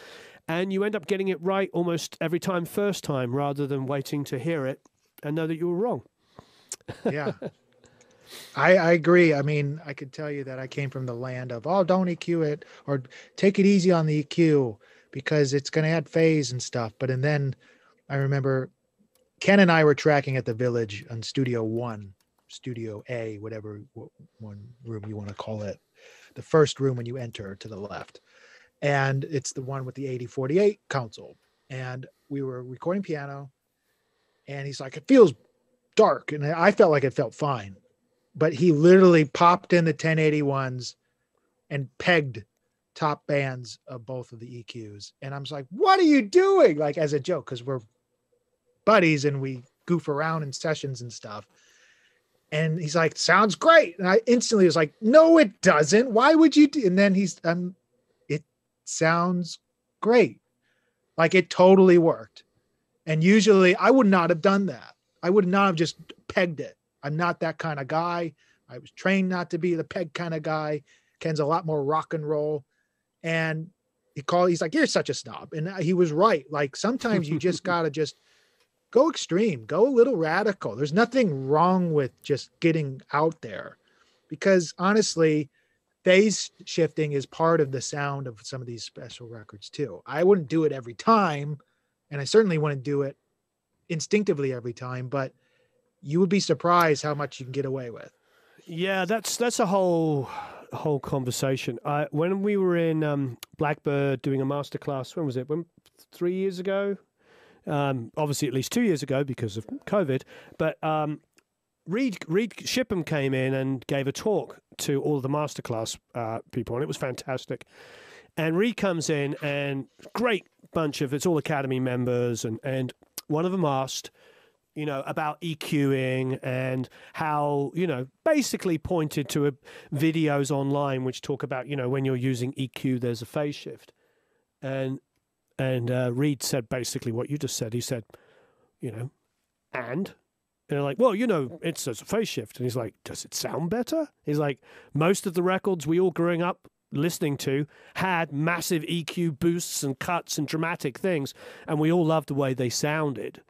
[SPEAKER 1] And you end up getting it right almost every time, first time, rather than waiting to hear it and know that you were wrong.
[SPEAKER 3] Yeah. I, I agree. I mean, I could tell you that I came from the land of, oh, don't EQ it or take it easy on the EQ because it's going to add phase and stuff. But and then I remember Ken and I were tracking at the village on Studio One, Studio A, whatever one room you want to call it, the first room when you enter to the left. And it's the one with the 8048 console. And we were recording piano. And he's like, it feels dark. And I felt like it felt fine. But he literally popped in the 1081s and pegged top bands of both of the EQs. And I'm just like, what are you doing? Like as a joke, because we're buddies and we goof around in sessions and stuff. And he's like, sounds great. And I instantly was like, no, it doesn't. Why would you do? And then he's, um, it sounds great. Like it totally worked. And usually I would not have done that. I would not have just pegged it. I'm not that kind of guy. I was trained not to be the peg kind of guy. Ken's a lot more rock and roll. And he called, he's like, You're such a snob. And he was right. Like sometimes you just gotta just go extreme, go a little radical. There's nothing wrong with just getting out there because honestly, phase shifting is part of the sound of some of these special records too. I wouldn't do it every time, and I certainly wouldn't do it instinctively every time, but you would be surprised how much you can get away with.
[SPEAKER 1] Yeah, that's that's a whole whole conversation. I when we were in um, Blackbird doing a masterclass, when was it? When three years ago? Um, obviously, at least two years ago because of COVID. But um, Reid Reid Shippen came in and gave a talk to all the masterclass uh, people, and it was fantastic. And Reid comes in and great bunch of it's all Academy members, and and one of them asked, you know, about EQing and how, you know, basically pointed to a, videos online which talk about, you know, when you're using EQ, there's a phase shift. And and uh, Reid said basically what you just said. He said, you know, and and they're like, well, you know, it's a phase shift. And he's like, does it sound better? He's like, most of the records we all growing up listening to had massive EQ boosts and cuts and dramatic things, and we all loved the way they sounded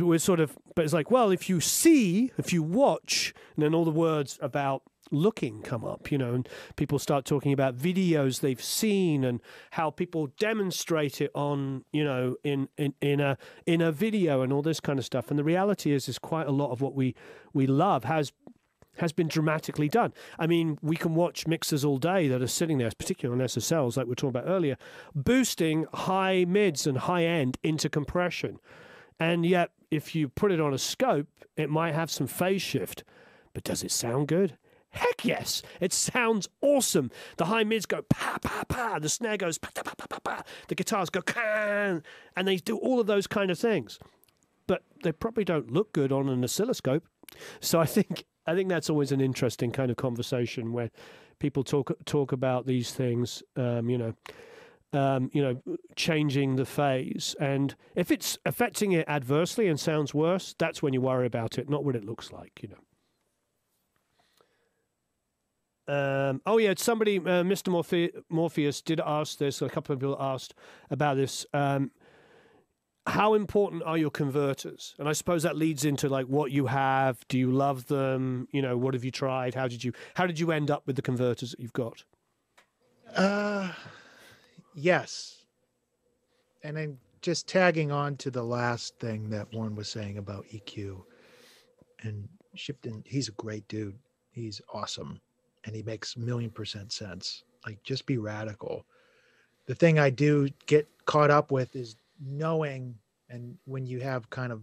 [SPEAKER 1] we're sort of, but it's like, well, if you see, if you watch, and then all the words about looking come up, you know, and people start talking about videos they've seen and how people demonstrate it on, you know, in, in, in a in a video and all this kind of stuff. And the reality is, is quite a lot of what we we love has has been dramatically done. I mean, we can watch mixers all day that are sitting there, particularly on SSLs, like we were talking about earlier, boosting high mids and high end into compression. And yet, if you put it on a scope, it might have some phase shift. But does it sound good? Heck yes, it sounds awesome. The high mids go pa pa pa, the snare goes pa pa pa pa pa, the guitars go can, and they do all of those kind of things. But they probably don't look good on an oscilloscope. So I think I think that's always an interesting kind of conversation where people talk talk about these things. Um, you know, um, you know, changing the phase. And if it's affecting it adversely and sounds worse, that's when you worry about it, not what it looks like, you know. Um, oh yeah, somebody, uh, Mr. Morphe- Morpheus did ask this. A couple of people asked about this. Um, how important are your converters? And I suppose that leads into like what you have. Do you love them? You know, what have you tried? How did you how did you end up with the converters that you've got?
[SPEAKER 3] Uh Yes. And then just tagging on to the last thing that Warren was saying about EQ and Shippen, he's a great dude. He's awesome. And he makes million percent sense. Like just be radical. The thing I do get caught up with is knowing and when you have kind of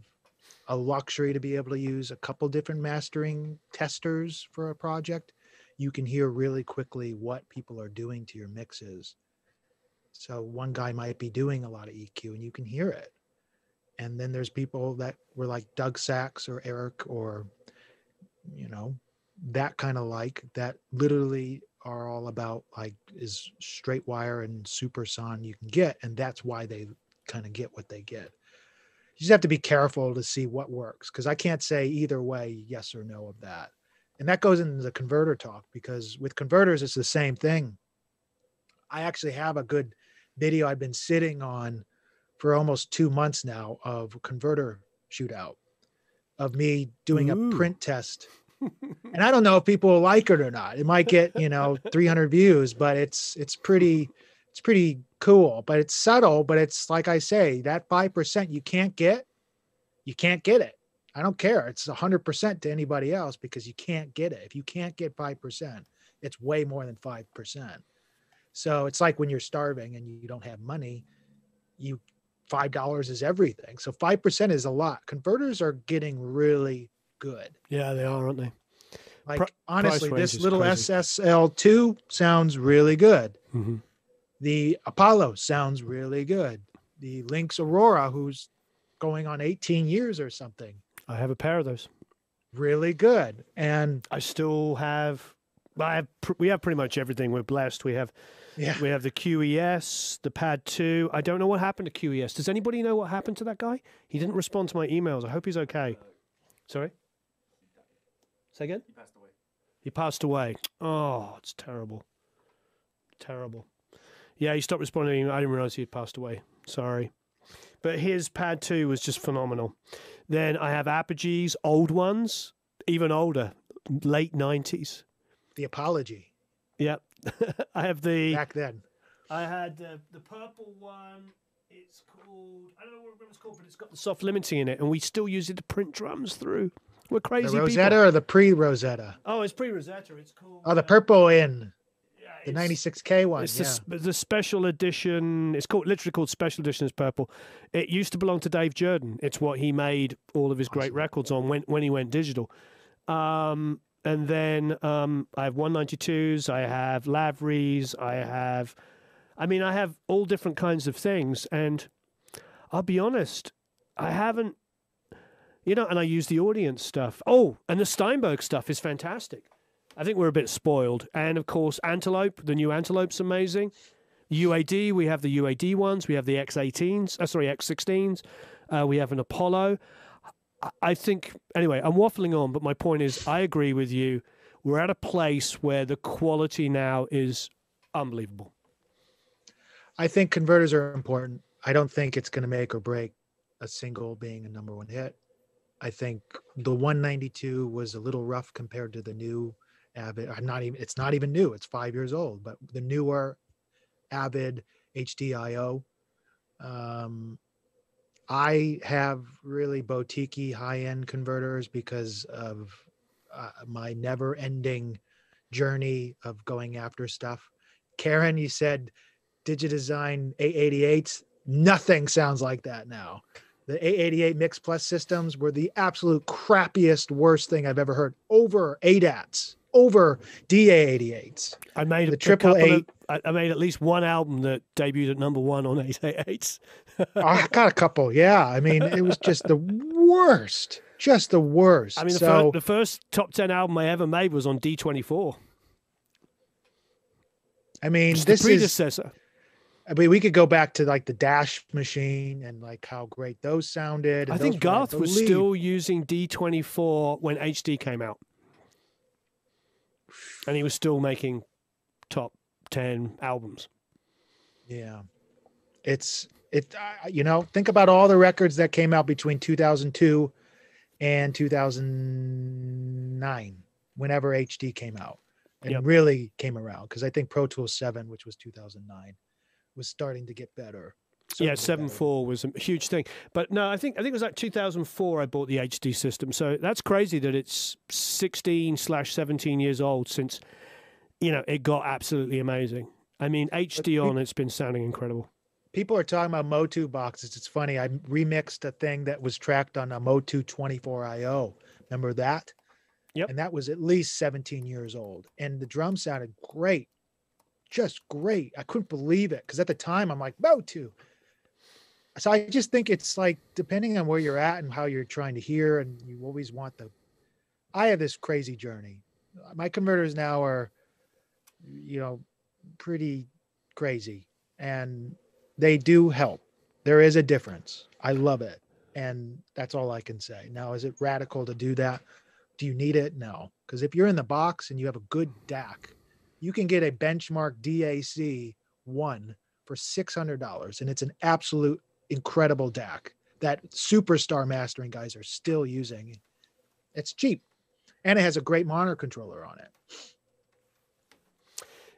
[SPEAKER 3] a luxury to be able to use a couple different mastering testers for a project, you can hear really quickly what people are doing to your mixes so one guy might be doing a lot of EQ and you can hear it. And then there's people that were like Doug Sax or Eric or, you know, that kind of like that literally are all about like is straight wire and super son you can get. And that's why they kind of get what they get. You just have to be careful to see what works because I can't say either way, yes or no of that. And that goes into the converter talk because with converters, it's the same thing. I actually have a good video I've been sitting on for almost two months now of converter shootout of me doing Ooh. a print test. And I don't know if people will like it or not. It might get, you know, 300 views, but it's it's pretty it's pretty cool, but it's subtle, but it's like I say, that 5% you can't get, you can't get it. I don't care. It's 100% to anybody else because you can't get it. If you can't get 5%, it's way more than 5%. So it's like when you're starving and you don't have money, you five dollars is everything. So five percent is a lot. Converters are getting really good.
[SPEAKER 1] Yeah, they are, aren't they?
[SPEAKER 3] Like Pr- honestly, this little crazy. SSL two sounds really good. Mm-hmm. The Apollo sounds really good. The Lynx Aurora, who's going on 18 years or something.
[SPEAKER 1] I have a pair of those.
[SPEAKER 3] Really good. And
[SPEAKER 1] I still have I have we have pretty much everything. We're blessed. We have yeah. We have the QES, the Pad 2. I don't know what happened to QES. Does anybody know what happened to that guy? He didn't respond to my emails. I hope he's okay. Sorry? Say again? He passed away. He passed away. Oh, it's terrible. Terrible. Yeah, he stopped responding. I didn't realize he had passed away. Sorry. But his pad two was just phenomenal. Then I have Apogees, old ones, even older, late nineties.
[SPEAKER 3] The apology
[SPEAKER 1] Yep. I have the
[SPEAKER 3] back then.
[SPEAKER 1] I had the the purple one. It's called I don't know what it's called, but it's got the soft limiting in it, and we still use it to print drums through. We're crazy
[SPEAKER 3] The
[SPEAKER 1] people.
[SPEAKER 3] Rosetta or the pre-Rosetta?
[SPEAKER 1] Oh, it's pre Rosetta. It's called.
[SPEAKER 3] Oh, the purple in
[SPEAKER 1] yeah,
[SPEAKER 3] the 96K one.
[SPEAKER 1] It's
[SPEAKER 3] Yeah.
[SPEAKER 1] the, the special edition. It's called literally called special edition is purple. It used to belong to Dave Jordan. It's what he made all of his great records on when when he went digital. Um, and then um, I have 192s. I have Lavrys. I have, I mean, I have all different kinds of things. And I'll be honest, I haven't, you know, and I use the audience stuff. Oh, and the Steinberg stuff is fantastic. I think we're a bit spoiled. And of course, Antelope, the new Antelope's amazing. UAD, we have the UAD ones, we have the X18s, uh, sorry, X16s, uh, we have an Apollo. I- I think, anyway, I'm waffling on, but my point is, I agree with you. We're at a place where the quality now is unbelievable.
[SPEAKER 3] I think converters are important. I don't think it's going to make or break a single being a number one hit. I think the 192 was a little rough compared to the new Avid. I'm not even. It's not even new. It's five years old. But the newer Avid HDIO. Um, I have really boutique high end converters because of uh, my never ending journey of going after stuff. Karen, you said Digidesign 888s. Nothing sounds like that now. The 888 Mix Plus systems were the absolute crappiest, worst thing I've ever heard. Over ADATs, over DA88s.
[SPEAKER 1] I made
[SPEAKER 3] The
[SPEAKER 1] a,
[SPEAKER 3] triple
[SPEAKER 1] of, I, made at least one album that debuted at number one on 888s.
[SPEAKER 3] I got a couple. Yeah. I mean, it was just the worst. Just the worst.
[SPEAKER 1] I mean, the,
[SPEAKER 3] so,
[SPEAKER 1] fir- the first top 10 album I ever made was on D24.
[SPEAKER 3] I mean,
[SPEAKER 1] It's
[SPEAKER 3] this
[SPEAKER 1] the
[SPEAKER 3] is
[SPEAKER 1] predecessor.
[SPEAKER 3] I mean, we could go back to like the Dash machine and like how great those sounded.
[SPEAKER 1] I think Garth was
[SPEAKER 3] believe-
[SPEAKER 1] still using D24 when HD came out. And he was still making top 10 albums.
[SPEAKER 3] Yeah, it's it. Uh, you know, think about all the records that came out between 2002 and 2009, whenever HD came out and
[SPEAKER 1] Yep.
[SPEAKER 3] really came around. Because I think Pro Tools 7, which was 2009, was starting to get better.
[SPEAKER 1] yeah, seven
[SPEAKER 3] better.
[SPEAKER 1] four was a huge thing. But no, I think I think it was like 2004 I bought the HD system. So that's crazy that it's 16 slash 17 years old since you know it got absolutely amazing. I mean, HD on it's been sounding incredible.
[SPEAKER 3] People are talking about Motu boxes. It's funny. I remixed a thing that was tracked on a Motu 24IO. Remember that?
[SPEAKER 1] Yep.
[SPEAKER 3] And that was at least 17 years old. And the drum sounded great. Just great. I couldn't believe it. Because at the time, I'm like, Motu. So I just think it's like, depending on where you're at and how you're trying to hear, and you always want the. I have this crazy journey. My converters now are, you know, pretty crazy. And they do help. There is a difference. I love it. And that's all I can say. Now, is it radical to do that? Do you need it? No. Because if you're in the box and you have a good DAC, you can get a benchmark DAC one for $600. And it's an absolute incredible DAC that superstar mastering guys are still using. It's cheap. And it has a great monitor controller on it.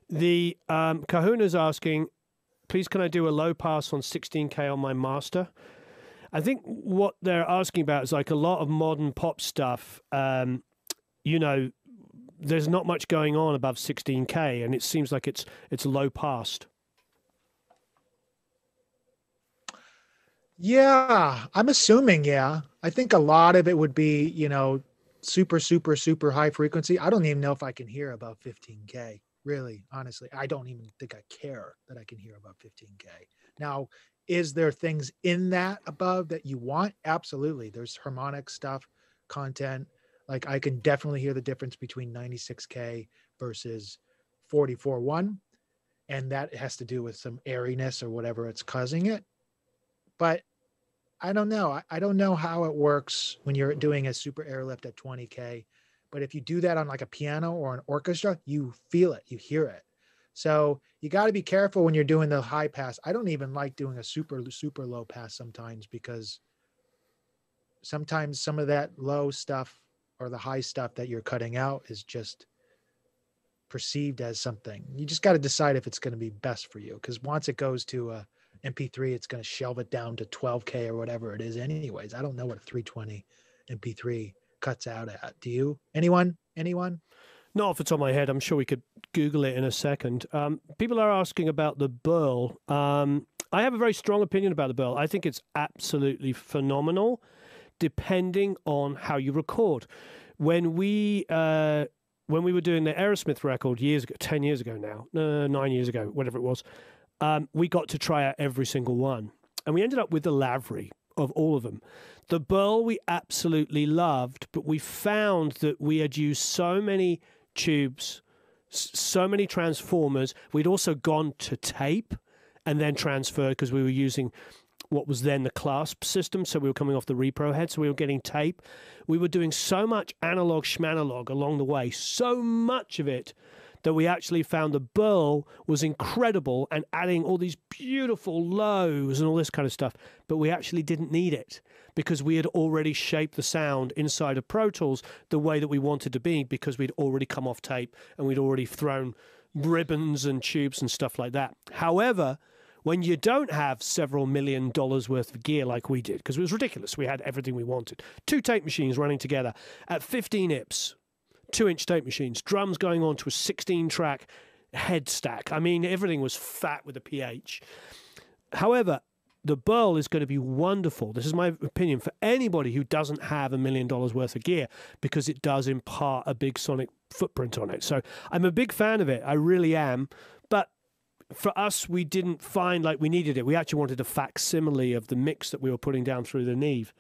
[SPEAKER 1] The um, Kahuna's asking, please can I do a low pass on 16k on my master? I think what they're asking about is like a lot of modern pop stuff. Um, you know, there's not much going on above 16k, and it seems like it's it's low passed.
[SPEAKER 3] Yeah, I'm assuming. Yeah, I think a lot of it would be, you know, super, super, super high frequency. I don't even know if I can hear above 15k. Really, honestly, I don't even think I care that I can hear above 15k. Now, is there things in that above that you want? Absolutely. There's harmonic stuff, content. Like I can definitely hear the difference between 96k versus 44.1, and that has to do with some airiness or whatever it's causing it. But I don't know. I, I don't know how it works when you're doing a super airlift at 20K. But if you do that on like a piano or an orchestra, you feel it, you hear it. So you got to be careful when you're doing the high pass. I don't even like doing a super super low pass sometimes because sometimes some of that low stuff or the high stuff that you're cutting out is just perceived as something. You just got to decide if it's going to be best for you because once it goes to a MP3, it's going to shelve it down to 12K or whatever it is, anyways. I don't know what a 320 MP3 cuts out at. Do you? Anyone? Anyone?
[SPEAKER 1] Not off the top of my head. I'm sure we could Google it in a second. Um, people are asking about the Burl. Um, I have a very strong opinion about the Burl. I think it's absolutely phenomenal, depending on how you record. When we uh, when we were doing the Aerosmith record years ago, ten years ago now, nine years ago, whatever it was, um, we got to try out every single one, and we ended up with the Lavry of all of them. The Burl we absolutely loved, but we found that we had used so many tubes, so many transformers. We'd also gone to tape and then transferred because we were using what was then the clasp system. So we were coming off the repro head, so we were getting tape. We were doing so much analog schmanalog along the way, so much of it that we actually found the burl was incredible and adding all these beautiful lows and all this kind of stuff, but we actually didn't need it because we had already shaped the sound inside of Pro Tools the way that we wanted to be because we'd already come off tape and we'd already thrown ribbons and tubes and stuff like that. However, when you don't have several million dollars worth of gear like we did, because it was ridiculous, we had everything we wanted. Two tape machines running together at 15 IPS, two inch tape machines, drums going on to a 16 track head stack. I mean, everything was fat with a pH. However, the Burl is going to be wonderful. This is my opinion for anybody who doesn't have a million dollars worth of gear because it does impart a big sonic footprint on it. So I'm a big fan of it. I really am. For us, we didn't find like we needed it. We actually wanted a facsimile of the mix that we were putting down through the Neve.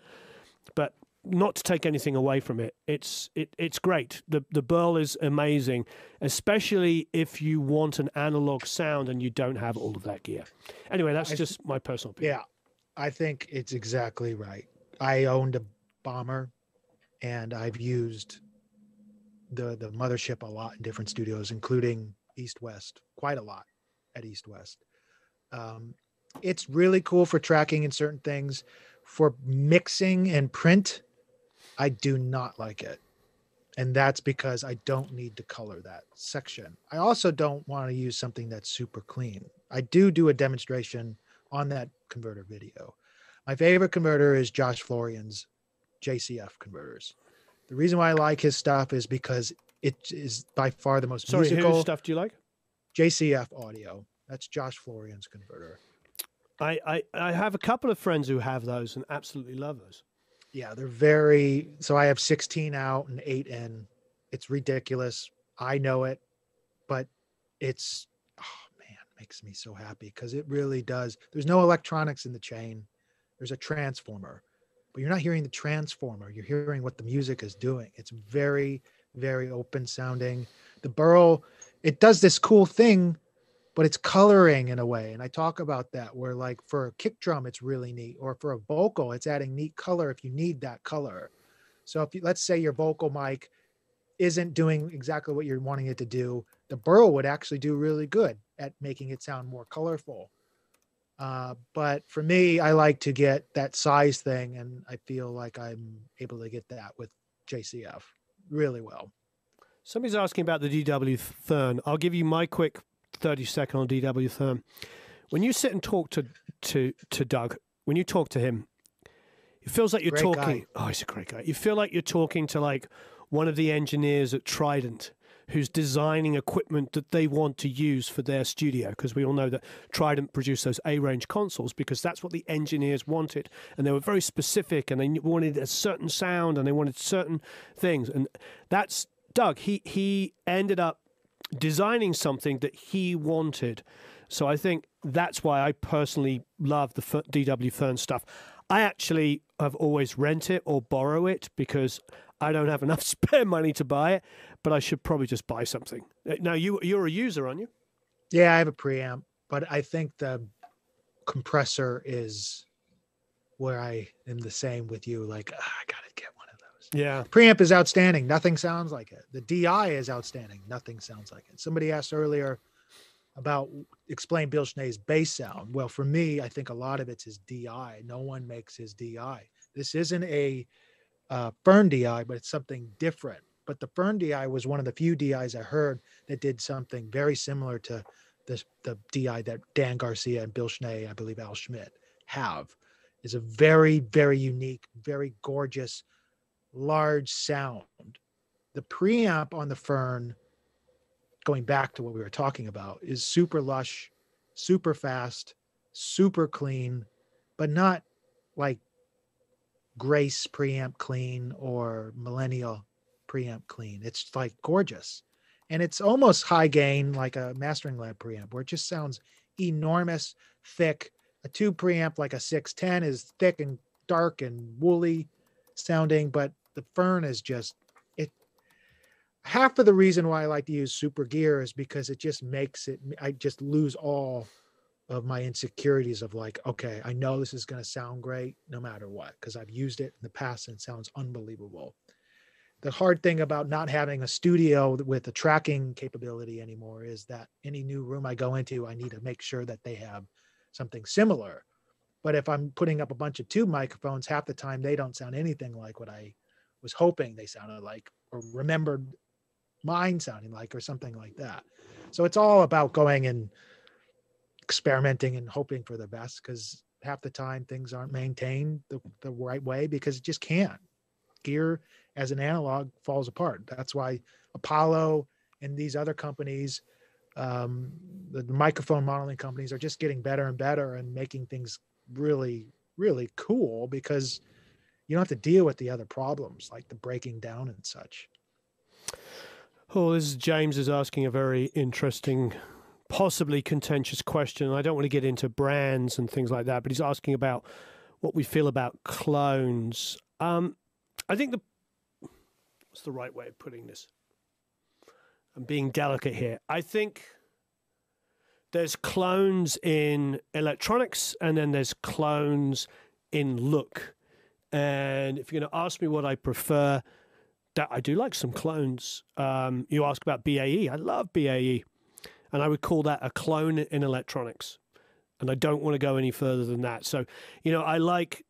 [SPEAKER 1] But not to take anything away from it, it's it, it's great. The the Burl is amazing, especially if you want an analog sound and you don't have all of that gear. Anyway, that's just my personal opinion.
[SPEAKER 3] Yeah, I think it's exactly right. I owned a bomber, and I've used the the mothership a lot in different studios, including East West, quite a lot at East West. Um, it's really cool for tracking and certain things. For mixing and print, I do not like it. And that's because I don't need to color that section. I also don't want to use something that's super clean. I do do a demonstration on that converter video. My favorite converter is Josh Florian's JCF converters. The reason why I like his stuff is because it is by far the most
[SPEAKER 1] Sorry,
[SPEAKER 3] musical
[SPEAKER 1] stuff do you like?
[SPEAKER 3] JCF audio. That's Josh Florian's converter.
[SPEAKER 1] I, I, I have a couple of friends who have those and absolutely love those.
[SPEAKER 3] Yeah, they're very so I have 16 out and 8 in. It's ridiculous. I know it, but it's oh man, makes me so happy because it really does. There's no electronics in the chain. There's a transformer, but you're not hearing the transformer. You're hearing what the music is doing. It's very, very open sounding. The Burl, it does this cool thing but it's coloring in a way. And I talk about that where like for a kick drum, it's really neat, or for a vocal, it's adding neat color if you need that color. So if you, let's say your vocal mic isn't doing exactly what you're wanting it to do, the Burl would actually do really good at making it sound more colorful. Uh, but for me, I like to get that size thing, and I feel like I'm able to get that with JCF really well.
[SPEAKER 1] Somebody's asking about the DW Fearn. I'll give you my quick 30 second on DW Fearn. When you sit and talk to, to, to Doug, when you talk to him, it feels like you're
[SPEAKER 3] Great
[SPEAKER 1] talking.
[SPEAKER 3] guy.
[SPEAKER 1] Oh, he's a great guy. You feel like you're talking to like one of the engineers at Trident who's designing equipment that they want to use for their studio because we all know that Trident produced those A range consoles because that's what the engineers wanted and they were very specific and they wanted a certain sound and they wanted certain things and that's Doug he he ended up designing something that he wanted so I think that's why I personally love the DW Fearn stuff I actually have always rent it or borrow it because I don't have enough spare money to buy it, but I should probably just buy something. Uh, Now you you're a user, aren't you?
[SPEAKER 3] Yeah, I have a preamp, but I think the compressor is where I am the same with you. Like, "Ah, I gotta get one.
[SPEAKER 1] Yeah.
[SPEAKER 3] Preamp is outstanding. Nothing sounds like it. The DI is outstanding. Nothing sounds like it. Somebody asked earlier about explain Bill Schnee's bass sound. Well, for me, I think a lot of it's his DI. No one makes his DI. This isn't a uh, Fearn DI, but it's something different. But the Fearn DI was one of the few DIs I heard that did something very similar to this, the DI that Dan Garcia and Bill Schnee, I believe Al Schmitt, have. Is a very, very unique, very gorgeous, large sound. The preamp on the Fearn going back to what we were talking about, is super lush, super fast, super clean, but not like Grace preamp clean or Millennia preamp clean. It's like gorgeous. And it's almost high gain, like a mastering lab preamp, where it just sounds enormous, thick. A tube preamp like a 610 is thick and dark and woolly sounding, but the Fearn is just it half of the reason why I like to use super gear is because it just makes it I just lose all of my insecurities of like, okay, I know this is going to sound great no matter what because I've used it in the past and it sounds unbelievable. The hard thing about not having a studio with a tracking capability anymore is that any new room I go into, I need to make sure that they have something similar. But if I'm putting up a bunch of tube microphones, half the time they don't sound anything like what I was hoping they sounded like or remembered mine sounding like or something like that. So it's all about going and experimenting and hoping for the best because half the time things aren't maintained the, the right way because it just can't. Gear as an analog falls apart. That's why apollo and these other companies um, the, the microphone modeling companies are just getting better and better and making things really really cool because you don't have to deal with the other problems like the breaking down and such
[SPEAKER 1] Oh, this is James is asking a very interesting, possibly contentious question. I don't want to get into brands and things like that, but he's asking about what we feel about clones. Um, I think the what's the right way of putting this? I'm being delicate here. I think there's clones in electronics, and then there's clones in look. And if you're going to ask me what I prefer, that I do like some clones. Um, you ask about BAE. I love BAE, and I would call that a clone in electronics. And I don't want to go any further than that. So, you know, I like,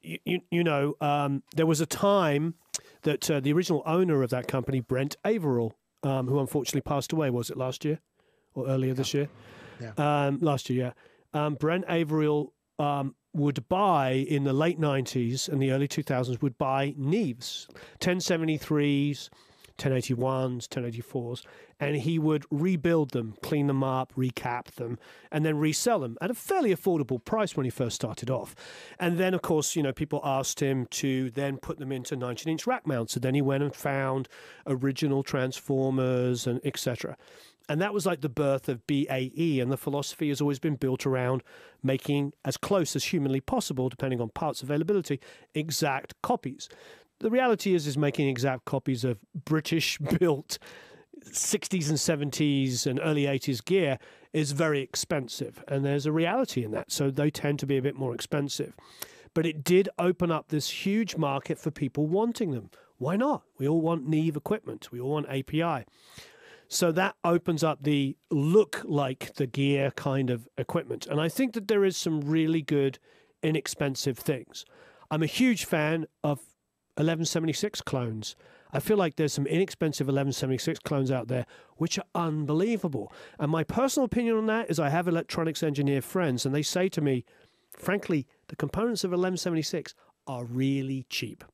[SPEAKER 1] you, you, you know, um, there was a time that uh, the original owner of that company, Brent Averill, um, who unfortunately passed away, was it last year or earlier yeah. this year? Yeah. Um, last year, yeah. Um, Brent Averill um, would buy in the late 90s and the early 2000s would buy Neves, 1073s, 1081s, 1084s, and he would rebuild them, clean them up, recap them, and then resell them at a fairly affordable price when he first started off. And then, of course, you know, people asked him to then put them into 19 inch rack mounts. So then he went and found original transformers and etc. And that was like the birth of BAE. And the philosophy has always been built around making as close as humanly possible, depending on parts availability, exact copies. The reality is, is making exact copies of British built 60s and 70s and early 80s gear is very expensive. And there's a reality in that. So they tend to be a bit more expensive. But it did open up this huge market for people wanting them. Why not? We all want Neve equipment, we all want API. So that opens up the look like the gear kind of equipment. And I think that there is some really good, inexpensive things. I'm a huge fan of 1176 clones. I feel like there's some inexpensive 1176 clones out there which are unbelievable. And my personal opinion on that is I have electronics engineer friends and they say to me, frankly, the components of 1176 are really cheap.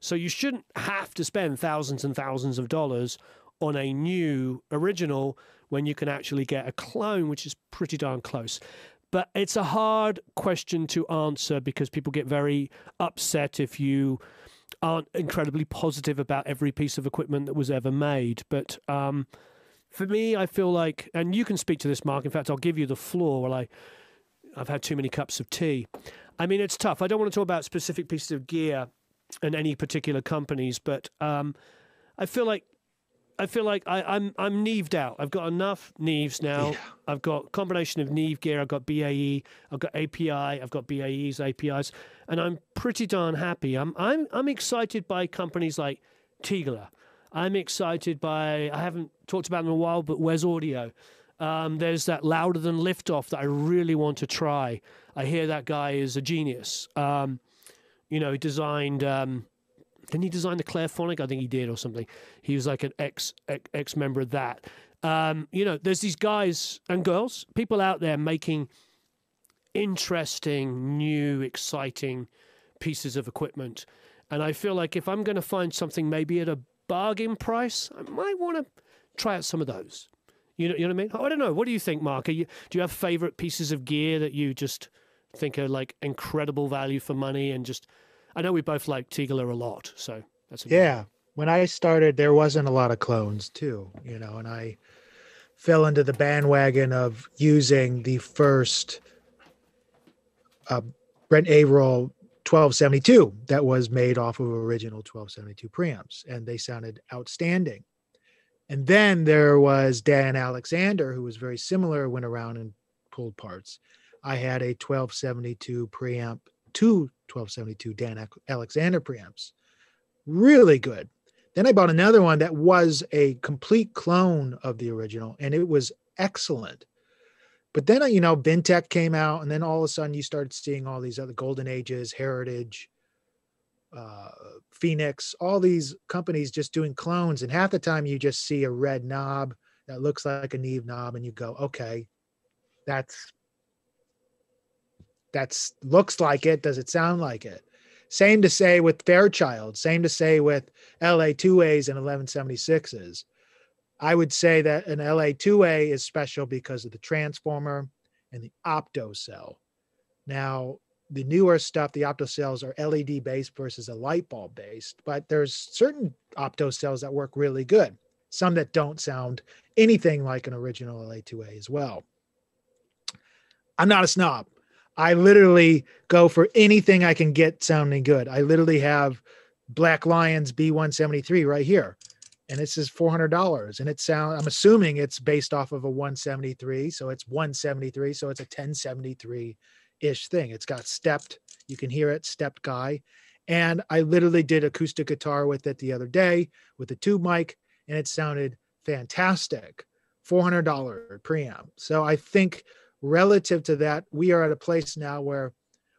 [SPEAKER 1] So you shouldn't have to spend thousands and thousands of dollars on a new original when you can actually get a clone, which is pretty darn close. But it's a hard question to answer because people get very upset if you aren't incredibly positive about every piece of equipment that was ever made. But um, for me, I feel like, and you can speak to this, Marc. In fact, I'll give you the floor while I, I've had too many cups of tea. I mean, it's tough. I don't want to talk about specific pieces of gear and any particular companies, but um, I feel like I feel like I, am I'm, I'm Neved out. I've got enough Neves now. Yeah. I've got combination of Neve gear. I've got BAE. I've got API. I've got BAE's APIs, and I'm pretty darn happy. I'm I'm I'm excited by companies like Tegeler. I'm excited by I haven't talked about them in a while, but Wes Audio. Um, there's that louder than liftoff that I really want to try. I hear that guy is a genius. Um, you know, he designed. Um, didn't he design the Clairphonic? I think he did, or something. He was like an ex ex, ex member of that. Um, you know, there's these guys and girls, people out there making interesting, new, exciting pieces of equipment. And I feel like if I'm going to find something maybe at a bargain price, I might want to try out some of those. You know, you know what I mean? I don't know. What do you think, Marc? You, do you have favorite pieces of gear that you just think are like incredible value for money and just? I know we both like Tegeler a lot, so that's
[SPEAKER 3] yeah. When I started, there wasn't a lot of clones too, you know, and I fell into the bandwagon of using the first uh, Brent Averill 1272 that was made off of original 1272 preamps, and they sounded outstanding. And then there was Dan Alexander, who was very similar, went around and pulled parts. I had a 1272 preamp, two 1272 Dan Alexander preamps, really good. Then I bought another one that was a complete clone of the original, and it was excellent. But then, you know, Vintech came out, and then all of a sudden you started seeing all these other Golden Ages, Heritage, uh, Phoenix, all these companies just doing clones. And half the time you just see a red knob that looks like a Neve knob, and you go, okay, that's that's looks like it. Does it sound like it? Same to say with Fairchild. Same to say with LA2As and 1176s. I would say that an LA2A is special because of the transformer and the opto cell. Now, the newer stuff, the opto cells are LED based versus a light bulb based, but there's certain opto cells that work really good. Some that don't sound anything like an original LA2A as well. I'm not a snob. I literally go for anything I can get sounding good. I literally have Black Lions B173 right here and this is $400 and it sound i'm assuming it's based off of a 173 so it's 173 so it's a 1073 ish thing. It's got stepped you can hear it stepped guy and i literally did acoustic guitar with it the other day with a tube mic and it sounded fantastic. $400 preamp. So i think relative to that we are at a place now where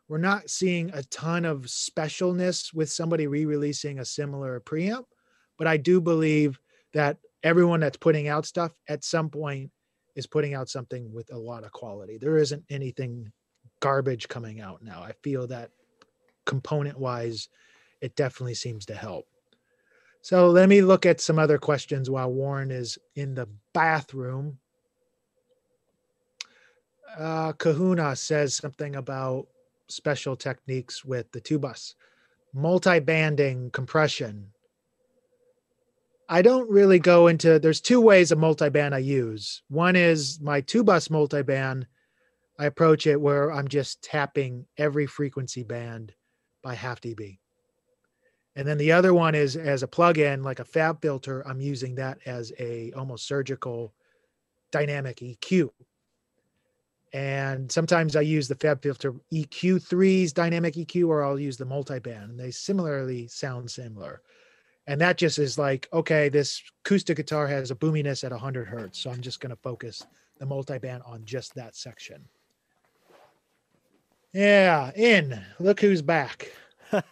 [SPEAKER 3] we're not seeing a ton of specialness with somebody re-releasing a similar preamp but I do believe that everyone that's putting out stuff at some point is putting out something with a lot of quality. There isn't anything garbage coming out now. I feel that component wise, it definitely seems to help. So let me look at some other questions while Warren is in the bathroom. Uh, Kahuna says something about special techniques with the two bus, multi-banding compression, I don't really go into there's two ways of multiband I use. One is my two bus multiband. I approach it where I'm just tapping every frequency band by half dB. And then the other one is as a plug-in, like a FabFilter, I'm using that as a almost surgical dynamic EQ. And sometimes I use the FabFilter EQ3's dynamic EQ, or I'll use the multiband. And they similarly sound similar. And that just is like okay this acoustic guitar has a boominess at 100 hertz so i'm just going to focus the multiband on just that section. Yeah in look who's back.
[SPEAKER 1] Did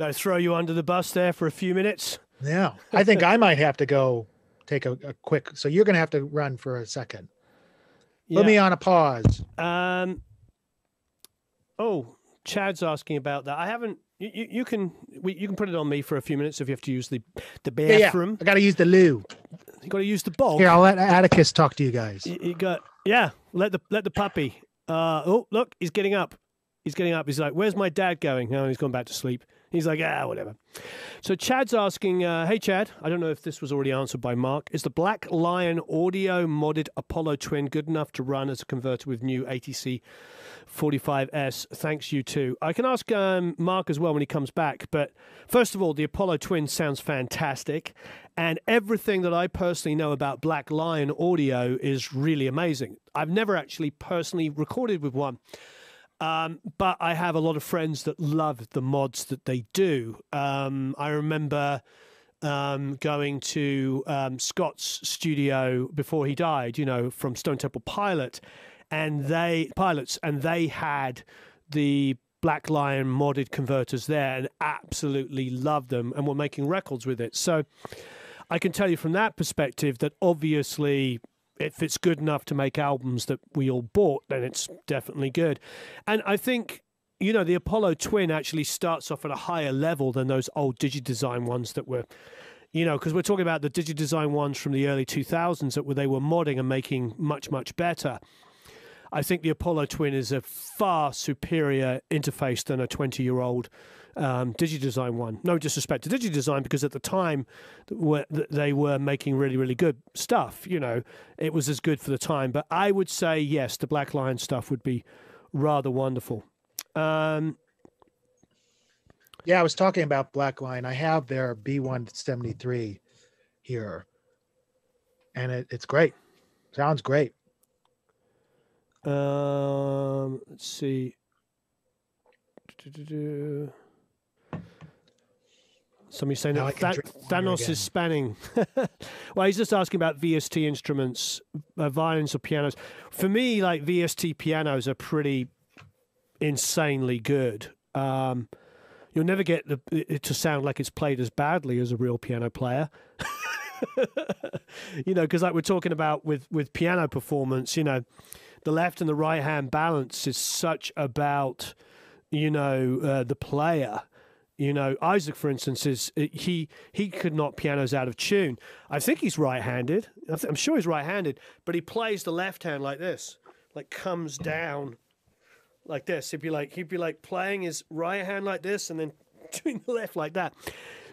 [SPEAKER 1] i throw you under the bus there for a few minutes?
[SPEAKER 3] Yeah i think i might have to go take a, a quick so you're going to have to run for a second yeah. put me on a pause
[SPEAKER 1] um oh chad's asking about that i haven't you, you, you can we, you can put it on me for a few minutes if you have to use the the bathroom.
[SPEAKER 3] Yeah, I got to use the loo.
[SPEAKER 1] You got to use the bowl.
[SPEAKER 3] Here, I'll let Atticus talk to you guys.
[SPEAKER 1] You, you got yeah. Let the let the puppy. Uh, oh, look, he's getting up. He's getting up. He's like, "Where's my dad going?" No, oh, he's gone back to sleep. He's like, ah, whatever. So Chad's asking, uh, hey Chad, I don't know if this was already answered by Marc. Is the Black Lion audio modded Apollo Twin good enough to run as a converter with new ATC 45S? Thanks, you too. I can ask um, Marc as well when he comes back. But first of all, the Apollo Twin sounds fantastic. And everything that I personally know about Black Lion audio is really amazing. I've never actually personally recorded with one. Um, but I have a lot of friends that love the mods that they do. Um, I remember um, going to um, Scott's studio before he died, you know, from Stone Temple Pilot, and they pilots, and they had the Black Lion modded converters there, and absolutely loved them, and were making records with it. So, I can tell you from that perspective that obviously. If it's good enough to make albums that we all bought, then it's definitely good. And I think you know, the Apollo Twin actually starts off at a higher level than those old DigiDesign ones that were, you know, because we're talking about the DigiDesign ones from the early 2000s that were they were modding and making much much better. I think the Apollo Twin is a far superior interface than a 20 year old um, DigiDesign one. No disrespect to DigiDesign, because at the time they were making really, really good stuff. You know, it was as good for the time. But I would say, yes, the Black Lion stuff would be rather wonderful. Um,
[SPEAKER 3] yeah, I was talking about Black Lion. I have their B173 here, and it, it's great. Sounds great.
[SPEAKER 1] Um, let's see. Somebody saying that, that Thanos is spanning. well, he's just asking about VST instruments, uh, violins or pianos. For me, like VST pianos are pretty insanely good. Um, you'll never get the, it to sound like it's played as badly as a real piano player. you know, because like we're talking about with with piano performance, you know, the left and the right hand balance is such about you know uh, the player. You know, Isaac, for instance, is uh, he he could knock pianos out of tune. I think he's right-handed. I'm sure he's right-handed, but he plays the left hand like this, like comes down like this. He'd be like he'd be like playing his right hand like this and then doing the left like that.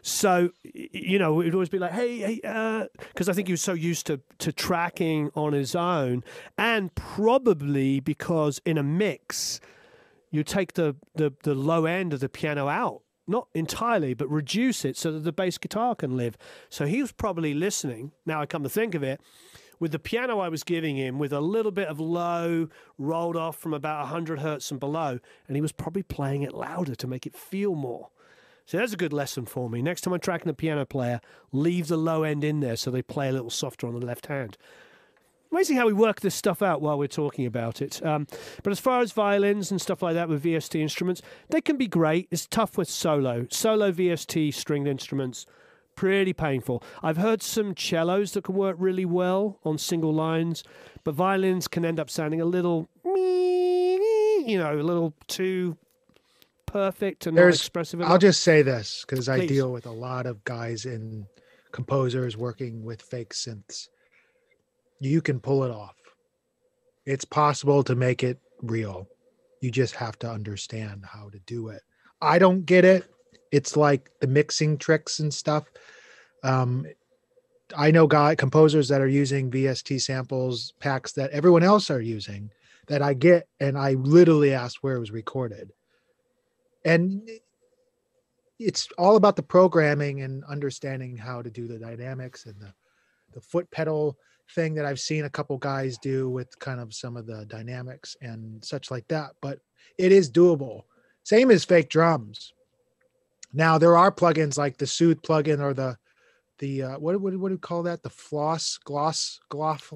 [SPEAKER 1] So you know, it'd always be like, hey, hey, because uh, I think he was so used to to tracking on his own, and probably because in a mix, you take the the the low end of the piano out. Not entirely, but reduce it so that the bass guitar can live. So he was probably listening. Now I come to think of it, with the piano I was giving him with a little bit of low rolled off from about 100 hertz and below, and he was probably playing it louder to make it feel more. So that's a good lesson for me. Next time I'm tracking a piano player, leave the low end in there so they play a little softer on the left hand. Amazing how we work this stuff out while we're talking about it. Um, but as far as violins and stuff like that with VST instruments, they can be great. It's tough with solo. Solo VST stringed instruments pretty painful. I've heard some cellos that can work really well on single lines, but violins can end up sounding a little, you know, a little too perfect and There's, expressive.
[SPEAKER 3] Enough. I'll just say this because I deal with a lot of guys in composers working with fake synths. You can pull it off. It's possible to make it real. You just have to understand how to do it. I don't get it it's like the mixing tricks and stuff. Um, I know guy composers that are using VST samples packs that everyone else are using that I get, and I literally asked where it was recorded. And it's all about the programming and understanding how to do the dynamics and the the foot pedal thing that I've seen a couple guys do with kind of some of the dynamics and such like that. But it is doable. Same as fake drums. Now there are plugins like the Soothe plugin or the the uh, what what what do you call that? The floss gloss gloss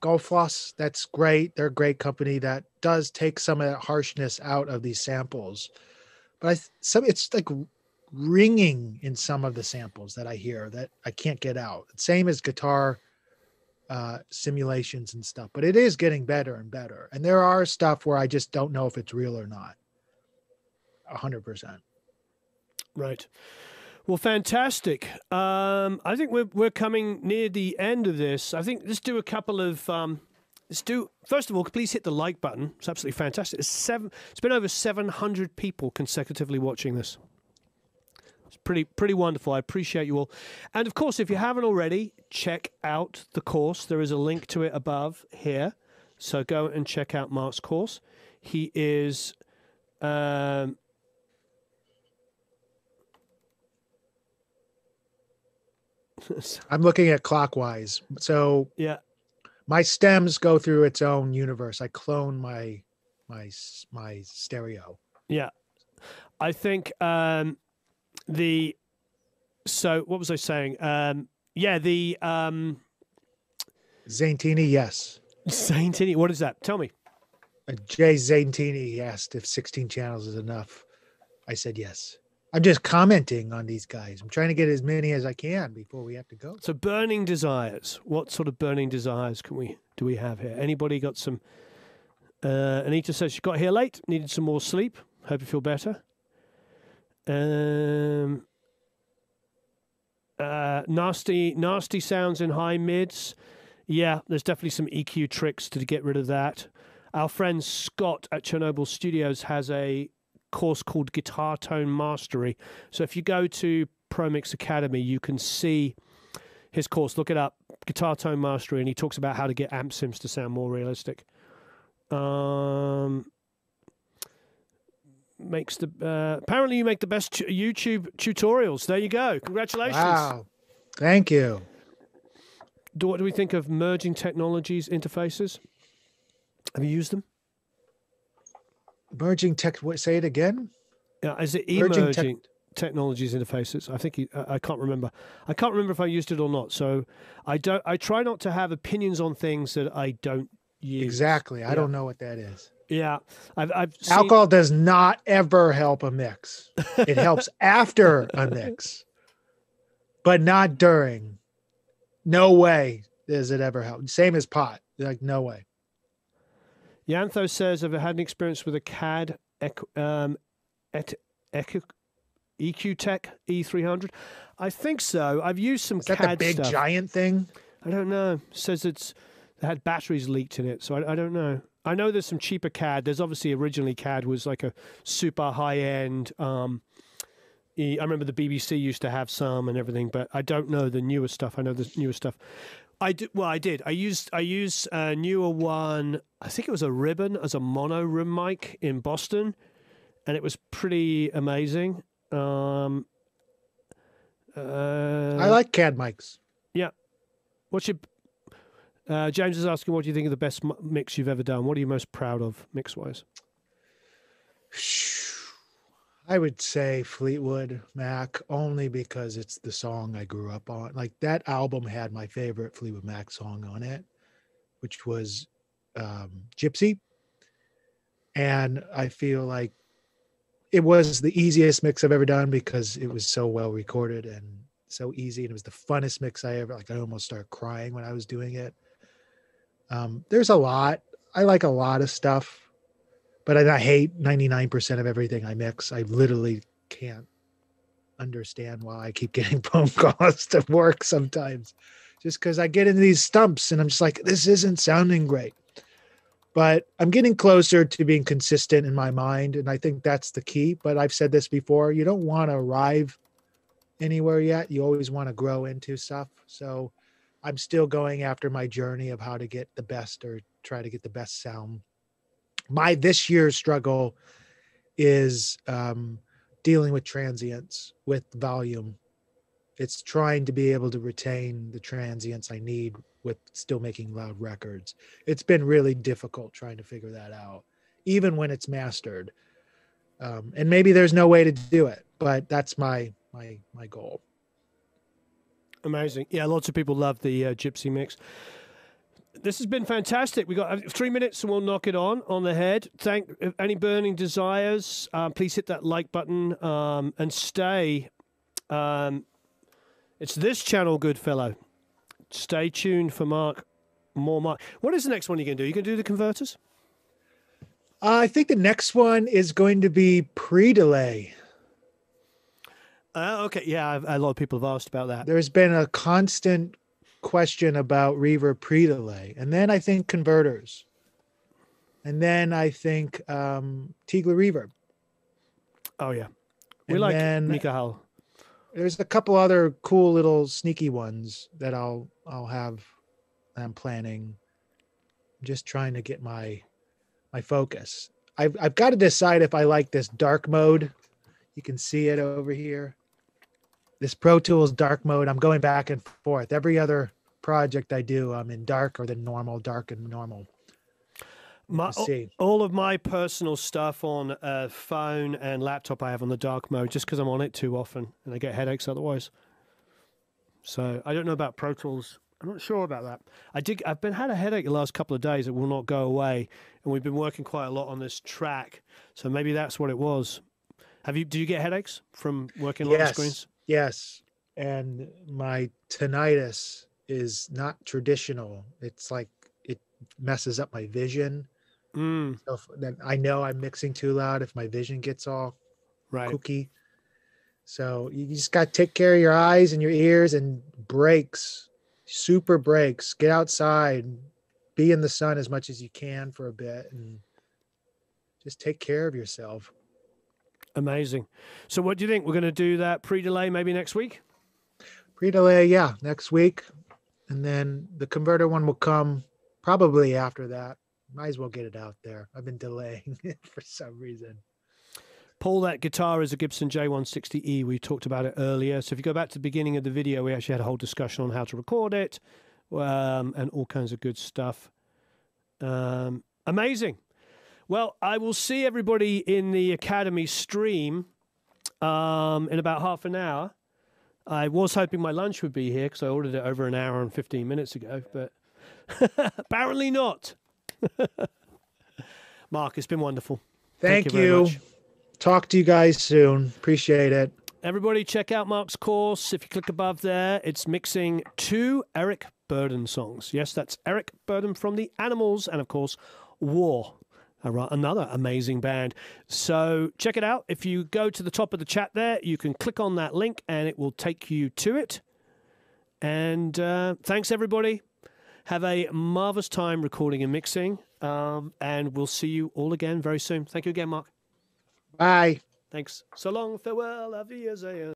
[SPEAKER 1] Gullfoss.
[SPEAKER 3] That's great. They're a great company that does take some of that harshness out of these samples. But I some it's like ringing in some of the samples that I hear that I can't get out. Same as guitar uh, simulations and stuff, but it is getting better and better. And there are stuff where I just don't know if it's real or not. A hundred percent.
[SPEAKER 1] Right. Well, fantastic. Um, I think we're we're coming near the end of this. I think let's do a couple of. Um, let's do first of all. Please hit the like button. It's absolutely fantastic. It's seven. It's been over seven hundred people consecutively watching this. It's pretty pretty wonderful. I appreciate you all. And of course, if you haven't already, check out the course. There is a link to it above here. So go and check out Marc's course. He is. Um,
[SPEAKER 3] I'm looking at clockwise. So
[SPEAKER 1] yeah,
[SPEAKER 3] my stems go through its own universe. I clone my my my stereo.
[SPEAKER 1] Yeah, I think um, the so what was I saying? Um, yeah, the um,
[SPEAKER 3] Zantini, yes.
[SPEAKER 1] Saintini. What is that? Tell me.
[SPEAKER 3] Uh, Jay Zantini asked if 16 channels is enough. I said yes. I'm just commenting on these guys. I'm trying to get as many as I can before we have to go.
[SPEAKER 1] So burning desires. What sort of burning desires can we do we have here? Anybody got some? Uh, Anita says she got here late, needed some more sleep. Hope you feel better. Um, uh, nasty, nasty sounds in high mids. Yeah, there's definitely some EQ tricks to get rid of that. Our friend Scott at Chernobyl Studios has a course called Guitar Tone Mastery. So if you go to ProMix Academy, you can see his course. Look it up, Guitar Tone Mastery, and he talks about how to get amp sims to sound more realistic. Um, makes the uh, apparently you make the best tu- YouTube tutorials. There you go. Congratulations.
[SPEAKER 3] Wow. Thank you.
[SPEAKER 1] Do, what do we think of merging technologies interfaces? Have you used them?
[SPEAKER 3] Merging tech, what, say it again?
[SPEAKER 1] Yeah, is it
[SPEAKER 3] Merging
[SPEAKER 1] emerging
[SPEAKER 3] tech-
[SPEAKER 1] technologies interfaces? I think he, I I can't remember. I can't remember if I used it or not. So I don't. I try not to have opinions on things that I don't use.
[SPEAKER 3] Exactly. I
[SPEAKER 1] Yeah.
[SPEAKER 3] don't know what that is.
[SPEAKER 1] Yeah, I've I've seen,
[SPEAKER 3] Alcohol does not ever help a mix. It helps after a mix, but not during. No way does it ever help. Same as pot. Like, no way.
[SPEAKER 1] Yantho says, "Have I had an experience with a CAD um, et, Equitek E300?" I think so. I've used some
[SPEAKER 3] Is that
[SPEAKER 1] CAD
[SPEAKER 3] the big
[SPEAKER 1] stuff.
[SPEAKER 3] giant thing?
[SPEAKER 1] I don't know. Says it's it had batteries leaked in it, so I, I don't know. I know there's some cheaper CAD. There's obviously originally CAD was like a super high end. Um, I remember the BBC used to have some and everything, but I don't know the newer stuff. I know the newer stuff. I did. Well, I did. I used I used a newer one. I think it was a ribbon as a mono room mic in Boston, and it was pretty amazing. Um, uh,
[SPEAKER 3] I like CAD mics. Yeah.
[SPEAKER 1] What's your uh, James is asking, what do you think of the best mix you've ever done? What are you most proud of, mix wise?
[SPEAKER 3] I would say Fleetwood Mac only because it's the song I grew up on. Like that album had my favorite Fleetwood Mac song on it, which was um, Gypsy. And I feel like it was the easiest mix I've ever done because it was so well recorded and so easy. And it was the funnest mix I ever like. I almost started crying when I was doing it. Um, there's a lot. I like a lot of stuff but I, I hate 99% of everything I mix. I literally can't understand why I keep getting phone calls to work sometimes just because I get into these stumps and I'm just like, this isn't sounding great. But I'm getting closer to being consistent in my mind. And I think that's the key. But I've said this before you don't want to arrive anywhere yet. You always want to grow into stuff. So I'm still going after my journey of how to get the best or try to get the best sound my this year's struggle is um, dealing with transients with volume it's trying to be able to retain the transients i need with still making loud records it's been really difficult trying to figure that out even when it's mastered um, and maybe there's no way to do it but that's my my my goal
[SPEAKER 1] Amazing. Yeah, lots of people love the uh, Gypsy mix. This has been fantastic. We've got uh, three minutes and we'll knock it on on the head. Thank any burning desires. Um, please hit that like button um, and stay. Um, it's this channel, good fellow. Stay tuned for Marc. More Marc. What is the next one you're going to do? You going to do the converters?
[SPEAKER 3] i think the next one is going to be pre-delay
[SPEAKER 1] Uh, okay. Yeah, I've, a lot of people have asked about that.
[SPEAKER 3] there's been a constant question about reverb pre-delay. And then i think converters. And then i think um Tegeler reverb.
[SPEAKER 1] Oh yeah, we
[SPEAKER 3] And
[SPEAKER 1] like
[SPEAKER 3] then-
[SPEAKER 1] Mika Hall.
[SPEAKER 3] there's a couple other cool little sneaky ones that i'll i'll have i'm planning. I'm just trying to get my my focus. I've, I've got to decide if i like this dark mode. You can see it over here this pro tools dark mode i'm going back and forth every other project i do i'm in dark or the normal dark and normal
[SPEAKER 1] My,
[SPEAKER 3] see
[SPEAKER 1] all of my personal stuff on uh, phone and laptop I have on the dark mode just because I'm on it too often and I get headaches otherwise. So I don't know about Pro Tools. I'm not sure about that. I did. I've been had a headache the last couple of days. It will not go away, and we've been working quite a lot on this track. So maybe that's what it was. Have you? Do you get headaches from working on the screens?
[SPEAKER 3] Yes. And my tinnitus is not traditional. It's like it messes up my vision.
[SPEAKER 1] Mm,
[SPEAKER 3] So if, then I know I'm mixing too loud if my vision gets all
[SPEAKER 1] right.
[SPEAKER 3] kooky. So you just got to take care of your eyes and your ears and breaks, super breaks. Get outside, be in the sun as much as you can for a bit, and just take care of yourself.
[SPEAKER 1] Amazing. So what do you think? We're going to do that pre-delay maybe next week.
[SPEAKER 3] Pre-delay, yeah, next week, and then the converter one will come probably after that. Might as well get it out there. I've been delaying it for some reason.
[SPEAKER 1] Paul, that guitar is a Gibson J160E. We talked about it earlier. So if you go back to the beginning of the video, we actually had a whole discussion on how to record it um, and all kinds of good stuff. Um, amazing. Well, I will see everybody in the Academy stream um, in about half an hour. I was hoping my lunch would be here because I ordered it over an hour and 15 minutes ago, but apparently not. Marc, it's been wonderful.
[SPEAKER 3] Thank,
[SPEAKER 1] Thank you
[SPEAKER 3] you. Talk to you guys soon. Appreciate it.
[SPEAKER 1] Everybody, check out Marc's course. If you click above there, it's mixing two Eric Burdon songs. Yes, that's Eric Burdon from the Animals, and of course, War. Another amazing band. So check it out. If you go to the top of the chat there, you can click on that link and it will take you to it. And uh, thanks, everybody. Have a marvelous time recording and mixing. Um, and we'll see you all again very soon. Thank you again, Marc.
[SPEAKER 3] Bye.
[SPEAKER 1] Thanks. So long, farewell, Wiedersehen.